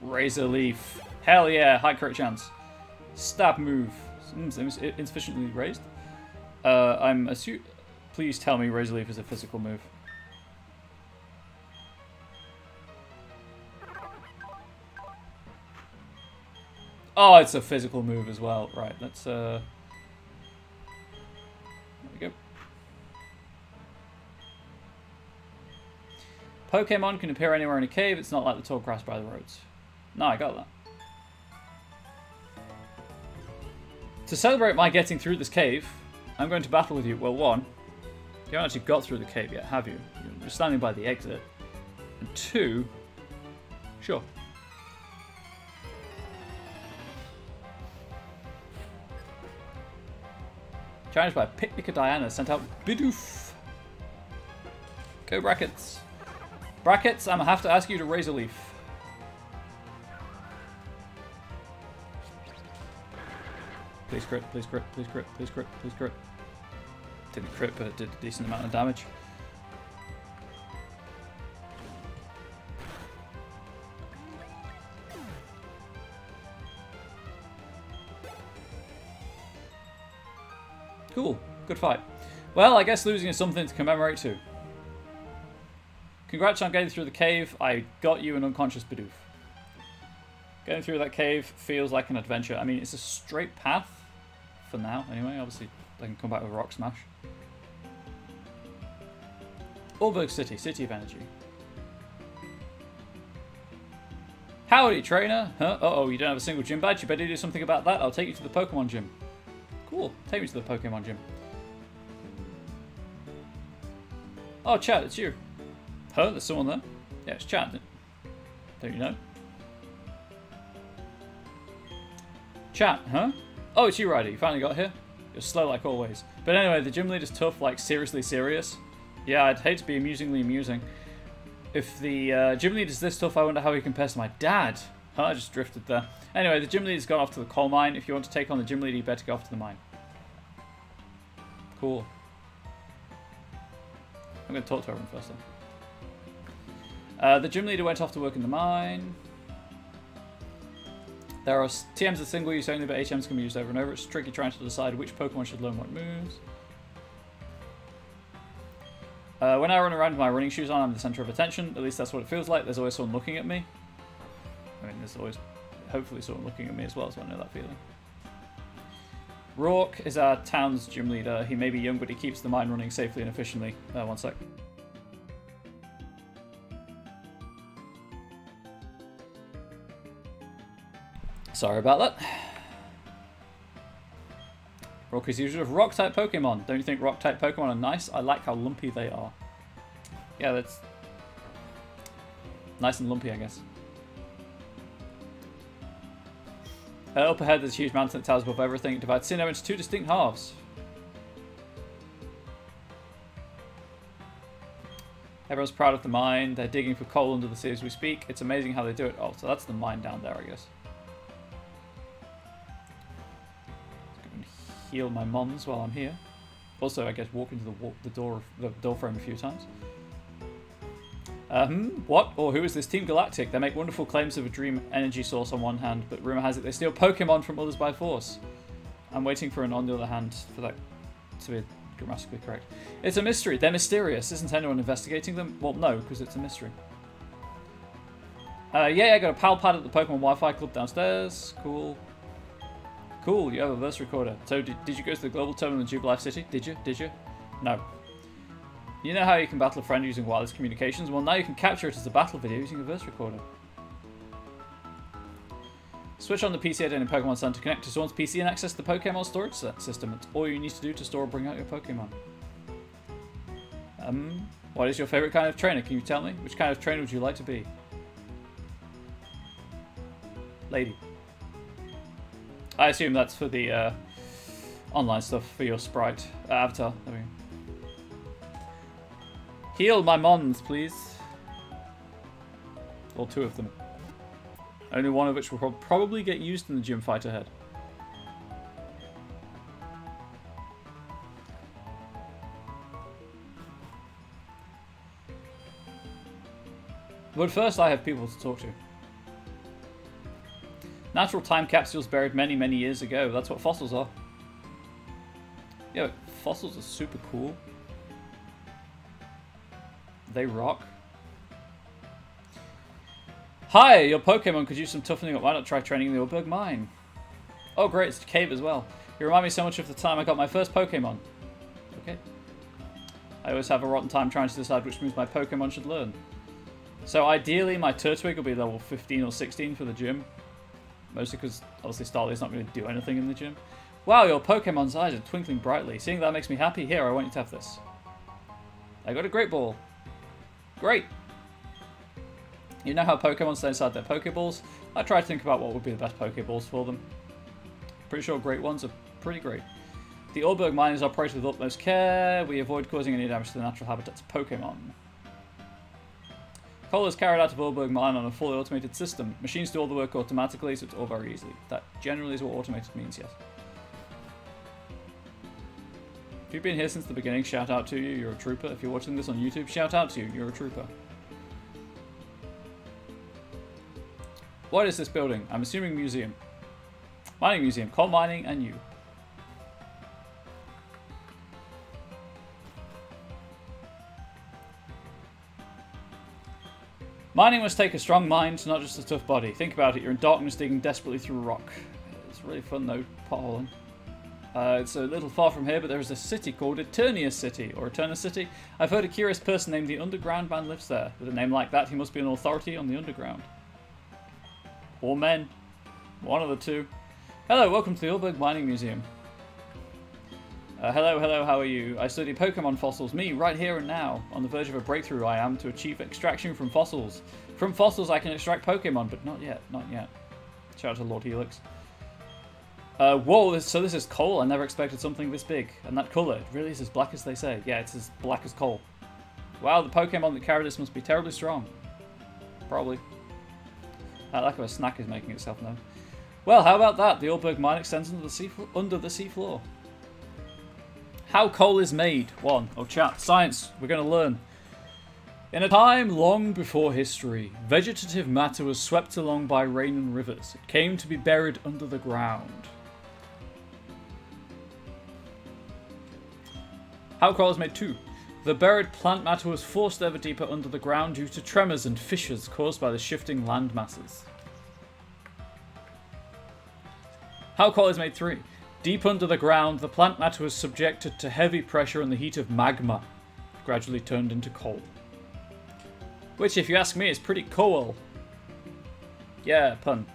Razor Leaf. Hell yeah, high crit chance. Stab move. Insufficiently raised. Uh, I'm assu- Please tell me Razor Leaf is a physical move. Oh, it's a physical move as well. Right, let's, uh... There we go. Pokemon can appear anywhere in a cave. It's not like the tall grass by the roads. No, I got that. To celebrate my getting through this cave, I'm going to battle with you. Well, one, you haven't actually got through the cave yet, have you? You're standing by the exit. And two, sure. Challenged by Picnicker Diana, sent out Bidoof. Go brackets. Brackets, I'm gonna have to ask you to raise a leaf. Please crit, please crit, please crit, please crit, please crit. Didn't crit, but it did a decent amount of damage. Cool. Good fight. Well, I guess losing is something to commemorate too. Congrats on getting through the cave. I got you an unconscious Bidoof. Getting through that cave feels like an adventure. I mean, it's a straight path for now, anyway. Obviously, they can come back with Rock Smash. Oreburgh City, City of Energy. Howdy, trainer. Huh? Uh oh you don't have a single gym badge. You better do something about that. I'll take you to the Pokemon gym. Cool. Take me to the Pokemon gym. Oh, Chat, it's you. Huh? There's someone there? Yeah, it's Chat. Don't you know? Chat, huh? Oh, it's you, Ryder. You finally got here? You're slow like always. But anyway, the gym leader's tough, like seriously serious. Yeah, I'd hate to be amusingly amusing. If the uh, gym leader's this tough, I wonder how he compares to my dad. Huh, I just drifted there. Anyway, the gym leader's gone off to the coal mine. If you want to take on the gym leader, you better go off to the mine. Cool. I'm going to talk to everyone first then. Uh, the gym leader went off to work in the mine. There are TMs are single use only, but HMs can be used over and over. It's tricky trying to decide which Pokemon should learn what moves. Uh, when I run around with my running shoes on, I'm the center of attention. At least that's what it feels like. There's always someone looking at me. I mean, there's always, hopefully, someone looking at me as well, so I know that feeling. Roark is our town's gym leader. He may be young, but he keeps the mine running safely and efficiently. Uh, one sec. Sorry about that. Rock is usually of rock-type Pokemon. Don't you think rock-type Pokemon are nice? I like how lumpy they are. Yeah, that's nice and lumpy, I guess. Uh, up ahead, there's a huge mountain that towers above everything. It divides Sinnoh into two distinct halves. Everyone's proud of the mine. They're digging for coal under the sea as we speak. It's amazing how they do it. Oh, so that's the mine down there, I guess. Heal my mons while I'm here. Also, I guess walk into the, the door the door frame a few times. Um, what or who is this Team Galactic? They make wonderful claims of a dream energy source on one hand, but rumor has it they steal Pokemon from others by force. I'm waiting for an on the other hand for that to be grammatically correct. It's a mystery. They're mysterious. Isn't anyone investigating them? Well, no, because it's a mystery. Uh, yeah, I got a pal pad at the Pokemon Wi-Fi club downstairs. Cool. Cool, you have a verse recorder. So did, did you go to the global terminal in Jubilife City? Did you? Did you? No. You know how you can battle a friend using wireless communications? Well, now you can capture it as a battle video using a verse recorder. Switch on the PC again in Pokemon Center, connect to someone's PC and access the Pokemon storage system. It's all you need to do to store or bring out your Pokemon. Um, what is your favorite kind of trainer? Can you tell me? Which kind of trainer would you like to be? Lady. I assume that's for the uh, online stuff for your sprite uh, avatar. Heal my mons, please. Or two of them. Only one of which will probably get used in the gym fight ahead. But first I have people to talk to. Natural time capsules buried many, many years ago. That's what fossils are. Yeah, fossils are super cool. They rock. Hi, your Pokemon could use some toughening up. Why not try training in the Oreburgh Mine? Oh great, it's a cave as well. You remind me so much of the time I got my first Pokemon. Okay. I always have a rotten time trying to decide which moves my Pokemon should learn. So ideally my Turtwig will be level 15 or 16 for the gym. Mostly because obviously Starly's not going to do anything in the gym. Wow, your Pokemon's eyes are twinkling brightly. Seeing that makes me happy. Here, I want you to have this. I got a Great Ball. Great. You know how Pokemon stay inside their Pokeballs? I try to think about what would be the best Pokeballs for them. Pretty sure great ones are pretty great. The Oreburgh mine is operated with utmost care. We avoid causing any damage to the natural habitats of Pokemon. Coal is carried out of Oreburgh mine on a fully automated system. Machines do all the work automatically, so it's all very easy. That generally is what automated means, yes. If you've been here since the beginning, shout out to you, you're a trooper. If you're watching this on YouTube, shout out to you, you're a trooper. What is this building? I'm assuming museum. Mining museum, coal mining, and you. Mining must take a strong mind, not just a tough body. Think about it, you're in darkness digging desperately through rock. It's really fun though, potholing. Uh, it's a little far from here, but there is a city called Eternia City, or Eterna City. I've heard a curious person named the Underground Man lives there. With a name like that, he must be an authority on the underground. Or men. One of the two. Hello, welcome to the Oreburgh Mining Museum. Uh, hello, hello, how are you? I study Pokemon fossils, me, right here and now. On the verge of a breakthrough I am to achieve extraction from fossils. From fossils I can extract Pokemon, but not yet, not yet. Shout out to Lord Helix. Uh, whoa, this, so this is coal. I never expected something this big. And that colour, it really is as black as they say. Yeah, it's as black as coal. Wow, the Pokemon that carry this must be terribly strong. Probably. That lack of a snack is making itself known. Well, how about that? The Oreburgh mine extends under the sea under the seafloor. How coal is made? One. Oh, chat. Science. We're going to learn. In a time long before history, vegetative matter was swept along by rain and rivers. It came to be buried under the ground. How coal is made Two. The buried plant matter was forced ever deeper under the ground due to tremors and fissures caused by the shifting land masses. How coal is made three. Deep under the ground, the plant matter was subjected to heavy pressure and the heat of magma, gradually turned into coal. Which, if you ask me, is pretty cool. Yeah, pun.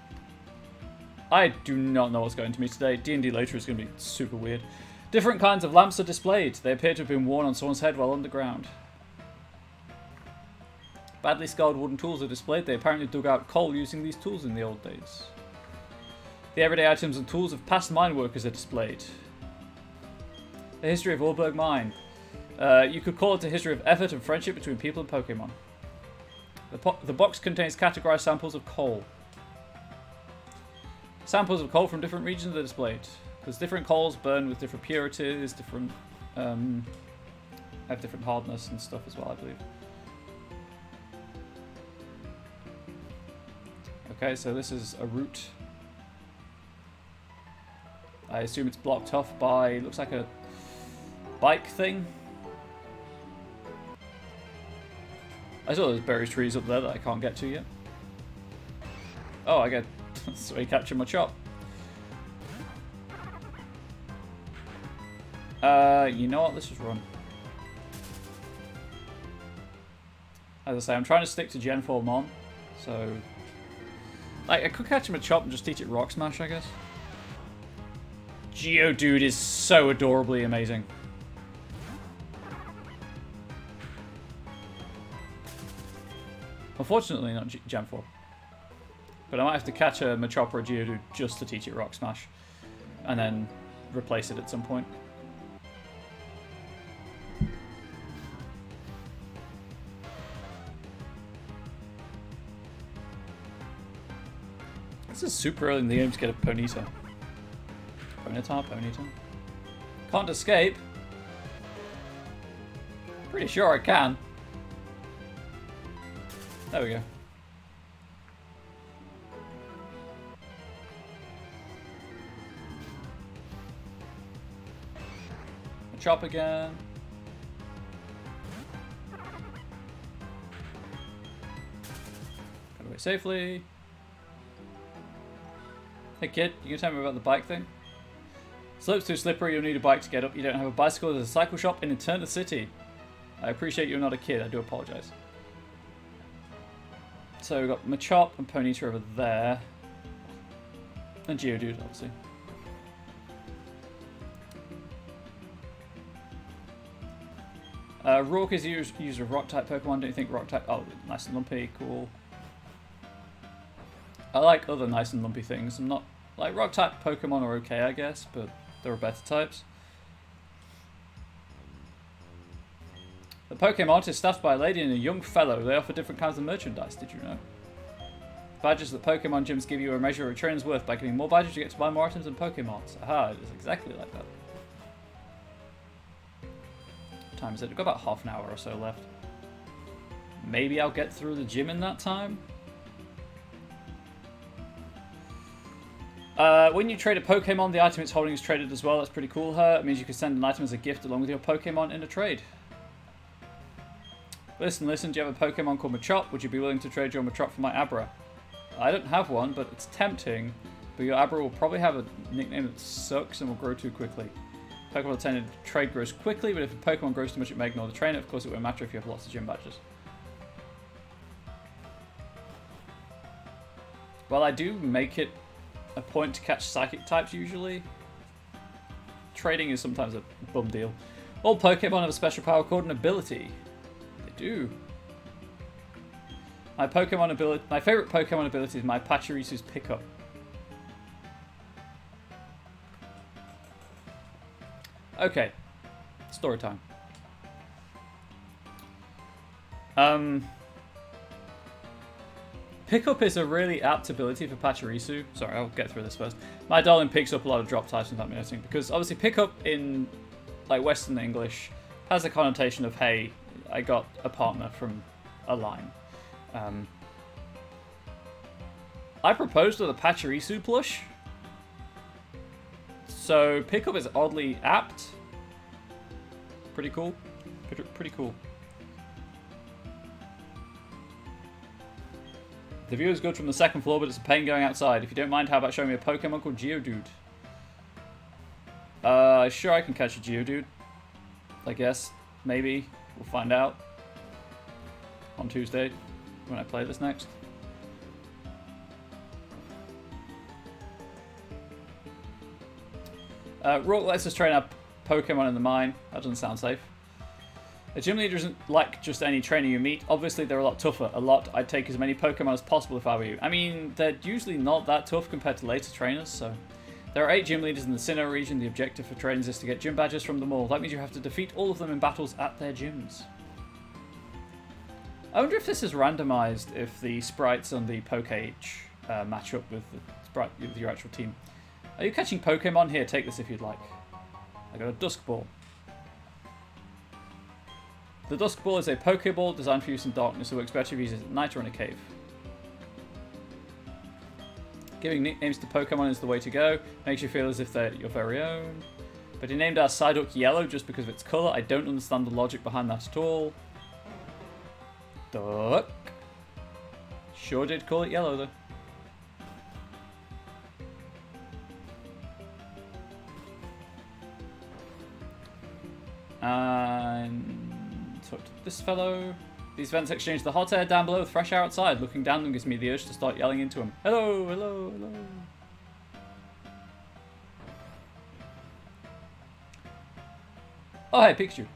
I do not know what's going to me today. D&D later is going to be super weird. Different kinds of lamps are displayed. They appear to have been worn on someone's head while underground. Badly scarred wooden tools are displayed. They apparently dug out coal using these tools in the old days. The everyday items and tools of past mine workers are displayed. The history of Oreburgh Mine. Uh, you could call it a history of effort and friendship between people and Pokemon. The, the box contains categorized samples of coal. Samples of coal from different regions are displayed. Because different coals burn with different purities, different um, have different hardness and stuff as well, I believe. Okay, so this is a route. I assume it's blocked off by, looks like a bike thing. I saw those berry trees up there that I can't get to yet. Oh, I get... so I capture my chop. Uh, you know what? Let's just run. As I say, I'm trying to stick to Gen 4 Mon, so... Like, I could catch him a chop and just teach it Rock Smash, I guess. Geodude is so adorably amazing. Unfortunately, not G Gen 4. But I might have to catch a Machop or a Geodude just to teach it Rock Smash. And then replace it at some point. This is super early in the game to get a Ponyta. Ponyta, Ponyta. Can't escape. Pretty sure I can. There we go. Chop again. Got away safely. Hey kid, you can tell me about the bike thing? Slope's too slippery, you'll need a bike to get up. You don't have a bicycle, there's a cycle shop in Eterna City. I appreciate you're not a kid, I do apologise. So we've got Machop and Ponyta over there. And Geodude, obviously. Uh, Roark is used user of Rock-type Pokemon. Don't you think Rock-type... Oh, nice and lumpy. Cool. I like other nice and lumpy things. I'm not... Like, Rock-type Pokemon are okay, I guess, but there are better types. The Pokemon is staffed by a lady and a young fellow. They offer different kinds of merchandise, did you know? Badges that Pokemon gyms give you a measure of a train's worth. By getting more badges, you get to buy more items and Pokemons. Aha, it is exactly like that. What time is it? We've got about half an hour or so left. Maybe I'll get through the gym in that time? Uh, when you trade a Pokemon, the item it's holding is traded as well. That's pretty cool, her. It means you can send an item as a gift along with your Pokemon in a trade. Listen, listen, do you have a Pokemon called Machop? Would you be willing to trade your Machop for my Abra? I don't have one, but it's tempting. But your Abra will probably have a nickname that sucks and will grow too quickly. Pokemon attended trade grows quickly, but if a Pokemon grows too much, it may ignore the trainer. Of course, it won't matter if you have lots of gym badges. Well, I do make it a point to catch psychic types usually. Trading is sometimes a bum deal. All Pokemon have a special power called an ability They do. My Pokemon ability, my favorite Pokemon ability is my Pachirisu's Pickup. Okay, story time. Um, Pickup is a really apt ability for Pachirisu. Sorry, I'll get through this first. My darling picks up a lot of drop types without me noticing because obviously Pickup in like Western English has a connotation of hey, I got a partner from a line. Um, I proposed with a Pachirisu plush. So pickup is oddly apt. Pretty cool. Pretty, pretty cool. The view is good from the second floor, but it's a pain going outside. If you don't mind, how about showing me a Pokemon called Geodude? Uh, sure, I can catch a Geodude. I guess. Maybe. We'll find out on Tuesday when I play this next. Uh, Roark lets us train our Pokemon in the mine. That doesn't sound safe. A gym leader isn't like just any trainer you meet. Obviously, they're a lot tougher. A lot. I'd take as many Pokemon as possible if I were you. I mean, they're usually not that tough compared to later trainers, so... There are eight gym leaders in the Sinnoh region. The objective for trainers is to get gym badges from them all. That means you have to defeat all of them in battles at their gyms. I wonder if this is randomized if the sprites on the Poketch uh, match up with the sprite with your actual team. Are you catching Pokemon? Here, take this if you'd like. I got a Dusk Ball. The Dusk Ball is a Pokeball designed for use in darkness, so works better if you use it at night or in a cave. Giving nicknames to Pokemon is the way to go. Makes you feel as if they're your very own. But he named our Psyduck yellow just because of its colour. I don't understand the logic behind that at all. Duck. Sure did call it yellow though. This fellow. These vents exchange the hot air down below with fresh air outside. Looking down them gives me the urge to start yelling into them. Hello, hello, hello. Oh, hey, Pikachu.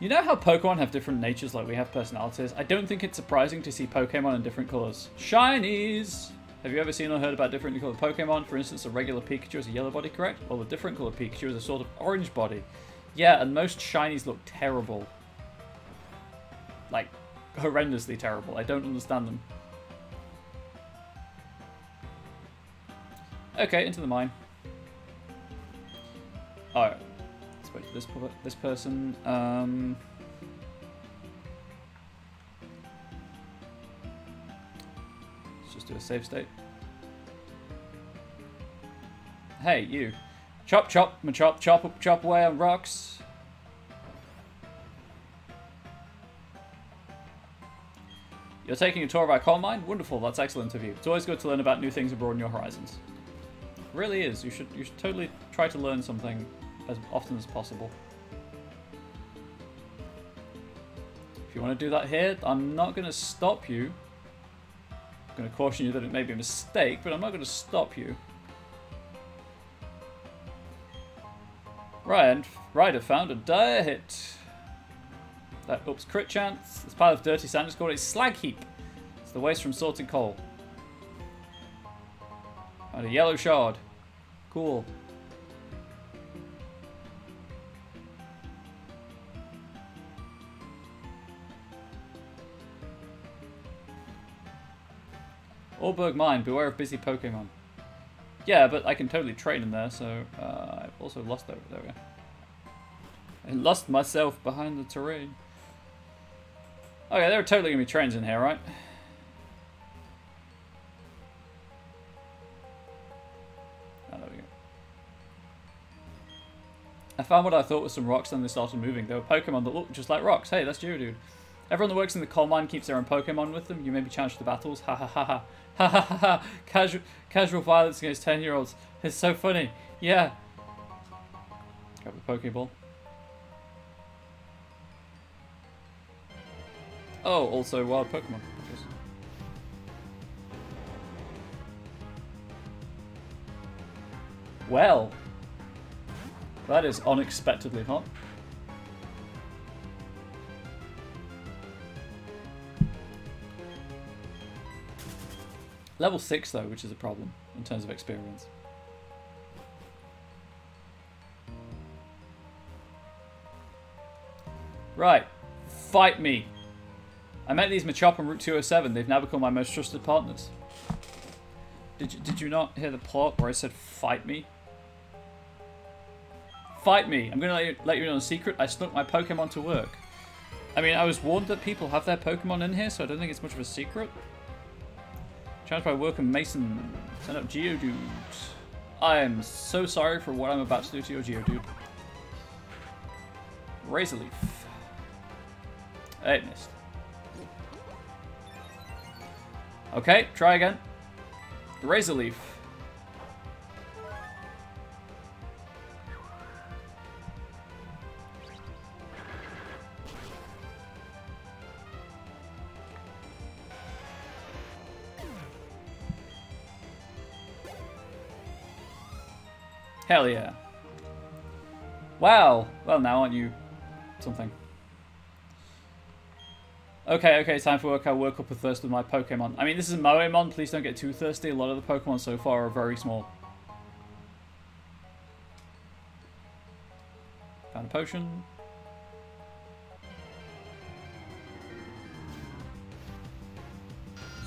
You know how Pokemon have different natures like we have personalities? I don't think it's surprising to see Pokemon in different colours. Shinies! Have you ever seen or heard about differently coloured Pokemon? For instance, a regular Pikachu has a yellow body, correct? Well, a different coloured Pikachu has a sort of orange body. Yeah, and most shinies look terrible. Like, horrendously terrible. I don't understand them. Okay, into the mine. Alright. Let's wait for this, this person. Um... Let's just do a save state. Hey, you. Chop, chop, chop, chop, chop away on rocks. You're taking a tour of our coal mine? Wonderful, that's excellent of you. It's always good to learn about new things and broaden your horizons. It really is. You should you should totally try to learn something as often as possible. If you want to do that here, I'm not going to stop you. I'm going to caution you that it may be a mistake, but I'm not going to stop you. Ryan, Ryder found a dire hit. That ups crit chance. This pile of dirty sand is called a slag heap. It's the waste from sorted coal. And a yellow shard. Cool. Oreburgh Mine, beware of busy Pokemon. Yeah, but I can totally train in there, so uh, also lost over there. I lost myself behind the terrain. Okay, there are totally to be trains in here, right? Oh, there we go. I found what I thought was some rocks, then they started moving. There were Pokemon that looked just like rocks. Hey, that's Geodude. Everyone that works in the coal mine keeps their own Pokemon with them. You may be challenged to battles. Ha ha ha ha. Ha ha ha ha. Casual, casual violence against 10 year olds. It's so funny. Yeah. Grab the Pokeball. Oh, also wild Pokemon. Well, that is unexpectedly hot. Level 6 though, which is a problem in terms of experience. Right, fight me. I met these Machop on Route 207. They've now become my most trusted partners. Did you, did you not hear the plot where I said fight me? Fight me. I'm going to let you, let you know a secret. I snuck my Pokemon to work. I mean, I was warned that people have their Pokemon in here, so I don't think it's much of a secret. Challenged by worker Mason. Send up Geodude. I am so sorry for what I'm about to do to your Geodude. Razor Leaf. It missed. Okay, try again. Razor Leaf. Hell yeah. Wow. Well, now aren't you something? Okay, okay, time for work. I'll work up a thirst with my Pokemon. I mean, this is a Moemon. Please don't get too thirsty. A lot of the Pokemon so far are very small. Found a potion.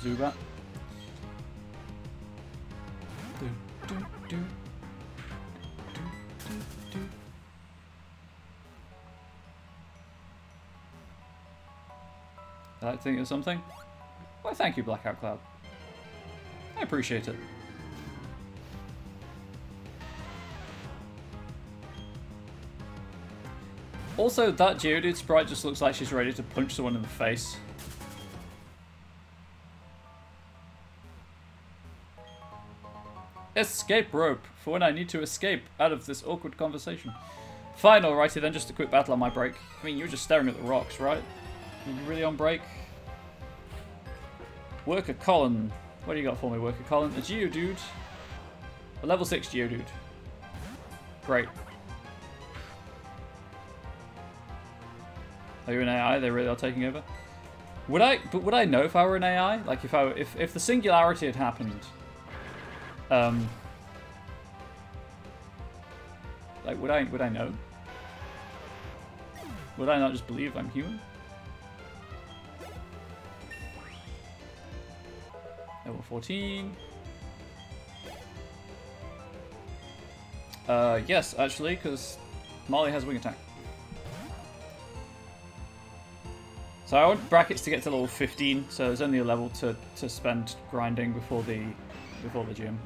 Zubat. Do, do, do. I think of something? Why, thank you, Blackout Cloud. I appreciate it. Also, that Geodude sprite just looks like she's ready to punch someone in the face. Escape rope, for when I need to escape out of this awkward conversation. Fine, alrighty then, just a quick battle on my break. I mean, you were just staring at the rocks, right? Are you really on break? Worker Colin. What do you got for me, Worker Colin? A Geodude. A level 6 Geodude. Great. Are you an AI? They really are taking over? Would I, but would I know if I were an AI? Like if I, if, if the singularity had happened, um, like would I, would I know? Would I not just believe I'm human? Level 14. Uh, yes, actually, because Molly has wing attack. So I want brackets to get to level 15, so there's only a level to, to spend grinding before the before the gym.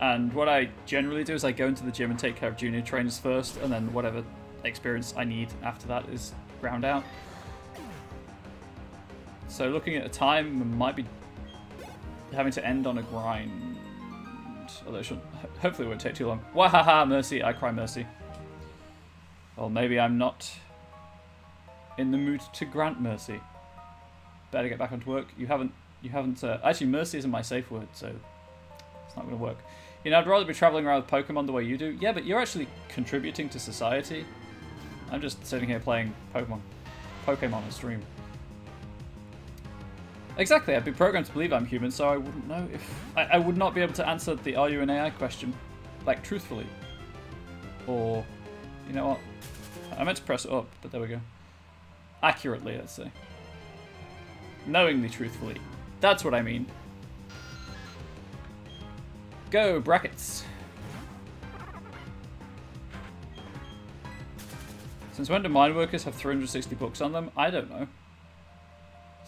And what I generally do is I go into the gym and take care of junior trainers first, and then whatever experience I need after that is ground out. So looking at a time, might be having to end on a grind. Although it should, hopefully it won't take too long. Wahaha, mercy, I cry mercy. Well, maybe I'm not in the mood to grant mercy. Better get back onto work. You haven't, you haven't, uh, actually mercy isn't my safe word, so it's not going to work. You know, I'd rather be traveling around with Pokemon the way you do. Yeah, but you're actually contributing to society. I'm just sitting here playing Pokemon. Pokemon on stream. Exactly, I'd be programmed to believe I'm human, so I wouldn't know if... I, I would not be able to answer the are you an AI question, like, truthfully. Or, you know what? I meant to press up, but there we go. Accurately, let's say. Knowingly, truthfully. That's what I mean. Go, brackets. Since when do mine workers have 360 books on them? I don't know.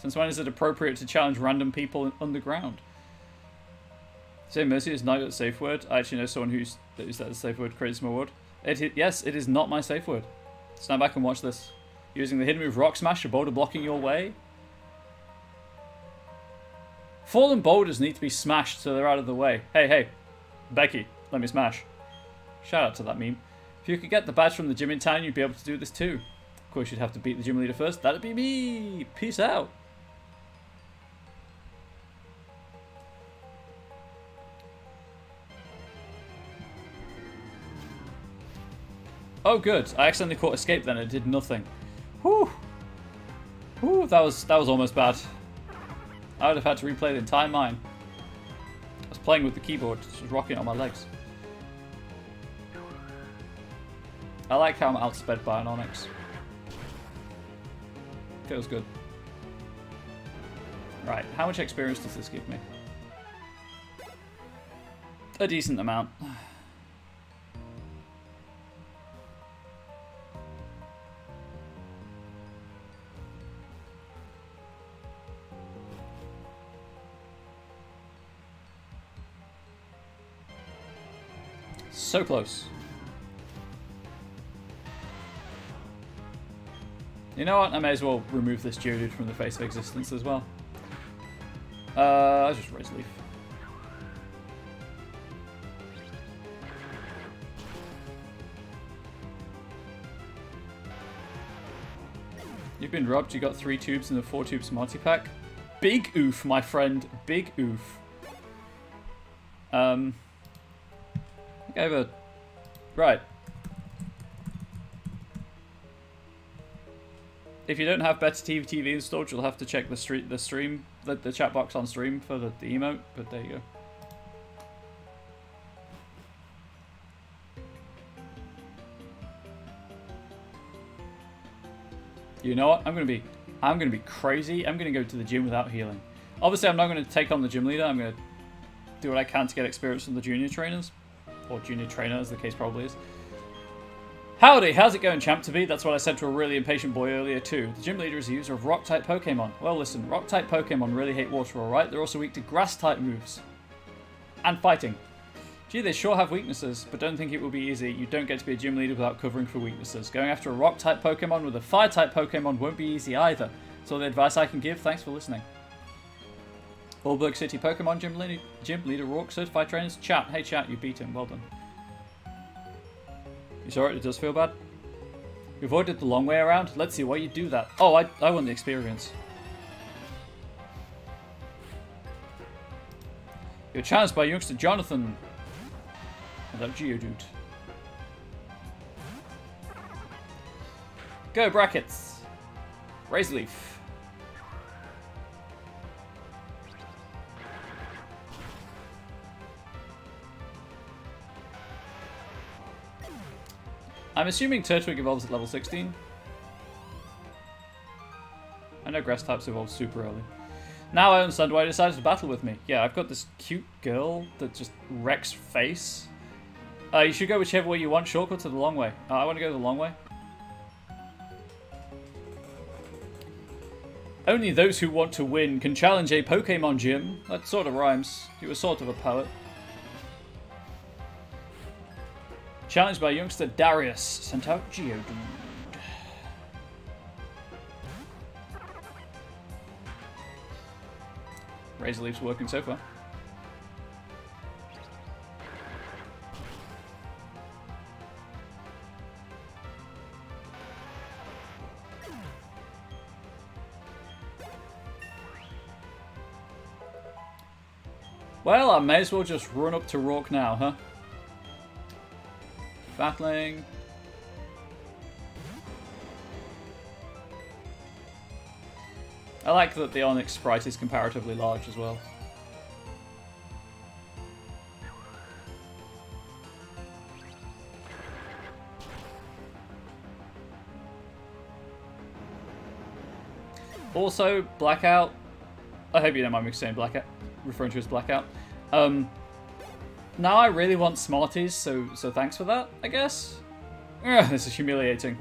Since when is it appropriate to challenge random people underground? Say Mercy is not a safe word. I actually know someone who's that used that a safe word, created some word. It, yes, it is not my safe word. Stand back and watch this. Using the hidden move Rock Smash, a boulder blocking your way. Fallen boulders need to be smashed so they're out of the way. Hey, hey, Becky, let me smash. Shout out to that meme. If you could get the badge from the gym in town, you'd be able to do this too. Of course, you'd have to beat the gym leader first. That'd be me. Peace out. Oh, good. I accidentally caught escape then. It did nothing. Whew. Whew, that was, that was almost bad. I would have had to replay the entire mine. I was playing with the keyboard, just rocking on my legs. I like how I'm outsped by an Onix. Feels good. Right, how much experience does this give me? A decent amount. So close. You know what? I may as well remove this Geodude from the face of existence as well. Uh, I'll just raise Leaf. You've been robbed, you got three tubes in the four tubes multi-pack. Big oof, my friend. Big oof. Um... Over. Right. If you don't have better TV TV installed, you'll have to check the street the stream the, the chat box on stream for the, the emote, but there you go. You know what? I'm gonna be I'm gonna be crazy. I'm gonna go to the gym without healing. Obviously I'm not gonna take on the gym leader, I'm gonna do what I can to get experience from the junior trainers or junior trainer, as the case probably is. Howdy, how's it going, champ to be? That's what I said to a really impatient boy earlier too. The gym leader is a user of rock-type Pokemon. Well listen, rock-type Pokemon really hate water, alright? They're also weak to grass-type moves. And fighting. Gee, they sure have weaknesses, but don't think it will be easy. You don't get to be a gym leader without covering for weaknesses. Going after a rock-type Pokemon with a fire-type Pokemon won't be easy either. So the advice I can give, thanks for listening. Oreburgh City Pokemon Gym Leader, Gym Leader Roark Certified Trainers. Chat. Hey chat, you beat him. Well done. You saw it? It does feel bad. You avoided the long way around? Let's see why you do that. Oh, I, I want the experience. You're by youngster Jonathan. And that Geodude. Go, brackets! Razor Leaf. I'm assuming Turtwig evolves at level 16. I know grass types evolve super early. Now I understand why you decided to battle with me. Yeah, I've got this cute girl that just wrecks face. Uh, you should go whichever way you want. Shortcut to the long way. Uh, I want to go the long way. Only those who want to win can challenge a Pokemon gym. That sort of rhymes. You were sort of a poet. Challenged by youngster Darius. Sent out Geodude. Razor Leaf's working so far. Well, I may as well just run up to Roark now, huh? Battling. I like that the Onix sprite is comparatively large as well. Also, Blackout. I hope you don't mind me saying Blackout, referring to as Blackout. Um, now I really want Smarties, so so thanks for that, I guess. Ugh, this is humiliating.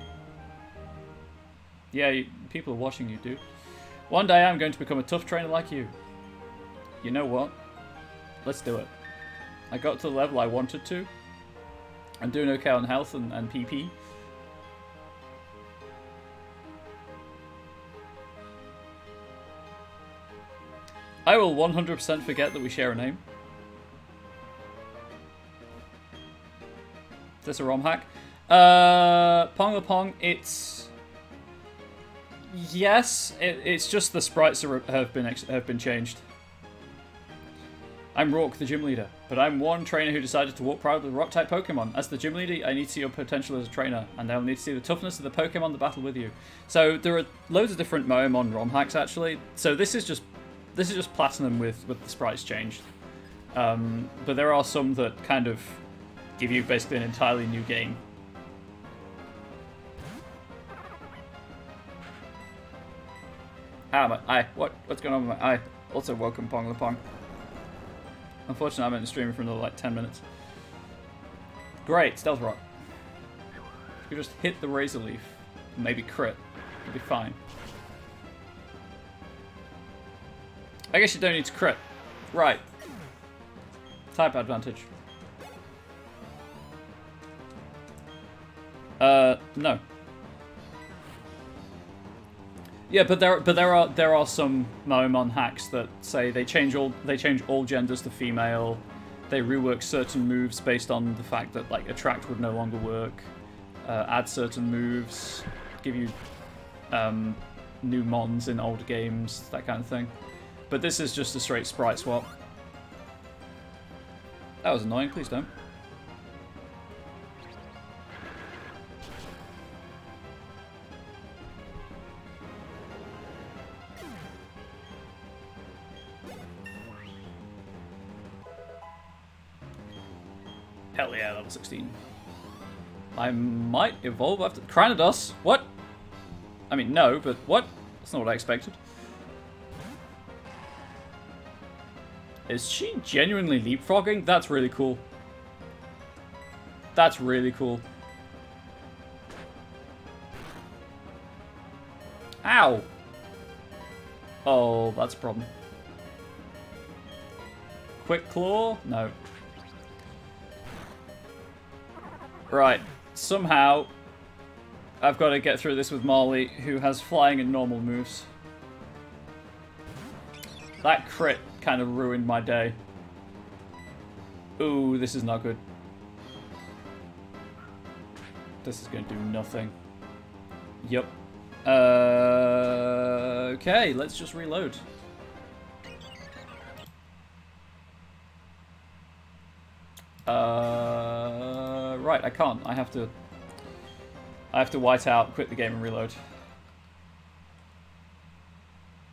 Yeah, you, people are watching you, dude. One day I'm going to become a tough trainer like you. You know what? Let's do it. I got to the level I wanted to. I'm doing okay on health and, and PP. I will 100% forget that we share a name. This a ROM hack? Uh, Ponga Pong, it's... Yes, it, it's just the sprites are, have been have been changed. I'm Roark, the gym leader, but I'm one trainer who decided to walk proudly with rock-type Pokemon. As the gym leader, I need to see your potential as a trainer, and I'll need to see the toughness of the Pokemon that battle with you. So there are loads of different Moemon ROM hacks, actually. So this is just this is just Platinum with, with the sprites changed. Um, but there are some that kind of give you basically an entirely new game. Ah, my eye. What? What's going on with my eye? Also, welcome Pong Pong. Unfortunately, I'm in streaming for another like 10 minutes. Great, Stealth Rock. You just hit the Razor Leaf, maybe crit, you'll be fine. I guess you don't need to crit. Right. Type advantage. Uh, no. Yeah, but there, but there are there are some Moemon hacks that say they change all they change all genders to female. They rework certain moves based on the fact that like attract would no longer work. Uh, add certain moves, give you um, new mons in old games, that kind of thing. But this is just a straight sprite swap. That was annoying, please don't. Level 16. I might evolve after... Cranidos? What? I mean, no, but what? That's not what I expected. Is she genuinely leapfrogging? That's really cool. That's really cool. Ow! Oh, that's a problem. Quick claw? No. Right. Somehow, I've got to get through this with Marley, who has flying and normal moves. That crit kind of ruined my day. Ooh, this is not good. this is going to do nothing. Yep. Uh, okay, let's just reload. Uh, right, I can't. I have to. I have to white out, quit the game, and reload.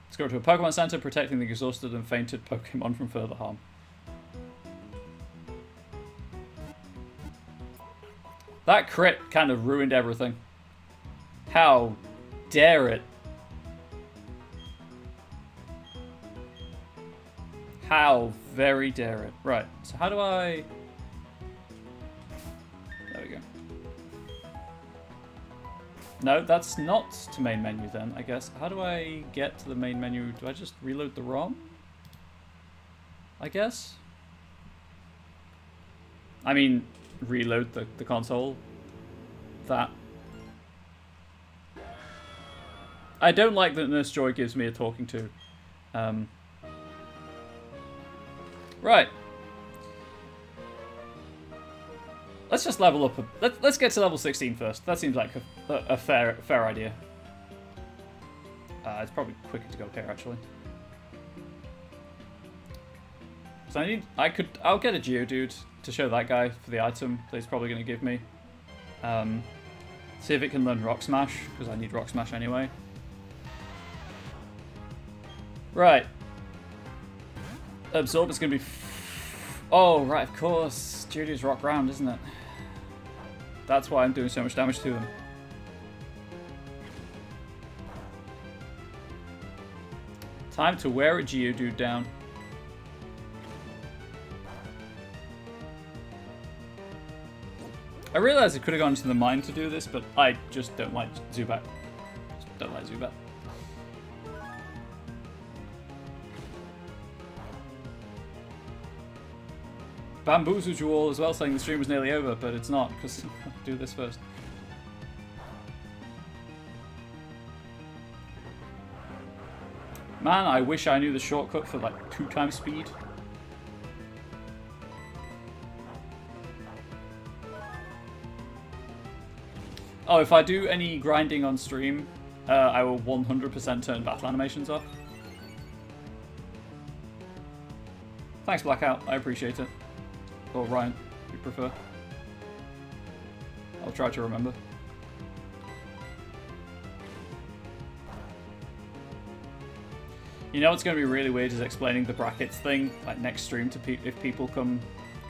Let's go to a Pokemon Center, protecting the exhausted and fainted Pokemon from further harm. That crit kind of ruined everything. How dare it? How very dare it. Right, so how do I... There we go. No, that's not to main menu then, I guess. How do I get to the main menu? Do I just reload the ROM? I guess? I mean, reload the, the console. That. I don't like that Nurse Joy gives me a talking to. Um, right. Let's just level up. A, let, let's get to level 16 first. That seems like a, a, fair fair idea. Uh, it's probably quicker to go here, actually. So I need, I could, I'll get a Geodude to show that guy for the item that he's probably going to give me. Um, see if it can learn Rock Smash, because I need Rock Smash anyway. Right. Absorb is going to be... oh, right, of course. Geodude's Rock Ground, isn't it? That's why I'm doing so much damage to them. Time to wear a Geodude down. I realize I could have gone to the mine to do this, but I just don't like Zubat. Just don't like Zubat. Bamboozled you all as well, saying the stream was nearly over, but it's not, because do this first. Man, I wish I knew the shortcut for like two times speed. Oh, if I do any grinding on stream, uh, I will 100% turn battle animations off. Thanks, Blackout. I appreciate it. Or Ryan, if you prefer. I'll try to remember. You know what's going to be really weird is explaining the brackets thing, like next stream to pe if people come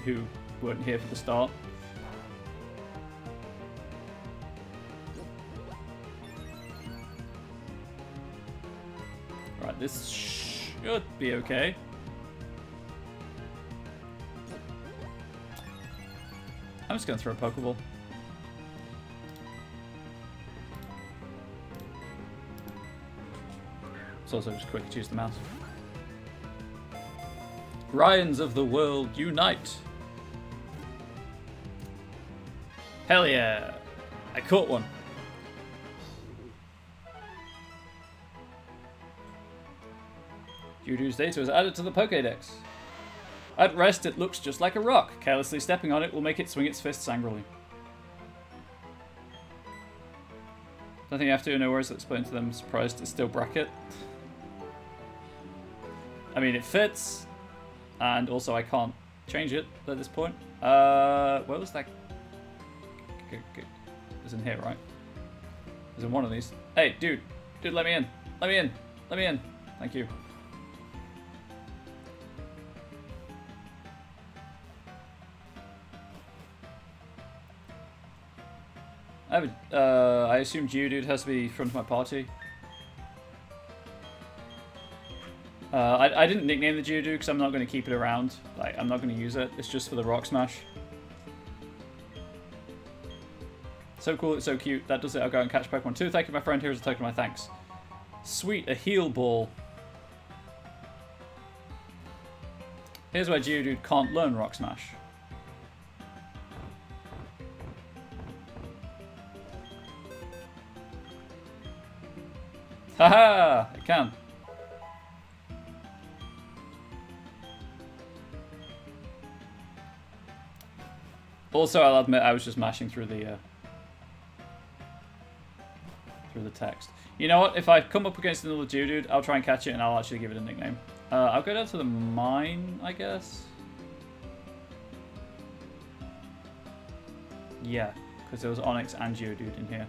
who weren't here for the start. Right, this should be okay. I'm just to throw a Pokeball. It's also just quick to use the mouse. Ryans of the world, unite! Hell yeah! I caught one. Geodude's data was added to the Pokédex. At rest, it looks just like a rock. Carelessly stepping on it will make it swing its fists angrily. Don't think you have to, no explain to them. Surprised it's still bracket. I mean, it fits, and also I can't change it at this point. Uh, where was that? It's in here, right? It's in one of these. Hey, dude, dude, let me in. Let me in. Let me in. Thank you. I have a, uh, I assume Geodude has to be front of my party. Uh, I, I didn't nickname the Geodude because I'm not going to keep it around. Like, I'm not going to use it. It's just for the Rock Smash. So cool, it's so cute. That does it. I'll go and catch Pokemon 2. Thank you, my friend. Here's a token of my thanks. Sweet, a heal ball. Here's where Geodude can't learn Rock Smash. Haha! I can. Also, I'll admit I was just mashing through the uh, through the text. You know what? If I come up against another dude, I'll try and catch it and I'll actually give it a nickname. Uh, I'll go down to the mine, I guess. Yeah, because there was Onix and Geodude in here.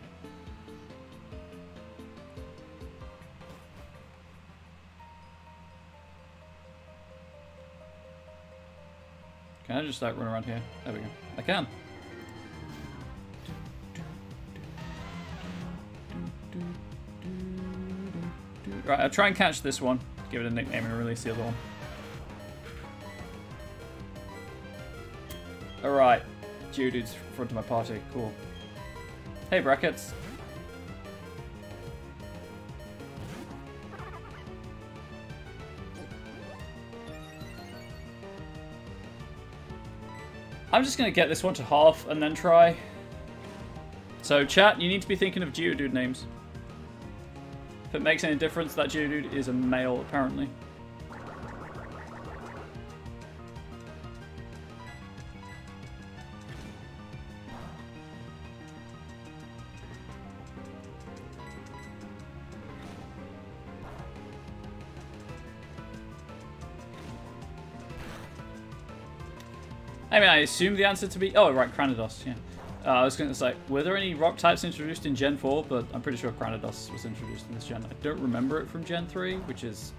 Can I just like run around here? There we go. I can. Right, I'll try and catch this one. Give it a nickname and release the other one. Alright. Geodude's front of my party. Cool. Hey, brackets. I'm just going to get this one to half and then try. So, chat, you need to be thinking of Geodude names. If it makes any difference, that Geodude is a male, apparently. Assume the answer to be... Oh, right, Cranidos, yeah. Uh, I was going to say, were there any rock types introduced in Gen 4? But I'm pretty sure Cranidos was introduced in this gen. I don't remember it from Gen 3, which is...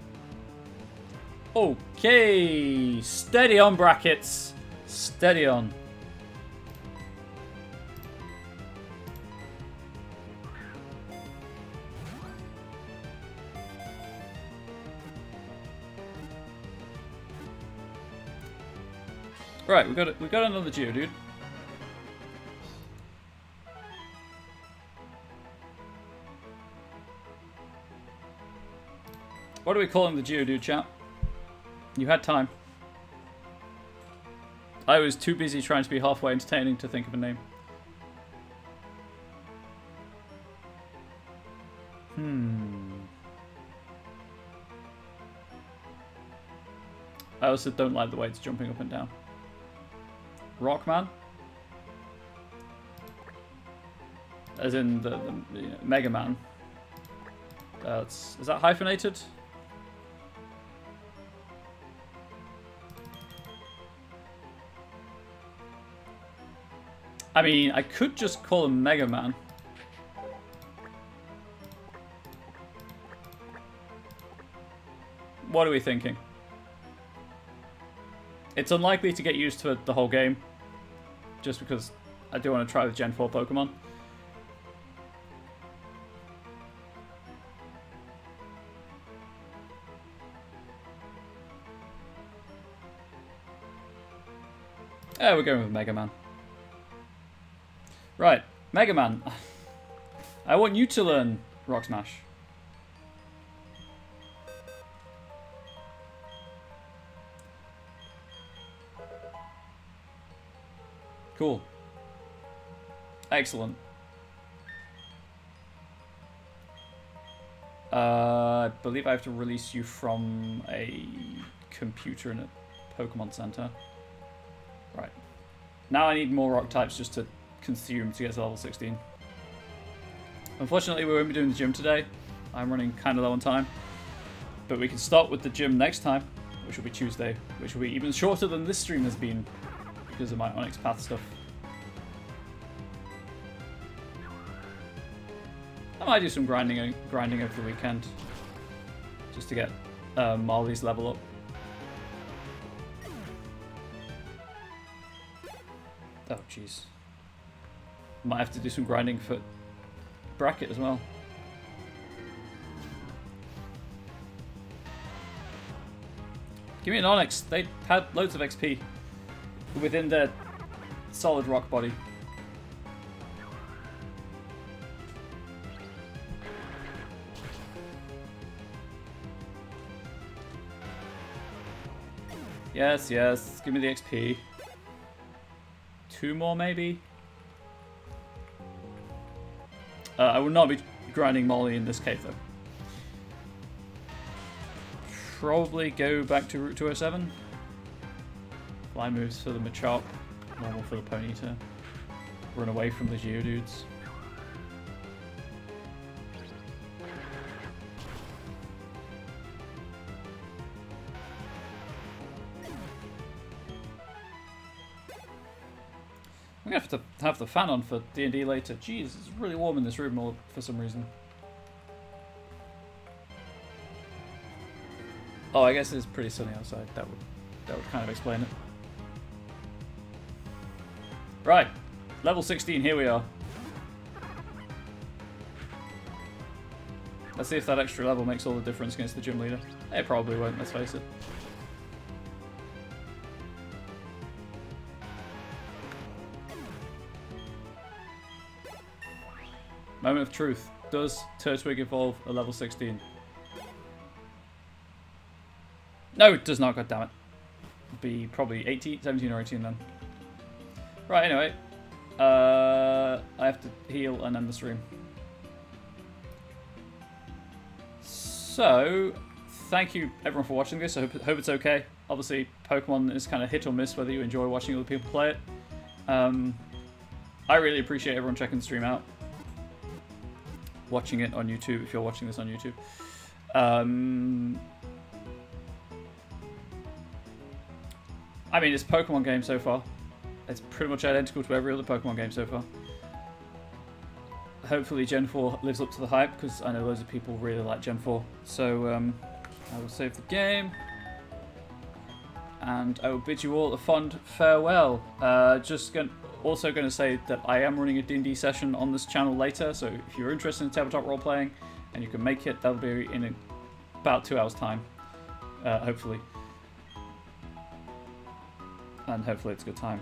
Okay, steady on brackets. Steady on. Right, we got it. We got another Geodude. What are we calling the Geodude, chat? You had time. I was too busy trying to be halfway entertaining to think of a name. Hmm. I also don't like the way it's jumping up and down. Rockman? As in the, the you know, Mega Man. That's is that hyphenated? I mean, I could just call him Mega Man. What are we thinking? It's unlikely to get used for the whole game, just because I do want to try the Gen 4 Pokemon. Yeah, we're going with Mega Man. Right, Mega Man. I want you to learn Rock Smash. Cool. Excellent. Uh, I believe I have to release you from a computer in a Pokemon Center. Right. Now I need more rock types just to consume to get to level 16. Unfortunately, we won't be doing the gym today. I'm running kind of low on time. But we can start with the gym next time, which will be Tuesday, which will be even shorter than this stream has been because of my Onyx Path stuff. I might do some grinding grinding over the weekend, just to get uh, Marley's level up. Oh, jeez. Might have to do some grinding for bracket as well. Give me an Onix. They had loads of XP within their solid rock body. Yes, yes. Give me the XP. Two more, maybe? Uh, I will not be grinding Molly in this cave, though. Probably go back to Route 207. Fly moves for the Machop, normal for the Ponyta. Run away from the Geodudes. I'm gonna have to have the fan on for D&D later. Jeez, it's really warm in this room for some reason. Oh, I guess it's pretty sunny outside. That would that would kind of explain it. Right, level 16. Here we are. Let's see if that extra level makes all the difference against the gym leader. It probably won't. Let's face it. Moment of truth. Does Turtwig evolve a level 16? No, it does not, God damn it. Be probably 18, 17 or 18 then. Right, anyway. Uh, I have to heal and end the stream. So, thank you everyone for watching this. I hope, hope it's okay. Obviously, Pokemon is kind of hit or miss whether you enjoy watching other people play it. Um, I really appreciate everyone checking the stream out. Watching it on YouTube, if you're watching this on YouTube. Um, I mean, it's Pokemon game so far. It's pretty much identical to every other Pokemon game so far. Hopefully Gen 4 lives up to the hype, because I know loads of people really like Gen 4. So, um, I will save the game. And I will bid you all a fond farewell. Uh, just going also going to say that I am running a D&D session on this channel later, so if you're interested in tabletop role-playing and you can make it, that'll be in a, about two hours' time, uh, hopefully and hopefully it's a good time.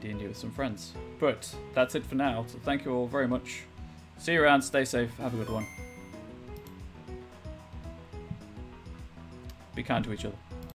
D&D with some friends. But that's it for now, so thank you all very much. See you around, stay safe, have a good one. Be kind to each other.